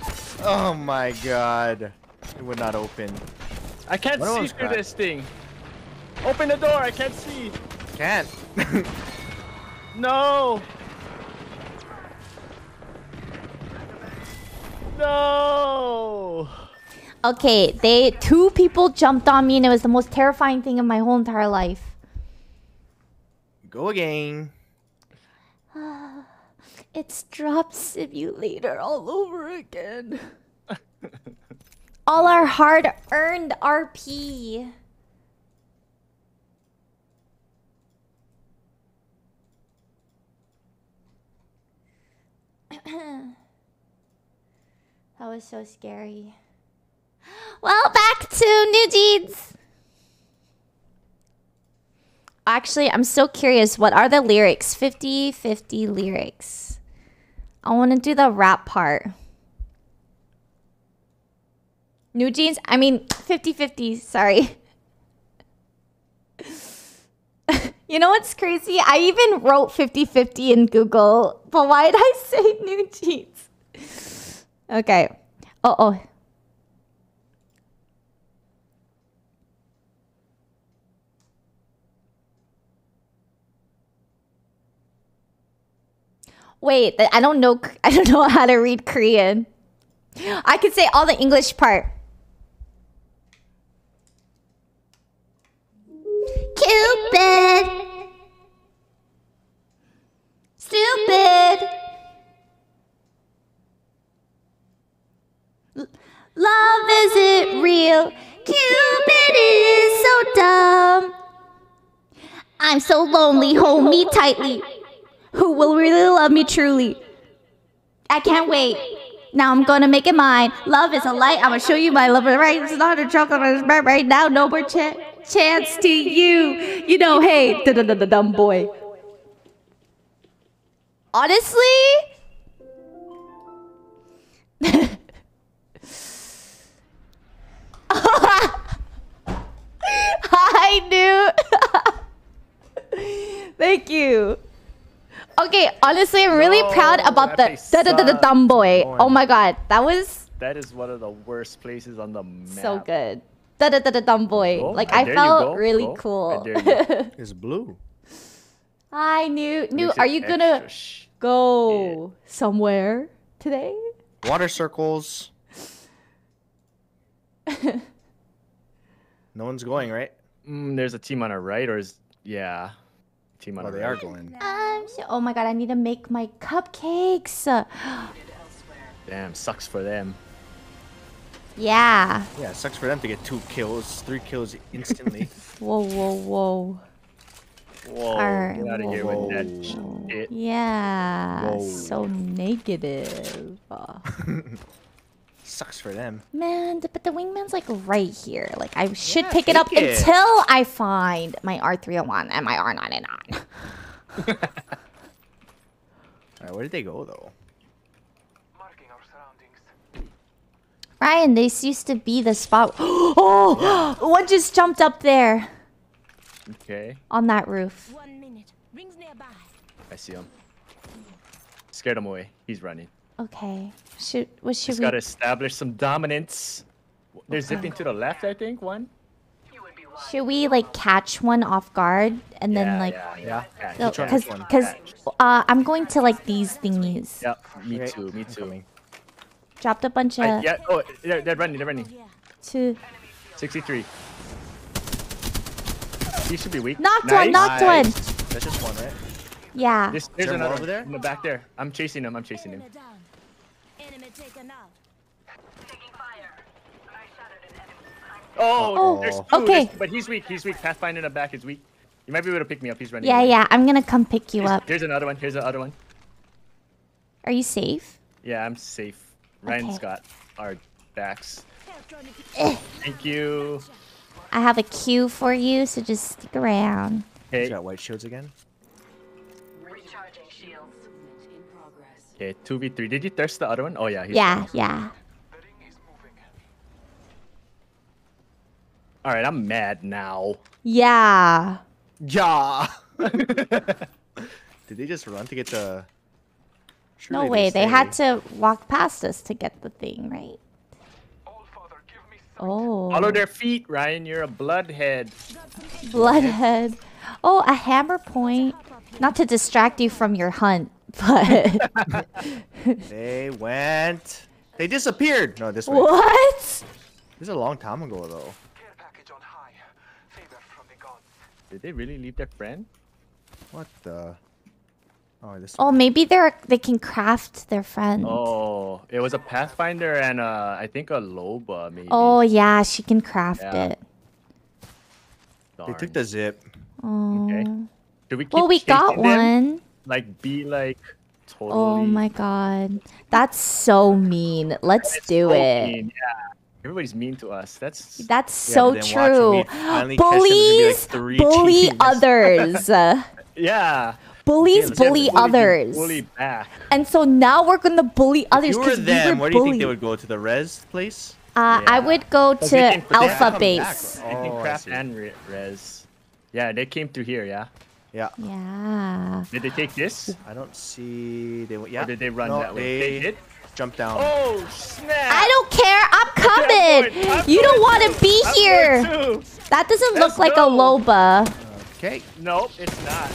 Oh my god. It would not open. I can't of see through cracked. this thing. Open the door. I can't see. Can't. [LAUGHS] No. No. Okay, they two people jumped on me, and it was the most terrifying thing in my whole entire life. Go again. [SIGHS] It's drop simulator all over again. [LAUGHS] all our hard-earned RP. [CLEARS THROAT] that was so scary. [GASPS] Well, back to NewJeans. Actually, I'm so curious. What are the lyrics? 50 50 lyrics. I want to do the rap part. NewJeans? I mean, 50 50. Sorry. [LAUGHS] you know what's crazy? I even wrote 50 50 in Google, but why did I say [LAUGHS] NewJeans? Okay. Oh, oh. Wait, I don't know. [LAUGHS] I don't know how to read Korean. I can say all the English part. Cupid, stupid. Love isn't real. Cupid is so dumb. I'm so lonely. Hold me tightly. Who will really love me truly? I can't wait. Now I'm gonna make it mine. Love is a light. I'm gonna show you my love. Right, it's not a. It's right, right now. No more cha- chance to you. You know, hey, dumb boy. Honestly, I knew. [LAUGHS] Thank you. Okay, honestly, I'm really No, proud about that the place da da da da dumb boy. Boy. Oh my god, that was That is one of the worst places on the map. so good. da da da da dumb boy. Oh, like I I dare you, felt go, really go. I cool. dare. [LAUGHS] It's blue. Hi, new new. Are you gonna extra sh- go somewhere today? Water circles. [LAUGHS] no one's going, right? Mm, there's a team on our right, or is yeah, team on Oh, our they are going. Um. so- oh my god, I need to make my cupcakes. Damn, sucks for them. yeah. Yeah, it sucks for them to get two kills, three kills instantly. [LAUGHS] Whoa, whoa, whoa. Whoa, Alright, get out of here with that whoa. shit. Yeah. Whoa. So negative. [LAUGHS] Sucks for them. Man, but the wingman's like right here. Like I should Yeah, pick it up it. until I find my R301 and my R99. [LAUGHS] Alright, where did they go though? Marking our surroundings. Ryan, this used to be the spot. [GASPS] oh, [GASPS] one just jumped up there Okay, on that roof. One minute. Rings nearby. I see him. Scared him away. He's running. Okay. Should what should Just we? gotta establish some dominance. They're zipping to the left, I think. One. Should we like catch one off guard and then like? yeah, yeah. yeah. So, Which one? cause, Which one? cause, uh, I'm going to like these thingies. Yep, me Okay, too, me too. Dropped a bunch of I, yeah, oh, they're, they're running, they're running. Yeah. two. 63. He should be weak. Knocked one, knocked one. That's just one, right? Yeah. This, there's another over there? in the back there. I'm chasing him. I'm chasing him. Enemy down. Taken out. Taking fire. I shattered an enemy. Oh, Oh, there's two. Oh, okay. there's- but he's weak. He's weak. Pathfinder in the back is weak. You might be able to pick me up. He's running. Yeah, away. yeah. I'm gonna come pick you Here's, up. here's another one. Here's the other one. Are you safe? Yeah, I'm safe. Ryan's Okay. got our backs. Thank you. I have a queue for you, so just stick around. He's Okay, got white shields again. Okay, 2v3. Did you thirst the other one? Oh, yeah. He's Yeah, yeah. The ring is moving. All right, I'm mad now. Yeah. Yeah. [LAUGHS] Did they just run to get the? No Surely way. They had to walk past us to get the thing, right? Father, Oh. Follow their feet, Ryan. You're a bloodhead. Bloodhead. Oh, a hammer point. Not to distract you from your hunt, but [LAUGHS] They went. They disappeared. No, this way. what? This is a long time ago though. care package on high. Favor from the gods. Did they really leave their friend? What the? Oh, this. Oh, maybe they're they can craft their friend. Oh, it was a Pathfinder and uh, I think a Loba maybe. Oh yeah, she can craft Yeah. it. They took the zip. Oh. Okay. Should we keep Well, we got them? one. Like be like totally. Oh my god. That's so mean. Let's It's do so it. mean, Yeah. Everybody's mean to us. That's That's Yeah, so but then watch when true. we finally catch them, there's gonna be, like, Bullies bully teams. [LAUGHS] others. Yeah. Bullies let's bully Bully others. Bully back. And so now we're gonna bully If others you were because we them, were where do you think they would go to the res place? Uh, I would go to they can- but they have Alpha Base. back, I think Oh, I craft and re- res. Yeah, they came through here. Yeah. Yeah. Yeah. Did they take this? I don't see. They. Yeah. Or did they run no, that way? They They did. Jump down. Oh snap! I don't care. I'm I'm coming. I'm You don't want to be I'm here. That doesn't Let's look like go. a Loba. Okay. Nope, it's not.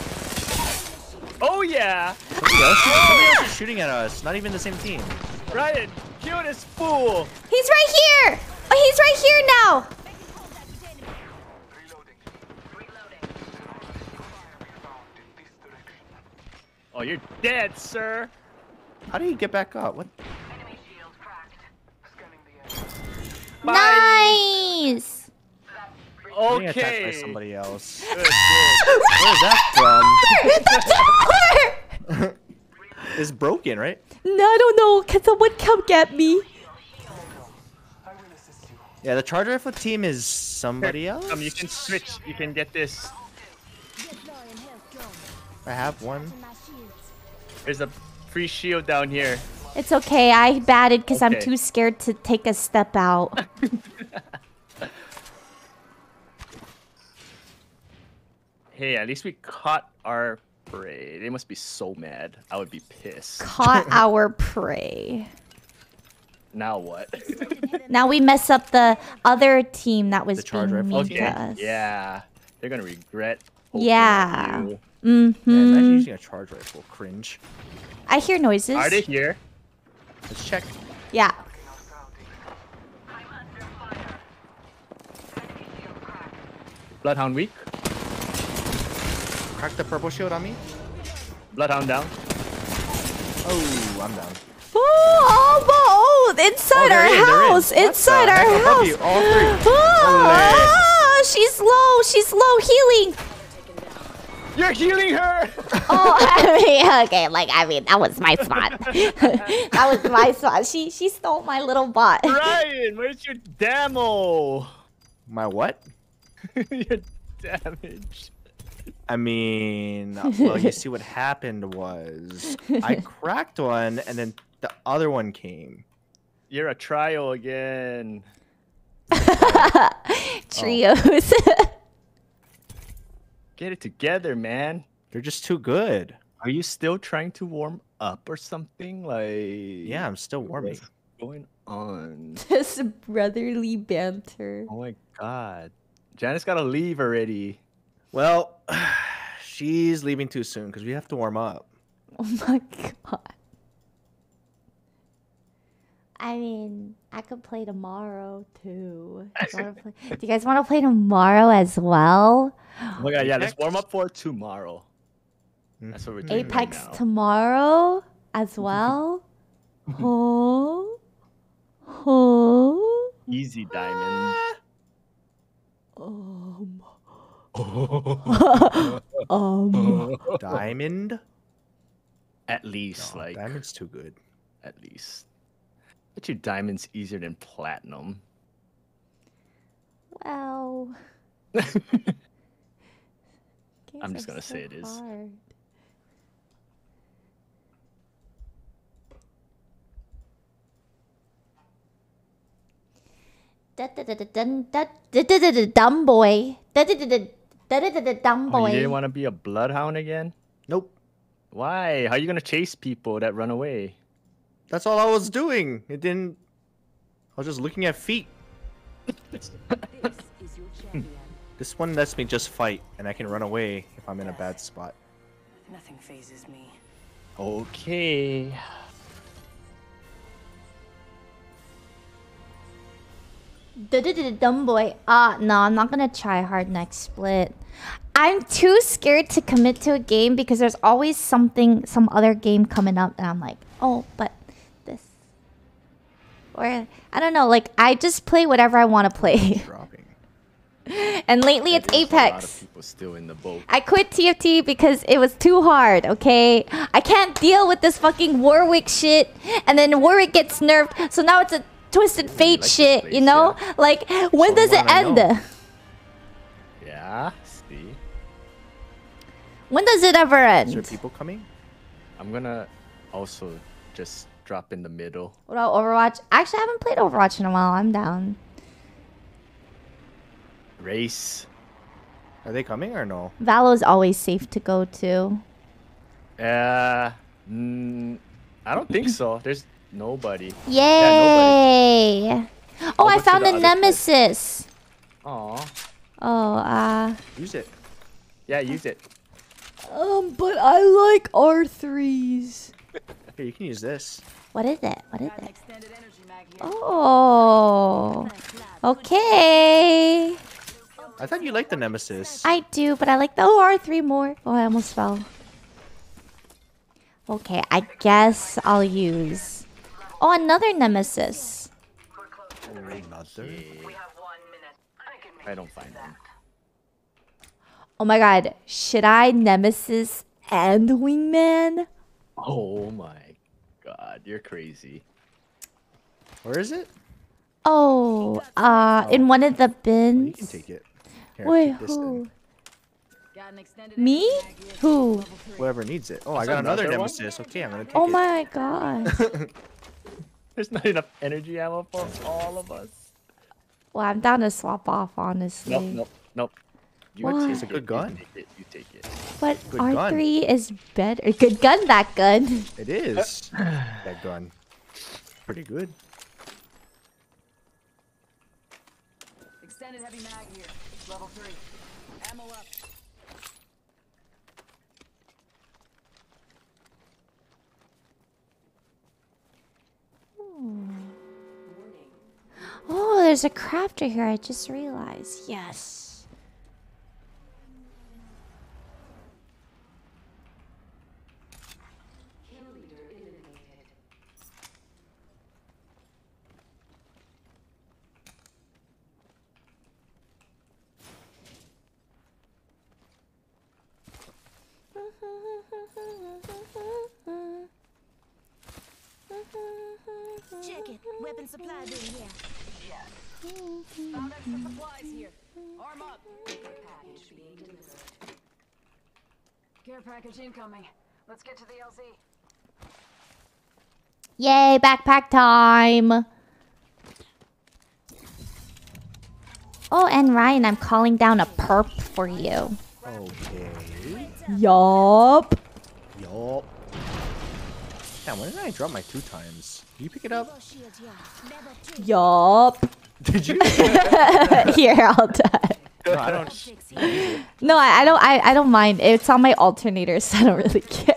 Oh yeah, Somebody else, ah! somebody else is shooting at us. Not even the same team. Ryan, kill this fool. He's right here. Oh, he's right here now. Reloading. Reloading. Found in this direction. Oh, you're dead, sir. How do you get back up? What? Enemy shield cracked. Scanning the air. Nice. Getting attacked by Okay. somebody else. Good, good. Where is that the tower. from? [LAUGHS] it's broken, right? No, I don't know. Can someone come get me? I will assist you. Yeah, the charger rifle team is somebody else. Um, you can switch. You can get this. Get low and health drone. I have one. My shields. There's a free shield down here. It's okay. I batted because I'm too scared to take a step out. [LAUGHS] Hey, at least we caught our prey. They must be so mad. I would be pissed. Caught [LAUGHS] our prey. Now what? [LAUGHS] Now we mess up the other team that was The being rifle? mean to okay. us. Yeah. They're gonna regret. Yeah. up you. Yeah, imagine Mm-hmm. using a charge rifle. Cringe. I hear noises. Are they here? Let's check. Yeah. I'm under fire. Enemy shield cracked. Bloodhound weak. Crack the purple shield on me. Bloodhound down. Oh, I'm down. Oh, oh, oh, inside they're our in, they're in. house. Inside our house. you, all three. [GASPS] Ah, she's low. She's low healing. You're healing her. [LAUGHS] Oh, [LAUGHS] I mean, okay, like I mean, that was my spot. [LAUGHS] that was my spot. She she stole my little bot. Ryan, where's your demo? My what? your damage. I mean, well, you see what happened was I cracked one, and then the other one came. You're a trial again. Trios. Get it together, man. They're just too good. Are you still trying to warm up or something? Like Yeah, I'm still warming. what's going on? [LAUGHS] Just brotherly banter. Oh my god. Janet's gotta leave already. Well, [SIGHS] she's leaving too soon because we have to warm up. Oh my [LAUGHS] god. I mean, I could play tomorrow too. [LAUGHS] Do you, play- Do you guys want to play tomorrow as well? Oh my god, yeah, let's warm up for tomorrow. That's what we're doing right Apex now. tomorrow as [LAUGHS] well? [LAUGHS] oh. Oh. Easy diamond. Um. um. Diamond? At least, No, like diamond's too good. at least. Bet your diamond's easier than platinum. Well. [LAUGHS] I'm just gonna so say it is. hard. Dumb boy. Dumb Oh, you didn't want to be a bloodhound again? Nope. Why? How are you gonna chase people that run away? That's all I was doing. It didn't. I was just looking at feet. This is your champion. This one lets me just fight, and I can run away if I'm in a bad spot. Nothing phases me. Okay. Dumb boy. Ah, no, I'm not gonna try hard next split. I'm too scared to commit to a game because there's always something, some other game coming up, and I'm like, oh, but this, or I don't know. Like I just play whatever I want to play, [LAUGHS] and lately it's There's A lot of Apex. still in the boat. I quit TFT because it was too hard, okay? I can't deal with this fucking Warwick shit. And then Warwick gets nerfed, so now it's a Twisted Fate like shit, place, you know? Like, when So does it wanna end? know. Yeah. See, When does it ever Is there people coming? I'm gonna also just drop in the middle. What about Overwatch? Actually, I haven't played Overwatch in a while. I'm down. Race. Are they coming or no? Valo's always safe to go to. Uh, mm, I don't think so. There's nobody. Yay! oh, I'll I found a nemesis. Aw. Oh, uh. Use it. Yeah, use it. Um, but I like R3s. Here, you can use this. What is it? What is Got it? extended energy mag here. Oh. Okay. I thought you liked the Nemesis. I do, but I like the OR3 more. Oh, I almost fell. Okay, I guess I'll use. Oh, another nemesis. Another. We have one minute. I I don't find them. Oh my god, should I nemesis and wingman? Oh my god, you're crazy. Where is it? Oh, uh, in one of the Oh, bins. you can take it. Here, Wait, keep who? Got an extended Me? energy mag here. Who? Whoever needs it. Oh, I got another another one? Nemesis. Okay, I'm gonna take Oh it. Oh my god. [LAUGHS] There's not enough energy ammo for all of us. Well, I'm down to swap off, honestly. Nope, nope, nope. You Why? take It's a good you gun. You take it. But R3 is better. Good gun, that gun. It is. [SIGHS] that gun. Pretty good. Extended heavy mag here. Level 3. Ammo up. Oh, there's a crafter here. I just realized. Yes. Check it. Weapon supply bin here. Found extra supplies here. Arm up. Package being delivered. Care package incoming. Let's get to the LZ. Yay, backpack time. Oh, and Ryan, I'm calling down a perp for you. Okay. Yup. Yup. Damn, when did I drop my two times? Did you pick it up? Level shield here. Level three. Yup. [LAUGHS] Did you? [LAUGHS] Here, I'll die. no, I don't. No, I, I don't. I, I don't mind. It's on my alternator, [LAUGHS] so I don't really care.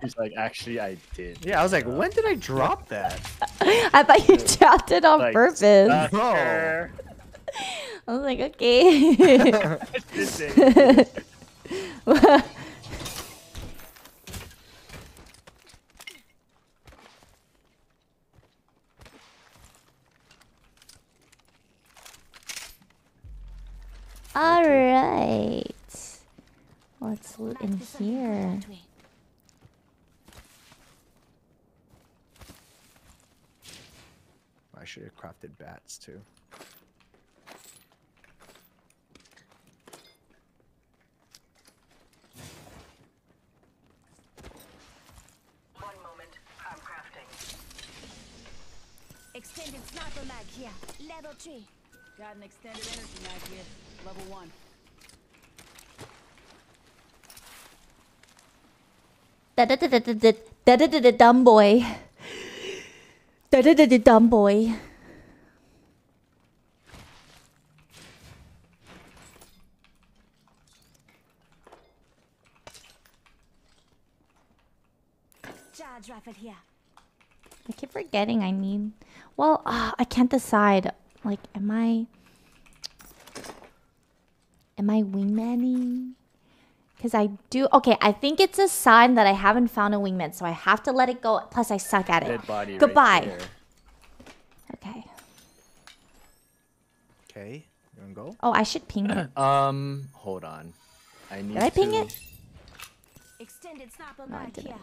He's like, actually, I did. Yeah, I was like, when did I drop that? I thought you dropped it on Like, purpose. sucker. I was like, okay. [LAUGHS] All right. Let's loot in here. I should have crafted bats too. One moment. I'm crafting. Extended sniper mag here. Level three. Got an extended energy mag here. Level one. Da da da da da da da da da da dumb boy. Da da da da dumb boy. Charge rifle here. I keep forgetting I need. Well, uh, I can't decide. Like, am I. Am I wingmaning? Because I do. Okay, I think it's a sign that I haven't found a wingman, so I have to let it go. Plus, I suck at it. Dead body. right Goodbye. there. Okay. Okay, you wanna go? Oh, I should ping it. [CLEARS THROAT] Um, hold on. I need Did I ping to... it? Extended sniper No, I mag didn't.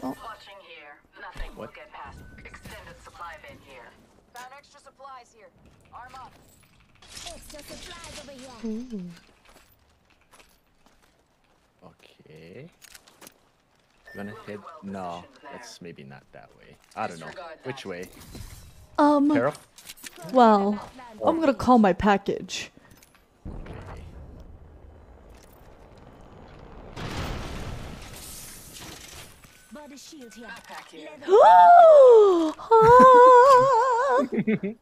Here. Level four. Watching here. Nothing What? will get past. Extended supply bin here. Found extra supplies here. Arm up. Extra supplies over here. Okay. Gonna head. No, that's maybe not that way. I don't know. Which way? Um, Carol? well, I'm gonna call my package. Body shield here. Backpack here.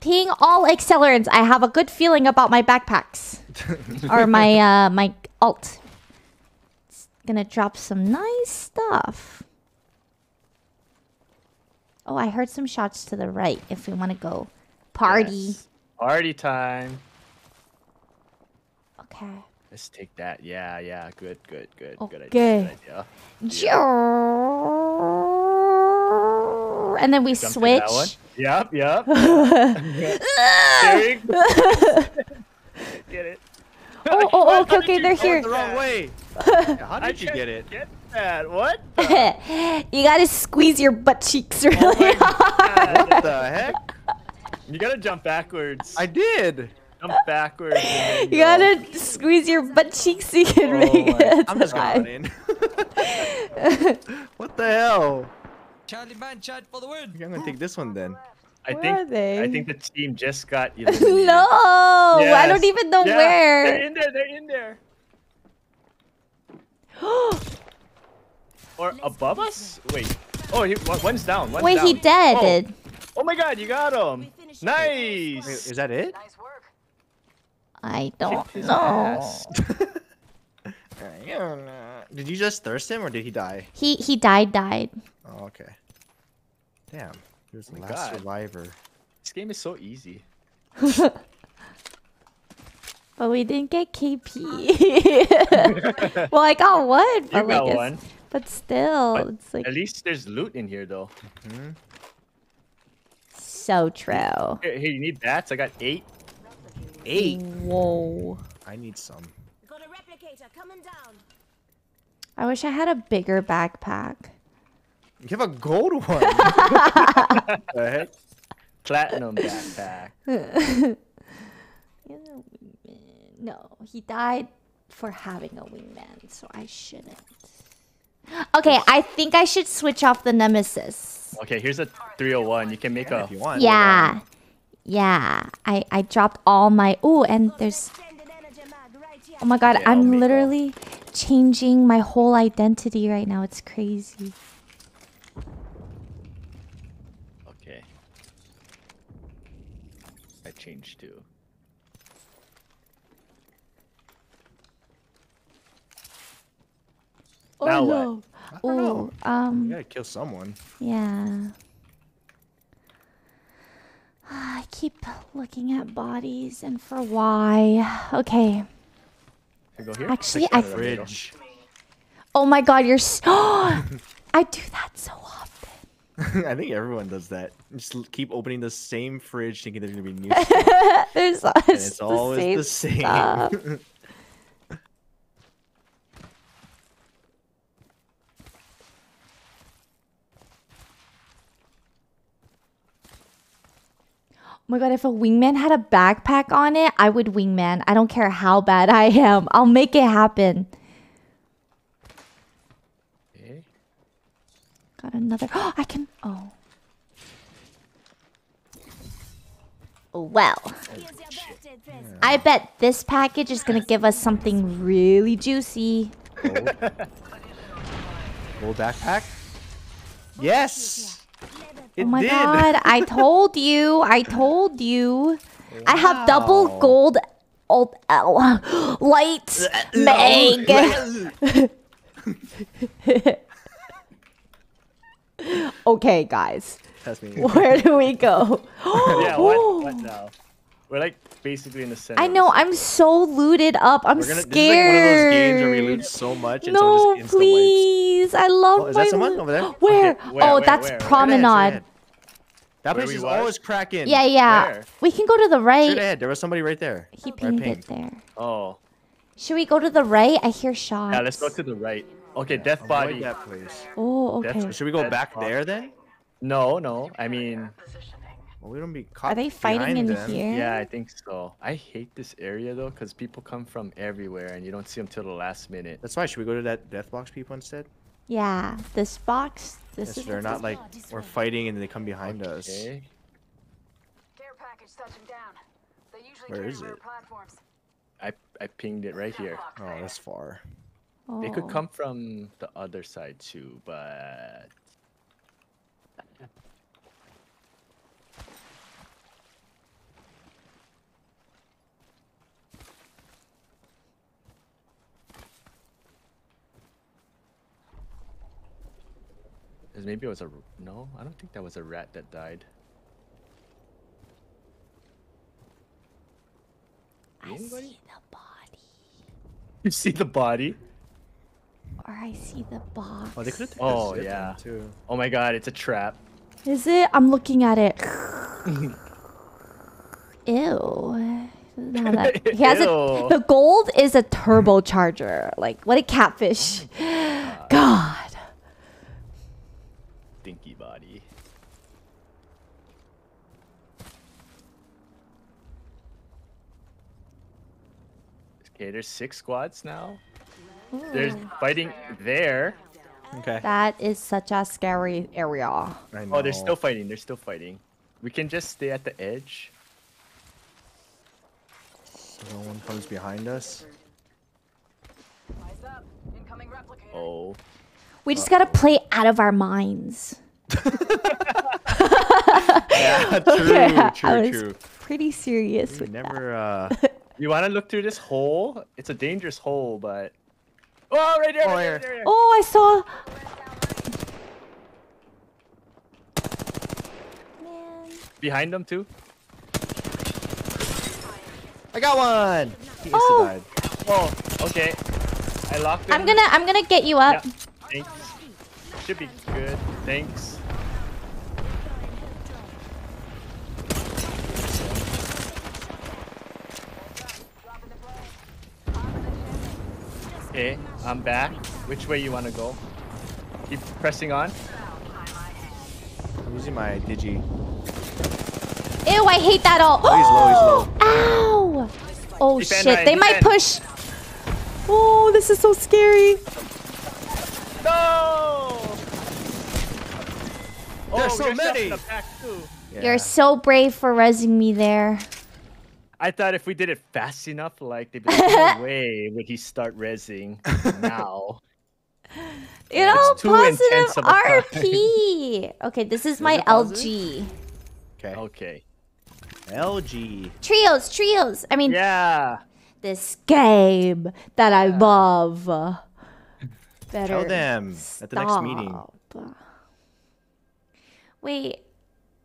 Ping all accelerants. I have a good feeling about my backpacks. [LAUGHS] or my uh my alt. It's gonna drop some nice stuff. Oh, I heard some shots to the right if we want to go party. Yes. Party time. Okay. Let's take that. Yeah, yeah. Good, good, good. Good idea. Okay. Good idea. And then we Jump to that one. switch. Yep, yep. There you go. Get it. Oh, oh, oh, okay, okay, they're here. The wrong way. How I did you get it? Get that? What? [LAUGHS] you gotta squeeze your butt cheeks really oh hard. What the heck? You gotta jump backwards. I did. Jump backwards. and You go. gotta squeeze your butt cheeks so you can Oh make my- it. I'm just going in. [LAUGHS] what the hell? Charlie Man chat for the win. I'm gonna take this one then. I Where think are they? I think the team just got [LAUGHS] eliminated. no, I don't even know Yeah, where. They're in there. They're in there. [GASPS] Or above us? Wait. Oh, he, one- one's down. One's Wait, down. he dead. Oh. oh my god, you got him. Wait, Nice. is that it? Nice work. I [LAUGHS] don't know. Did you just thirst him or did he die? He he died died. Oh, okay. Damn. He was the Oh my last God. survivor. This game is so easy. [LAUGHS] But we didn't get KP. [LAUGHS] well, I got one. You But, like, got one. but still, But it's like At least there's loot in here, though. Mm-hmm. so true. Here, here, you need bats? I got eight. Eight. Whoa. I need some. Got a replicator coming down. I wish I had a bigger backpack. You have a gold one. [LAUGHS] [LAUGHS] the heck? Platinum backpack. [LAUGHS] No, he died for having a wingman, so I shouldn't. Okay, I think I should switch off the nemesis. Okay, here's a 301. You can make Yeah, a. if you want. Yeah. Yeah. I I dropped all my Oh, and there's Extended energy mag right here. Oh my god, I'll make I'm literally changing my whole identity right now. It's crazy. Okay. I changed too. Now what? Oh, You um, gotta kill someone. yeah. Ah, I keep looking at bodies and for why. Okay. Go here? Actually, I- out of the middle. Fridge. Oh my god, you're. [GASPS] I do that so often. [LAUGHS] I think everyone does that. Just keep opening the same fridge thinking there's gonna be new [LAUGHS] stuff. There's and always it's always the same. stuff. [LAUGHS] Oh my god, if a wingman had a backpack on it, I would wingman. I don't care how bad I am. I'll make it happen. Okay. Got another. [GASPS] I can. Oh. oh well, birthday present. I bet this package is gonna give us something really juicy. gold. gold backpack. Yes. It oh my did. god, I [LAUGHS] told you. I told you. I have double gold old L light Meg. [LAUGHS] okay, guys. Where do we go? [LAUGHS] yeah, what, what now? [GASPS] We're like basically in the center. I know, I'm so looted up. I'm gonna. scared. This is like one of those games where we loot so much and no, someone just please. I love Oh, is my that someone over there? Where? Okay, where, oh, where, that's where? Promenade. That place is was? always cracking. Yeah, yeah. Where? We can go to the Straight right. ahead. There was somebody right there. He Right pinged ping. it there. Oh, Should we go to the right? I hear shots. yeah. Let's go to the right. Okay, death Avoid body. that place. Oh, That's- okay. Should we go That's back fine. there then? No, no. I mean, Well, we don't be caught. Are they fighting in them. here? yeah, I think so. I hate this area though, cause people come from everywhere and you don't see them till the last minute. That's why. Should we go to that death box people instead? Yeah, this box. This Yes, is they're not like we're fighting and they come behind us. Okay. Care package touching down. They usually Where carry is it? platforms. I I pinged it right here. Oh, that's far. Oh. They could Oh. come from the other side too, but Is maybe it was a no. I don't think that was a rat that died. I Anybody? see the body, You see the body? or I see the box. Oh, they could have. Oh, yeah. Too. Oh my god, it's a trap. Is it? I'm looking at it. [LAUGHS] Ew. Now that- [LAUGHS] He has a, the gold is a turbocharger. Like what a catfish. Oh god. Stinky body. Okay, there's six squads now. There's hmm. fighting there. Okay. That is such a scary area. Oh, they're still fighting. They're still fighting. We can just stay at the edge. So no one comes behind us. Eyes up. Incoming replicator. Oh, We just gotta play out of our minds. Yeah, [LAUGHS] true, Okay, I true, was true. pretty serious We with that. never. Uh, You want to look through this hole? It's a dangerous hole, but. Oh, right there! Oh, right there, right there. Oh, I saw. Man. Behind them too. I got one. He Oh. died. Oh, okay. I locked him. I'm gonna I'm gonna get you Yeah. Up. Thanks. Should be good. Thanks. Okay, I'm back. Which way you want to go? Keep pressing on. I'm using my digi. Ew, I hate that all. Oh, he's low, he's [GASPS] Ow! Oh Defend, shit, Ryan, they might push. Oh, this is so scary. No! There's oh, so you're many. in the too. Yeah. You're so brave for resing me there. I thought if we did it fast enough, like they'd be like, no [LAUGHS] way would he start rezzing [LAUGHS] now. You know, It's too positive intense of a time. RP. Okay, this is my? LG. Okay. Okay. LG. Trios, trios. I mean, Yeah. this game that I love. Better Tell them at the next meeting. stop. Wait,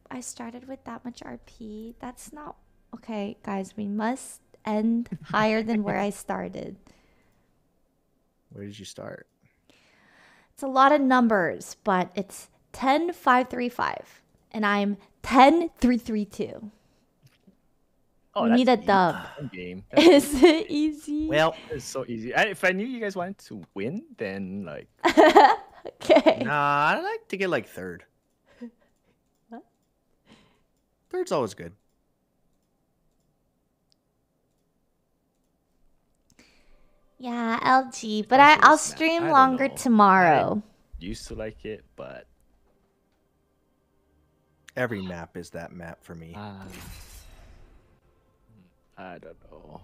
I started with that much RP. That's not okay, guys. We must end higher than where I [LAUGHS] started. Where did you start? It's a lot of numbers, but it's 10 5 3 5 and I'm 10 3 3 2. Oh, We need a dub. Game. [LAUGHS] Is it easy? Well, It's so easy. I, if I knew you guys wanted to win, then like [LAUGHS] okay. nah, I like to get like third. Third's always good. Yeah, LG, but I, I'll stream I longer know. tomorrow. used to like it, but [SIGHS] Every map is that map for me. uh, I don't know.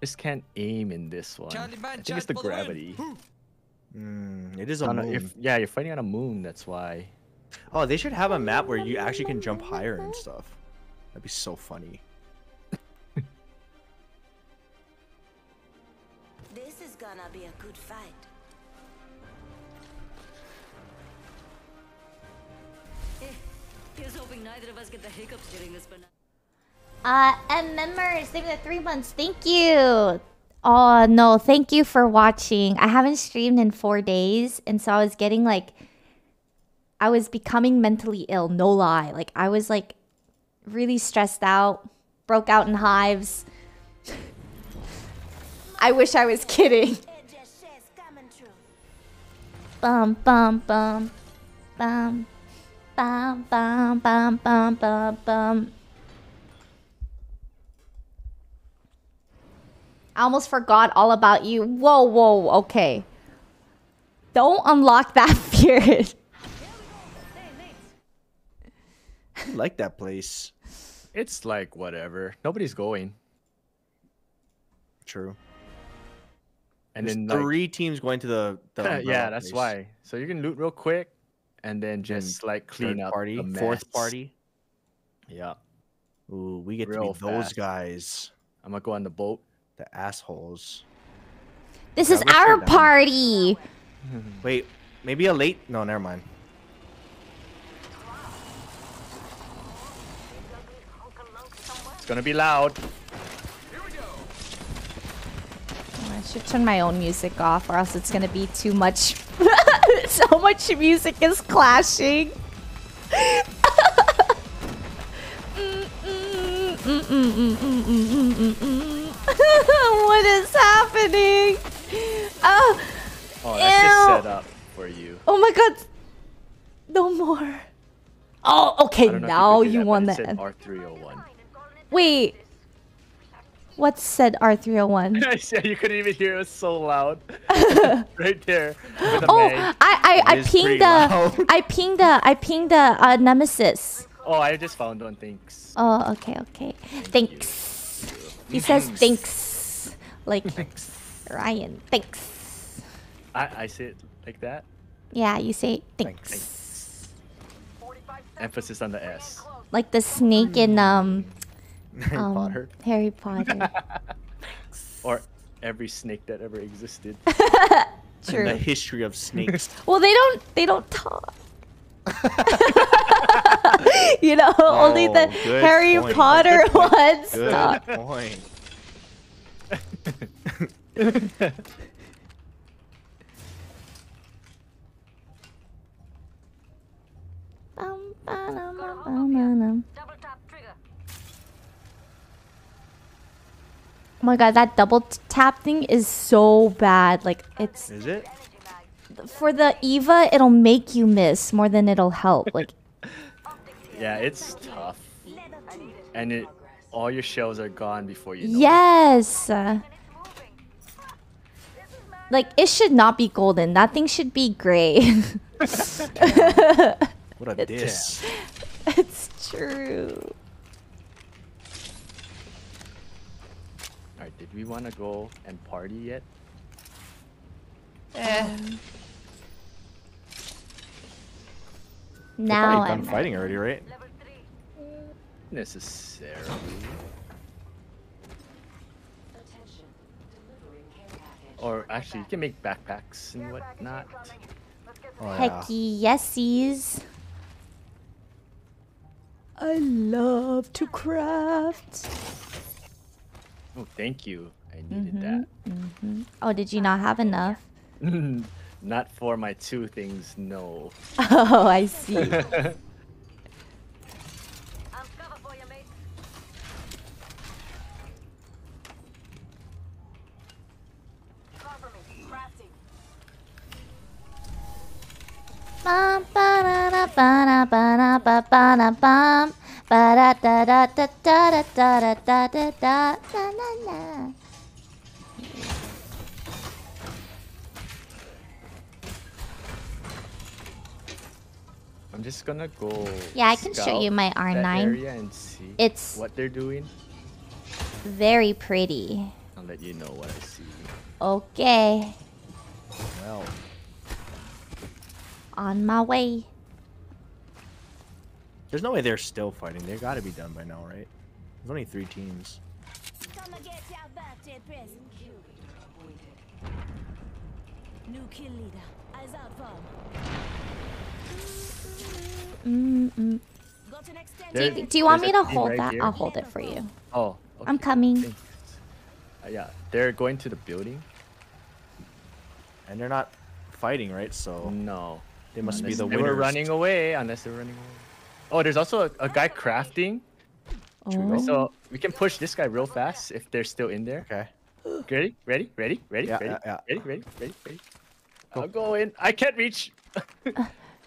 Just can't aim in this one. Charlie I Man, think it's the for the win. gravity. Mm, it is a On a- if- yeah, you're fighting on a moon. That's why. Oh, they should have a map where you actually can jump higher and stuff. That'd be so funny. [LAUGHS] This is gonna be a good fight. Eh, Here's hoping neither of us get the hiccups during this, but. Uh, and members, thank you for the three months. Thank you. Oh no, thank you for watching. I haven't streamed in four days, and so I was getting like, I was becoming mentally ill. No lie, like I was like, really stressed out, broke out in hives. [LAUGHS] I wish I was kidding. It just says coming true. Bum bum bum, bum, bum bum bum bum bum bum. I almost forgot all about you. Whoa, whoa, okay. Don't unlock that [LAUGHS] fear. I like that place. It's like whatever. Nobody's going. True. And There's then like, three teams going to the. the [LAUGHS] yeah, umbrella that's place. why. So you can loot real quick, and then just like clean up party, the fourth mess. party. Yeah, Ooh, we get Real to be those fast. guys, I'm gonna go on the boat. The assholes. This is our party. Wait, maybe a late? No, never mind. It's gonna be loud. I should turn my own music off, or else it's gonna be too much. so much music is clashing. [LAUGHS] what is happening? Oh, Oh, that's just set up for you. oh my god! No more. Oh, okay. I don't know if Now do you that, won the end. R301. Wait. What said R301? yeah, [LAUGHS] you couldn't even hear it. Was so loud. [LAUGHS] right there. Oh. I I, I It is pretty pinged the. I pinged the I pinged the uh, nemesis. Oh, I just found one. Thanks. Oh, okay, okay. Thanks. He says thanks, like thanks. Ryan. Thanks. I, I say it like that. Yeah, you say Thanks. thanks. Emphasis on the S. Like the snake in um, [LAUGHS] Harry um Potter. Harry Potter. [LAUGHS] Or every snake that ever existed. [LAUGHS] in The history of snakes. Well, they don't. They don't talk. [LAUGHS] you know, only the Oh, Harry point. Potter [LAUGHS] Good ones Good point. Bum, ba-dum, ba-dum. Oh my god, that double tap thing is so bad. Like it's Is it? For the Eva, it'll make you miss more than it'll help. Like [LAUGHS] Yeah, it's tough. And it, all your shells are gone before you know. yes. Uh, Like it should not be golden. That thing should be gray. [LAUGHS] What a diss. [LAUGHS] it's true. Alright, did we want to go and party yet? Now I'm done fighting already, right? Necessarily. Or actually, you can make backpacks and whatnot. Oh, yeah. Hecky yesies. I love to craft. Oh, thank you. I needed mm-hmm, that. Mm-hmm. Oh, did you not have enough? [LAUGHS] that. Not for my two things, no. Oh, I see. [LAUGHS] I'm cover for you, mate. Cover me. Crafting. Bum, ba-da-da, ba-da, ba-da, ba-ba-da, bum. Ba-da-da-da-da-da-da-da-da-da-da, da-na-na. I'm just gonna go. Yeah, I can show you my R9. and see It's what they're doing. very pretty. I'll let you know what I see. Okay, Well, on my way. there's no way they're still fighting. They got to be done by now, right? There's only three teams. Come and get your birthday present. New kill leader. Eyes out extended. There- Do, you- do you want me to hold right that? here. I'll hold it for you. Oh, I'm coming. Uh, yeah, they're going to the building. And they're not fighting, right? So No, they must be unless the they winners. were running away. Unless they're running away. Oh, there's also a, a guy crafting. Oh. So we can push this guy real fast if they're still in there. Okay. Ready? Ready? Ready? Ready? Yeah, ready? yeah, yeah. Ready? Ready? Ready? Ready? I'll go in. I can't reach.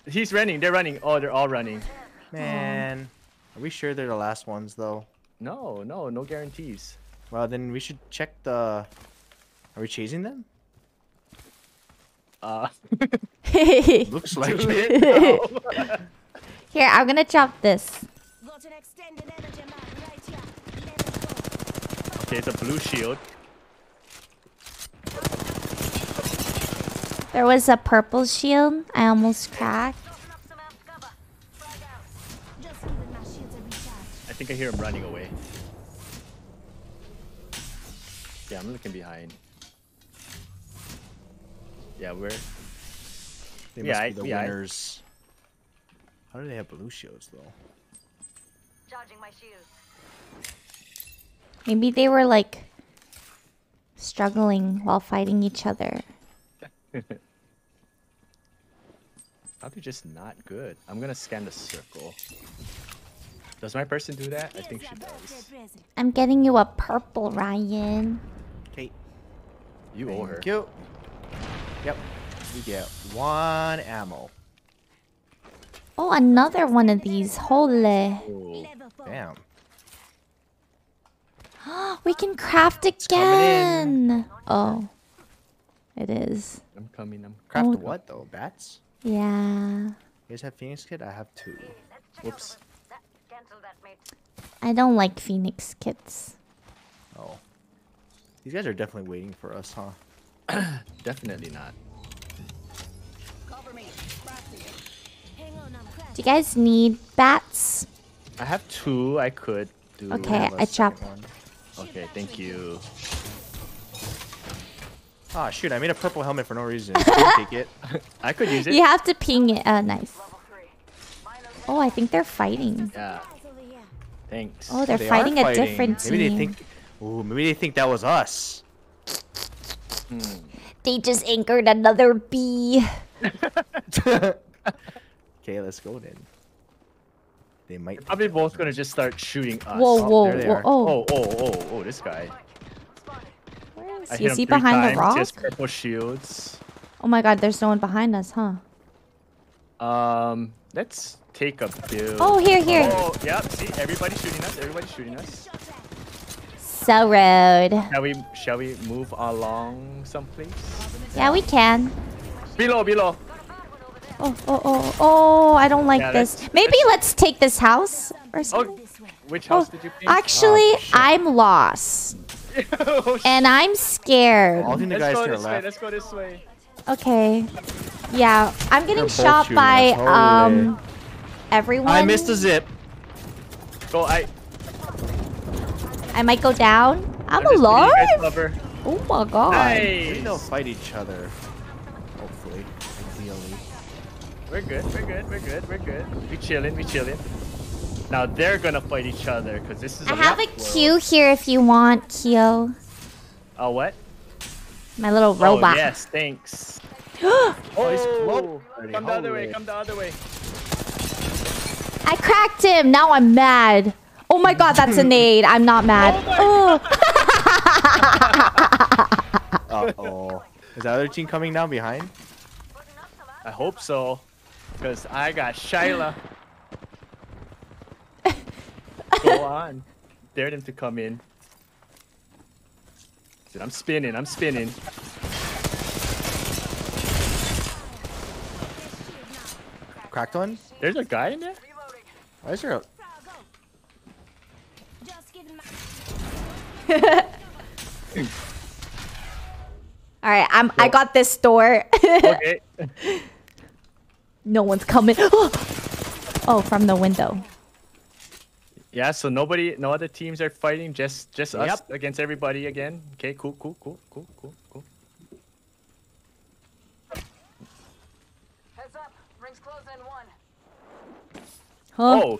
He's running. They're running. Oh, they're all running. Man, are we sure they're the last ones though? No, no, no guarantees. Well, then we should check the. Are we chasing them? Uh, [LAUGHS] Looks like do it. it now. [LAUGHS] Here, I'm gonna chop this. Got an extended energy mag right here. Level four. okay, it's a blue shield. There was a purple shield. I almost cracked. Open up some amp cover. Frag out. Just giving my shields a recharge. I think I hear him running away. Yeah, I'm looking behind. Yeah, we're They Yeah, must I- be the yeah, I- winners. How do they have blue shields though? Charging my shield. Maybe they were like struggling while fighting each other. [LAUGHS] probably just not good. I'm gonna scan the circle. Does my person do that? I think she Here's your birthday does. I'm getting you a purple, Ryan. Okay. You owe her. Thank you. Yep. We get one ammo. Oh, another one of these. Holy. Oh, Level. Damn. [GASPS] we can craft again. Oh. It is. I'm coming. I'm. Craft Oh. what though? Bats? Yeah. You guys have Phoenix Kit? I have two. Let's Whoops. that. That, mate. I don't like Phoenix kits. Oh. These guys are definitely waiting for us, huh? [CLEARS THROAT] Definitely not. Cover Do you guys need bats? I have two. I could do. Okay, I a I chop. one. Okay, thank you. Ah, shoot! I made a purple helmet for no reason. [LAUGHS] Take it? I could use it. You have to ping it. Uh, nice. Oh, I think they're fighting. Yeah. Thanks. Oh, they're They are fighting a fighting. different Maybe they think. Ooh, maybe they think that was us. They just anchored another bee. [LAUGHS] Okay, let's go then. They might. Probably both gonna just start shooting us. Whoa, whoa, there whoa! are. Oh, Oh, oh, oh, oh! This guy. Where is I he? hit Is him he three behind the times, rock? Just purple shields. Oh my God! There's no one behind us, huh? Um, let's take a build. Oh, here, here. Oh, yep. See, everybody's shooting us. Everybody's shooting us. So rude. Shall we? Shall we move along someplace? Yeah, we can. Below, below. Oh, oh, oh, oh! I don't like Yeah, this. let's- Maybe let's take this house or Oh, something. which Oh, house did you pick? actually, Oh. I'm lost Oh. [LAUGHS] and I'm scared. All the Let's guys go to the this way. Let's go this way. Okay. Yeah, I'm getting both shot by us, holy. um everyone. I missed a zip. Go, I. I might go down. I'm, just kidding, you guys alive. Oh my god. Maybe they'll Nice. fight each other. Hopefully, ideally. We're good. We're good. We're good. We're good. We chilling. We chilling. Now they're gonna fight each other because this is. I a have a rough world. queue here if you want, Kyo. Oh what? My little Oh robot. yes, thanks. [GASPS] Oh, he's Oh, close. come the other way. Come the other way. I cracked him. Now I'm mad. Oh my god, that's a [LAUGHS] nade. I'm not mad. Oh, [LAUGHS] Uh oh. Is the other team coming down behind? I hope so, because I got Sheila. Go on. Dare them to come in. Dude, I'm spinning. I'm spinning. Cracked one? There's a guy in there. Why is there a... Just give him All right, I'm. I got this door. Okay. [LAUGHS] no one's coming. [GASPS] oh, from the window. Yeah. So nobody, no other teams are fighting. Just, just us against everybody again. Okay. Cool. Cool. Cool. Cool. Cool. Cool. Heads up. Rings closing in one. Huh? Oh.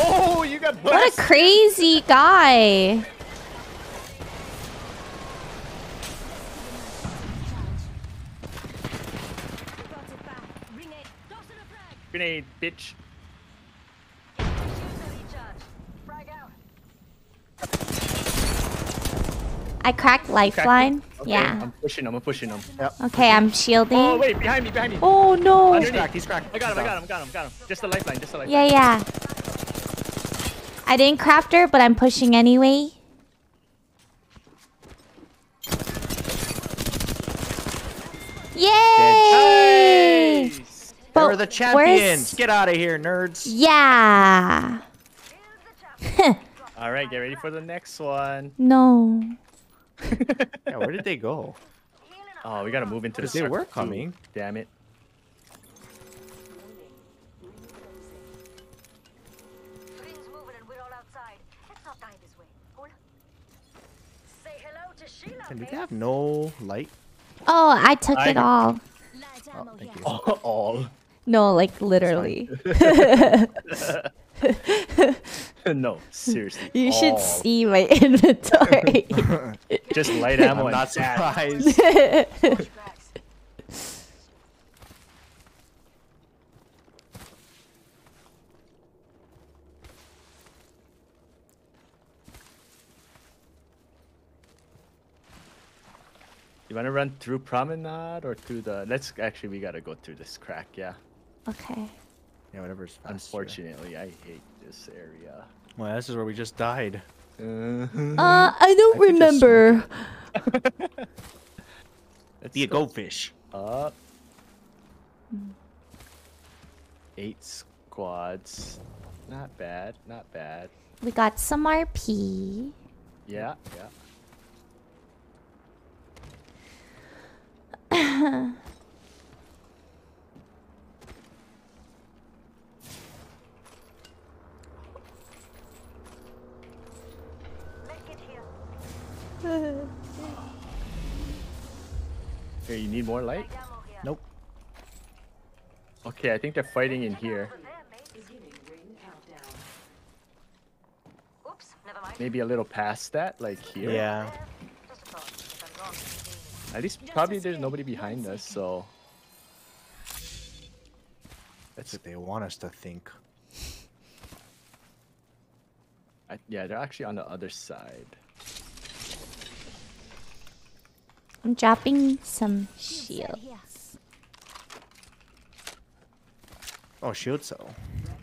Oh, you got What a crazy guy. Grenade, bitch. I cracked lifeline. Okay, Yeah. I'm pushing him. I'm pushing him. Okay, I'm shielding. Oh wait, behind me, behind me. Oh no. He's cracked, he's cracked. I got him. I got him. I got him. Got him. Just a lifeline. Just a lifeline. Yeah, yeah. I didn't craft her, but I'm pushing anyway. Yay! Nice. But We're the where's- champions. Get out of here, nerds. Yeah. [LAUGHS] All right, get ready for the next one. No. Yeah, where did they go? Oh, we gotta move into the. Because they circle were too. coming. Damn it. Rings and we're all outside. Let's not die this way. Cool? Say hello to Sheila, And did they have no light? Oh, I took I- it all. Oh, thank you. [LAUGHS] All. No, like literally. [LAUGHS] [LAUGHS] [LAUGHS] no, seriously. you should all. see my [LAUGHS] inventory. [LAUGHS] Just light ammo. I'm not that. surprised. You wanna run through Promenade or through the? Let's actually, we gotta go through this crack. Yeah. okay. Yeah, whatever's faster. Unfortunately, I hate this area. Well, this is where we just died. Uh, I don't could just remember. [LAUGHS] Let's Be a goldfish. up. Eight squads. Not bad. Not bad. We got some RP. Yeah. Yeah. [CLEARS THROAT] Here, you need more light? Nope. Okay, I think they're fighting in here. Maybe a little past that, like here. Yeah. At least probably there's nobody behind us, so... That's what they want us to think. I, yeah, they're actually on the other side. I'm dropping some shields. Oh, shield cell.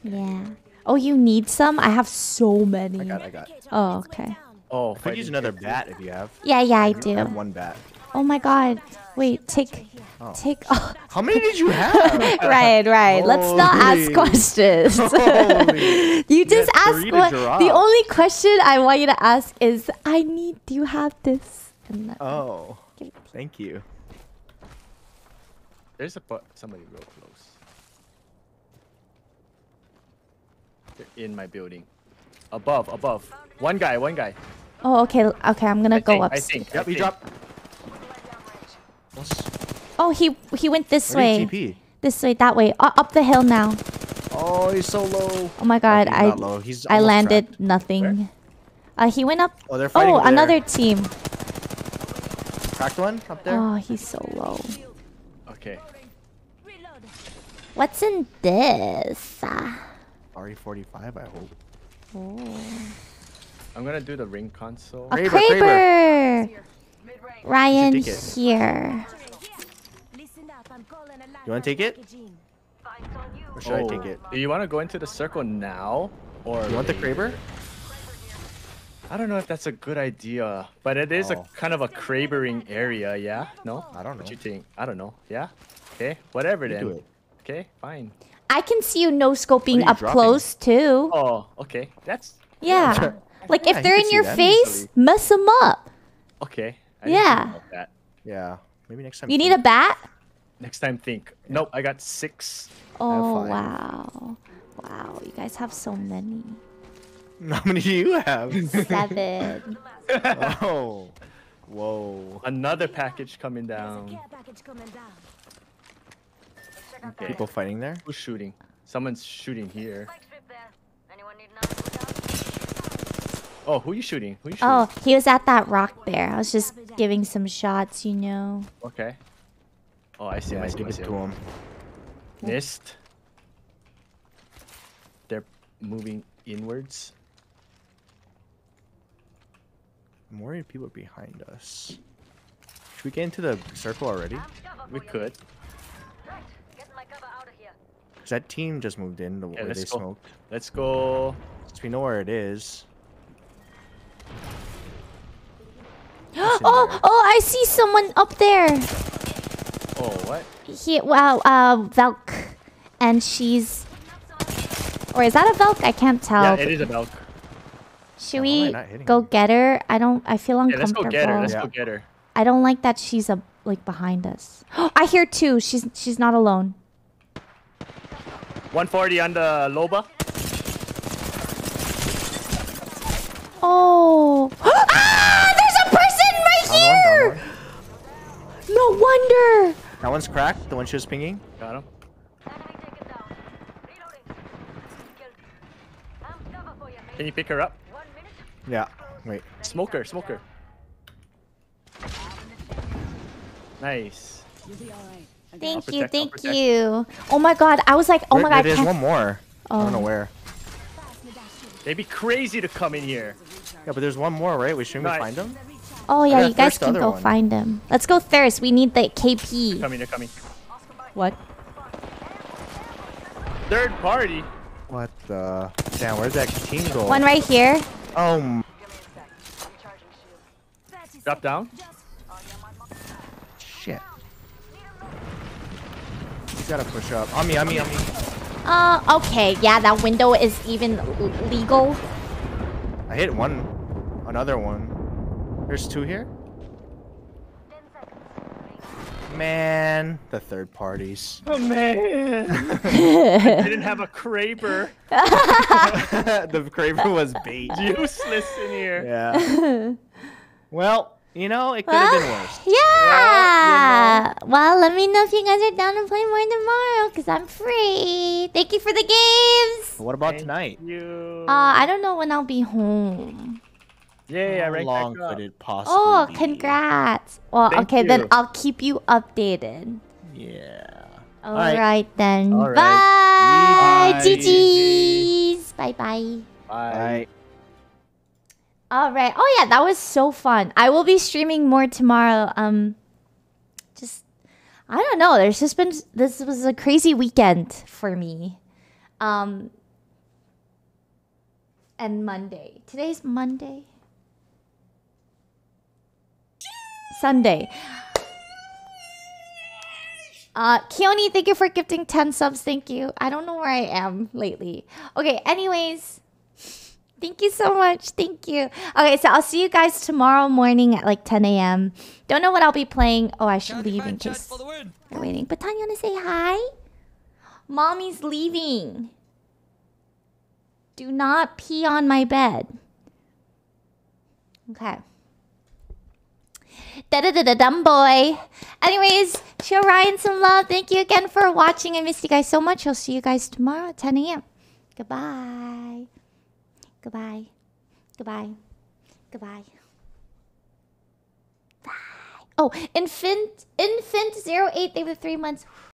Yeah. Oh, you need some? I have so many. I got. I got. Oh, okay. Oh, I Could use another bat if you have. Yeah, yeah, I I do. have one bat. Oh my god. Wait, take, Oh. take. [LAUGHS] Oh. How many did you have? [LAUGHS] right, right. Let's not ask questions. [LAUGHS] You just had ask what. The only question I want you to ask is, I need. Do you have this? And then Oh, give it- thank you. There's a bu- somebody real close. They're in my building. Above, above. One guy, one guy. Oh, okay. Okay, I'm gonna I go think, up. I think. I Yep, he think. dropped. Oh, he he went this Where way. did he This way, that way. Uh, up the hill now. Oh, he's so low. Oh my god, he's I low. He's I landed trapped. nothing. Uh, he went up. Oh, they're fighting Oh, over there. another team. Cracked one up there. Oh, he's so low. Okay. What's in this? Ah. RE45, I hope. Oh. I'm gonna do the ring console. A Kraber, Kraber! Ryan here. You want to take it? Fights on you. Or should I take it? Do you want to go into the circle now, or You want the later? Kraber? I don't know if that's a good idea, but it is a Oh. kind of a crabering area, yeah? No? I don't know. What you think? I don't know. Yeah? Okay, whatever You then. do it. Okay, fine. I can see you no scoping you up dropping? close too. Oh, okay. That's Yeah. [LAUGHS] Like Yeah, if they're in your face, easily. mess them up. okay. I Yeah. that. Yeah. Maybe next time. You need a bat? Next time, think. Nope, I got six. Oh five. wow. Wow, you guys have so many. [LAUGHS] How many do you have? Seven. [LAUGHS] oh. Whoa. Another package coming down. Okay. People fighting there? Who's shooting? Someone's shooting here. Spike strip there. Anyone need an ammo? Oh, who you shooting? Who you oh, shooting? Oh, he was at that rock there. I was just giving some shots, you know. Okay. Oh, I see. Yeah, I see. him, give I it to him. him. Missed. They're moving inwards. I'm worried people are behind us. Should we get into the circle already? We could. Right. Get my cover out of here. Cause that team just moved in the Yeah, where let's they go. smoked. Let's go. Since we know where it is. [GASPS] oh, oh, I see someone up there. Oh, what? He, wow, uh, Velk, and she's, or is that a Velk? I can't tell. Yeah, it is a Valk. Should How am I we go her? get her? I don't. I feel Yeah, let's uncomfortable. go get her. Let's Yeah. go get her. I don't like that she's a like behind us. [GASPS] I hear two. She's she's not alone. 140 on the Loba. Oh, [GASPS] ah! There's a person right Down one, down here. one. No wonder. That one's cracked. The one she was pinging. Got him. Enemy taken down. Reloading. Killed. I'm cover for you, mate. Can you pick her up? One minute. Yeah. Wait. Smoker, smoker. Nice. Thank I'll you, thank you. Oh my god, I was like, oh Where- my god, There's one more. I don't know Oh. where. They'd be crazy to come in here. Yeah, but there's one more, right? We shouldn't we find them? Oh yeah, you guys can go one. find them. Let's go thirst. We need the KP. Coming, they're coming. What? Third party. What the? Damn, where's that team go? One right here. Oh, m- Recharging shield. Drop down. shit. You gotta push up. On me, on me, on me. Uh, okay, yeah, that window is even legal. I hit one. Another one. There's two here? Ten seconds. Man, the third parties. [LAUGHS] Oh man. [LAUGHS] I didn't have a Kraber. [LAUGHS] the Kraber was bait. Useless in here. Yeah. well, you know, it could have been worse. Yeah, Yeah. Well, let me know if you guys are down to play more tomorrow, cause I'm free. Thank you for the games. What about tonight? You. Uh, I don't know when I'll be home. Yeah, I How ranked long could it possibly Oh, be? congrats. Well, Thank okay, then. I'll keep you updated. Yeah. All right. right. then. All right. Bye. Bye. GG's. Bye bye. Bye. All right. Oh yeah, that was so fun. I will be streaming more tomorrow. Um just I don't know. There's just been this was a crazy weekend for me. Um and Monday. Today's Monday. Sunday. Uh, Keone, thank you for gifting 10 subs. Thank you. I don't know where I am lately. Okay, anyways. Thank you so much. Thank you. Okay, so I'll see you guys tomorrow morning at like 10 a.m. Don't know what I'll be playing. Oh, I should leave in case they're waiting. But Tanya, wanna say hi? Mommy's leaving. Do not pee on my bed. Okay. Da da da da dum boy. Anyways, show Ryan some love. Thank you again for watching. I missed you guys so much. I'll see you guys tomorrow at 10 a.m. Goodbye. Goodbye. Goodbye. Goodbye. Bye. Oh, infant infant 08, they were three months.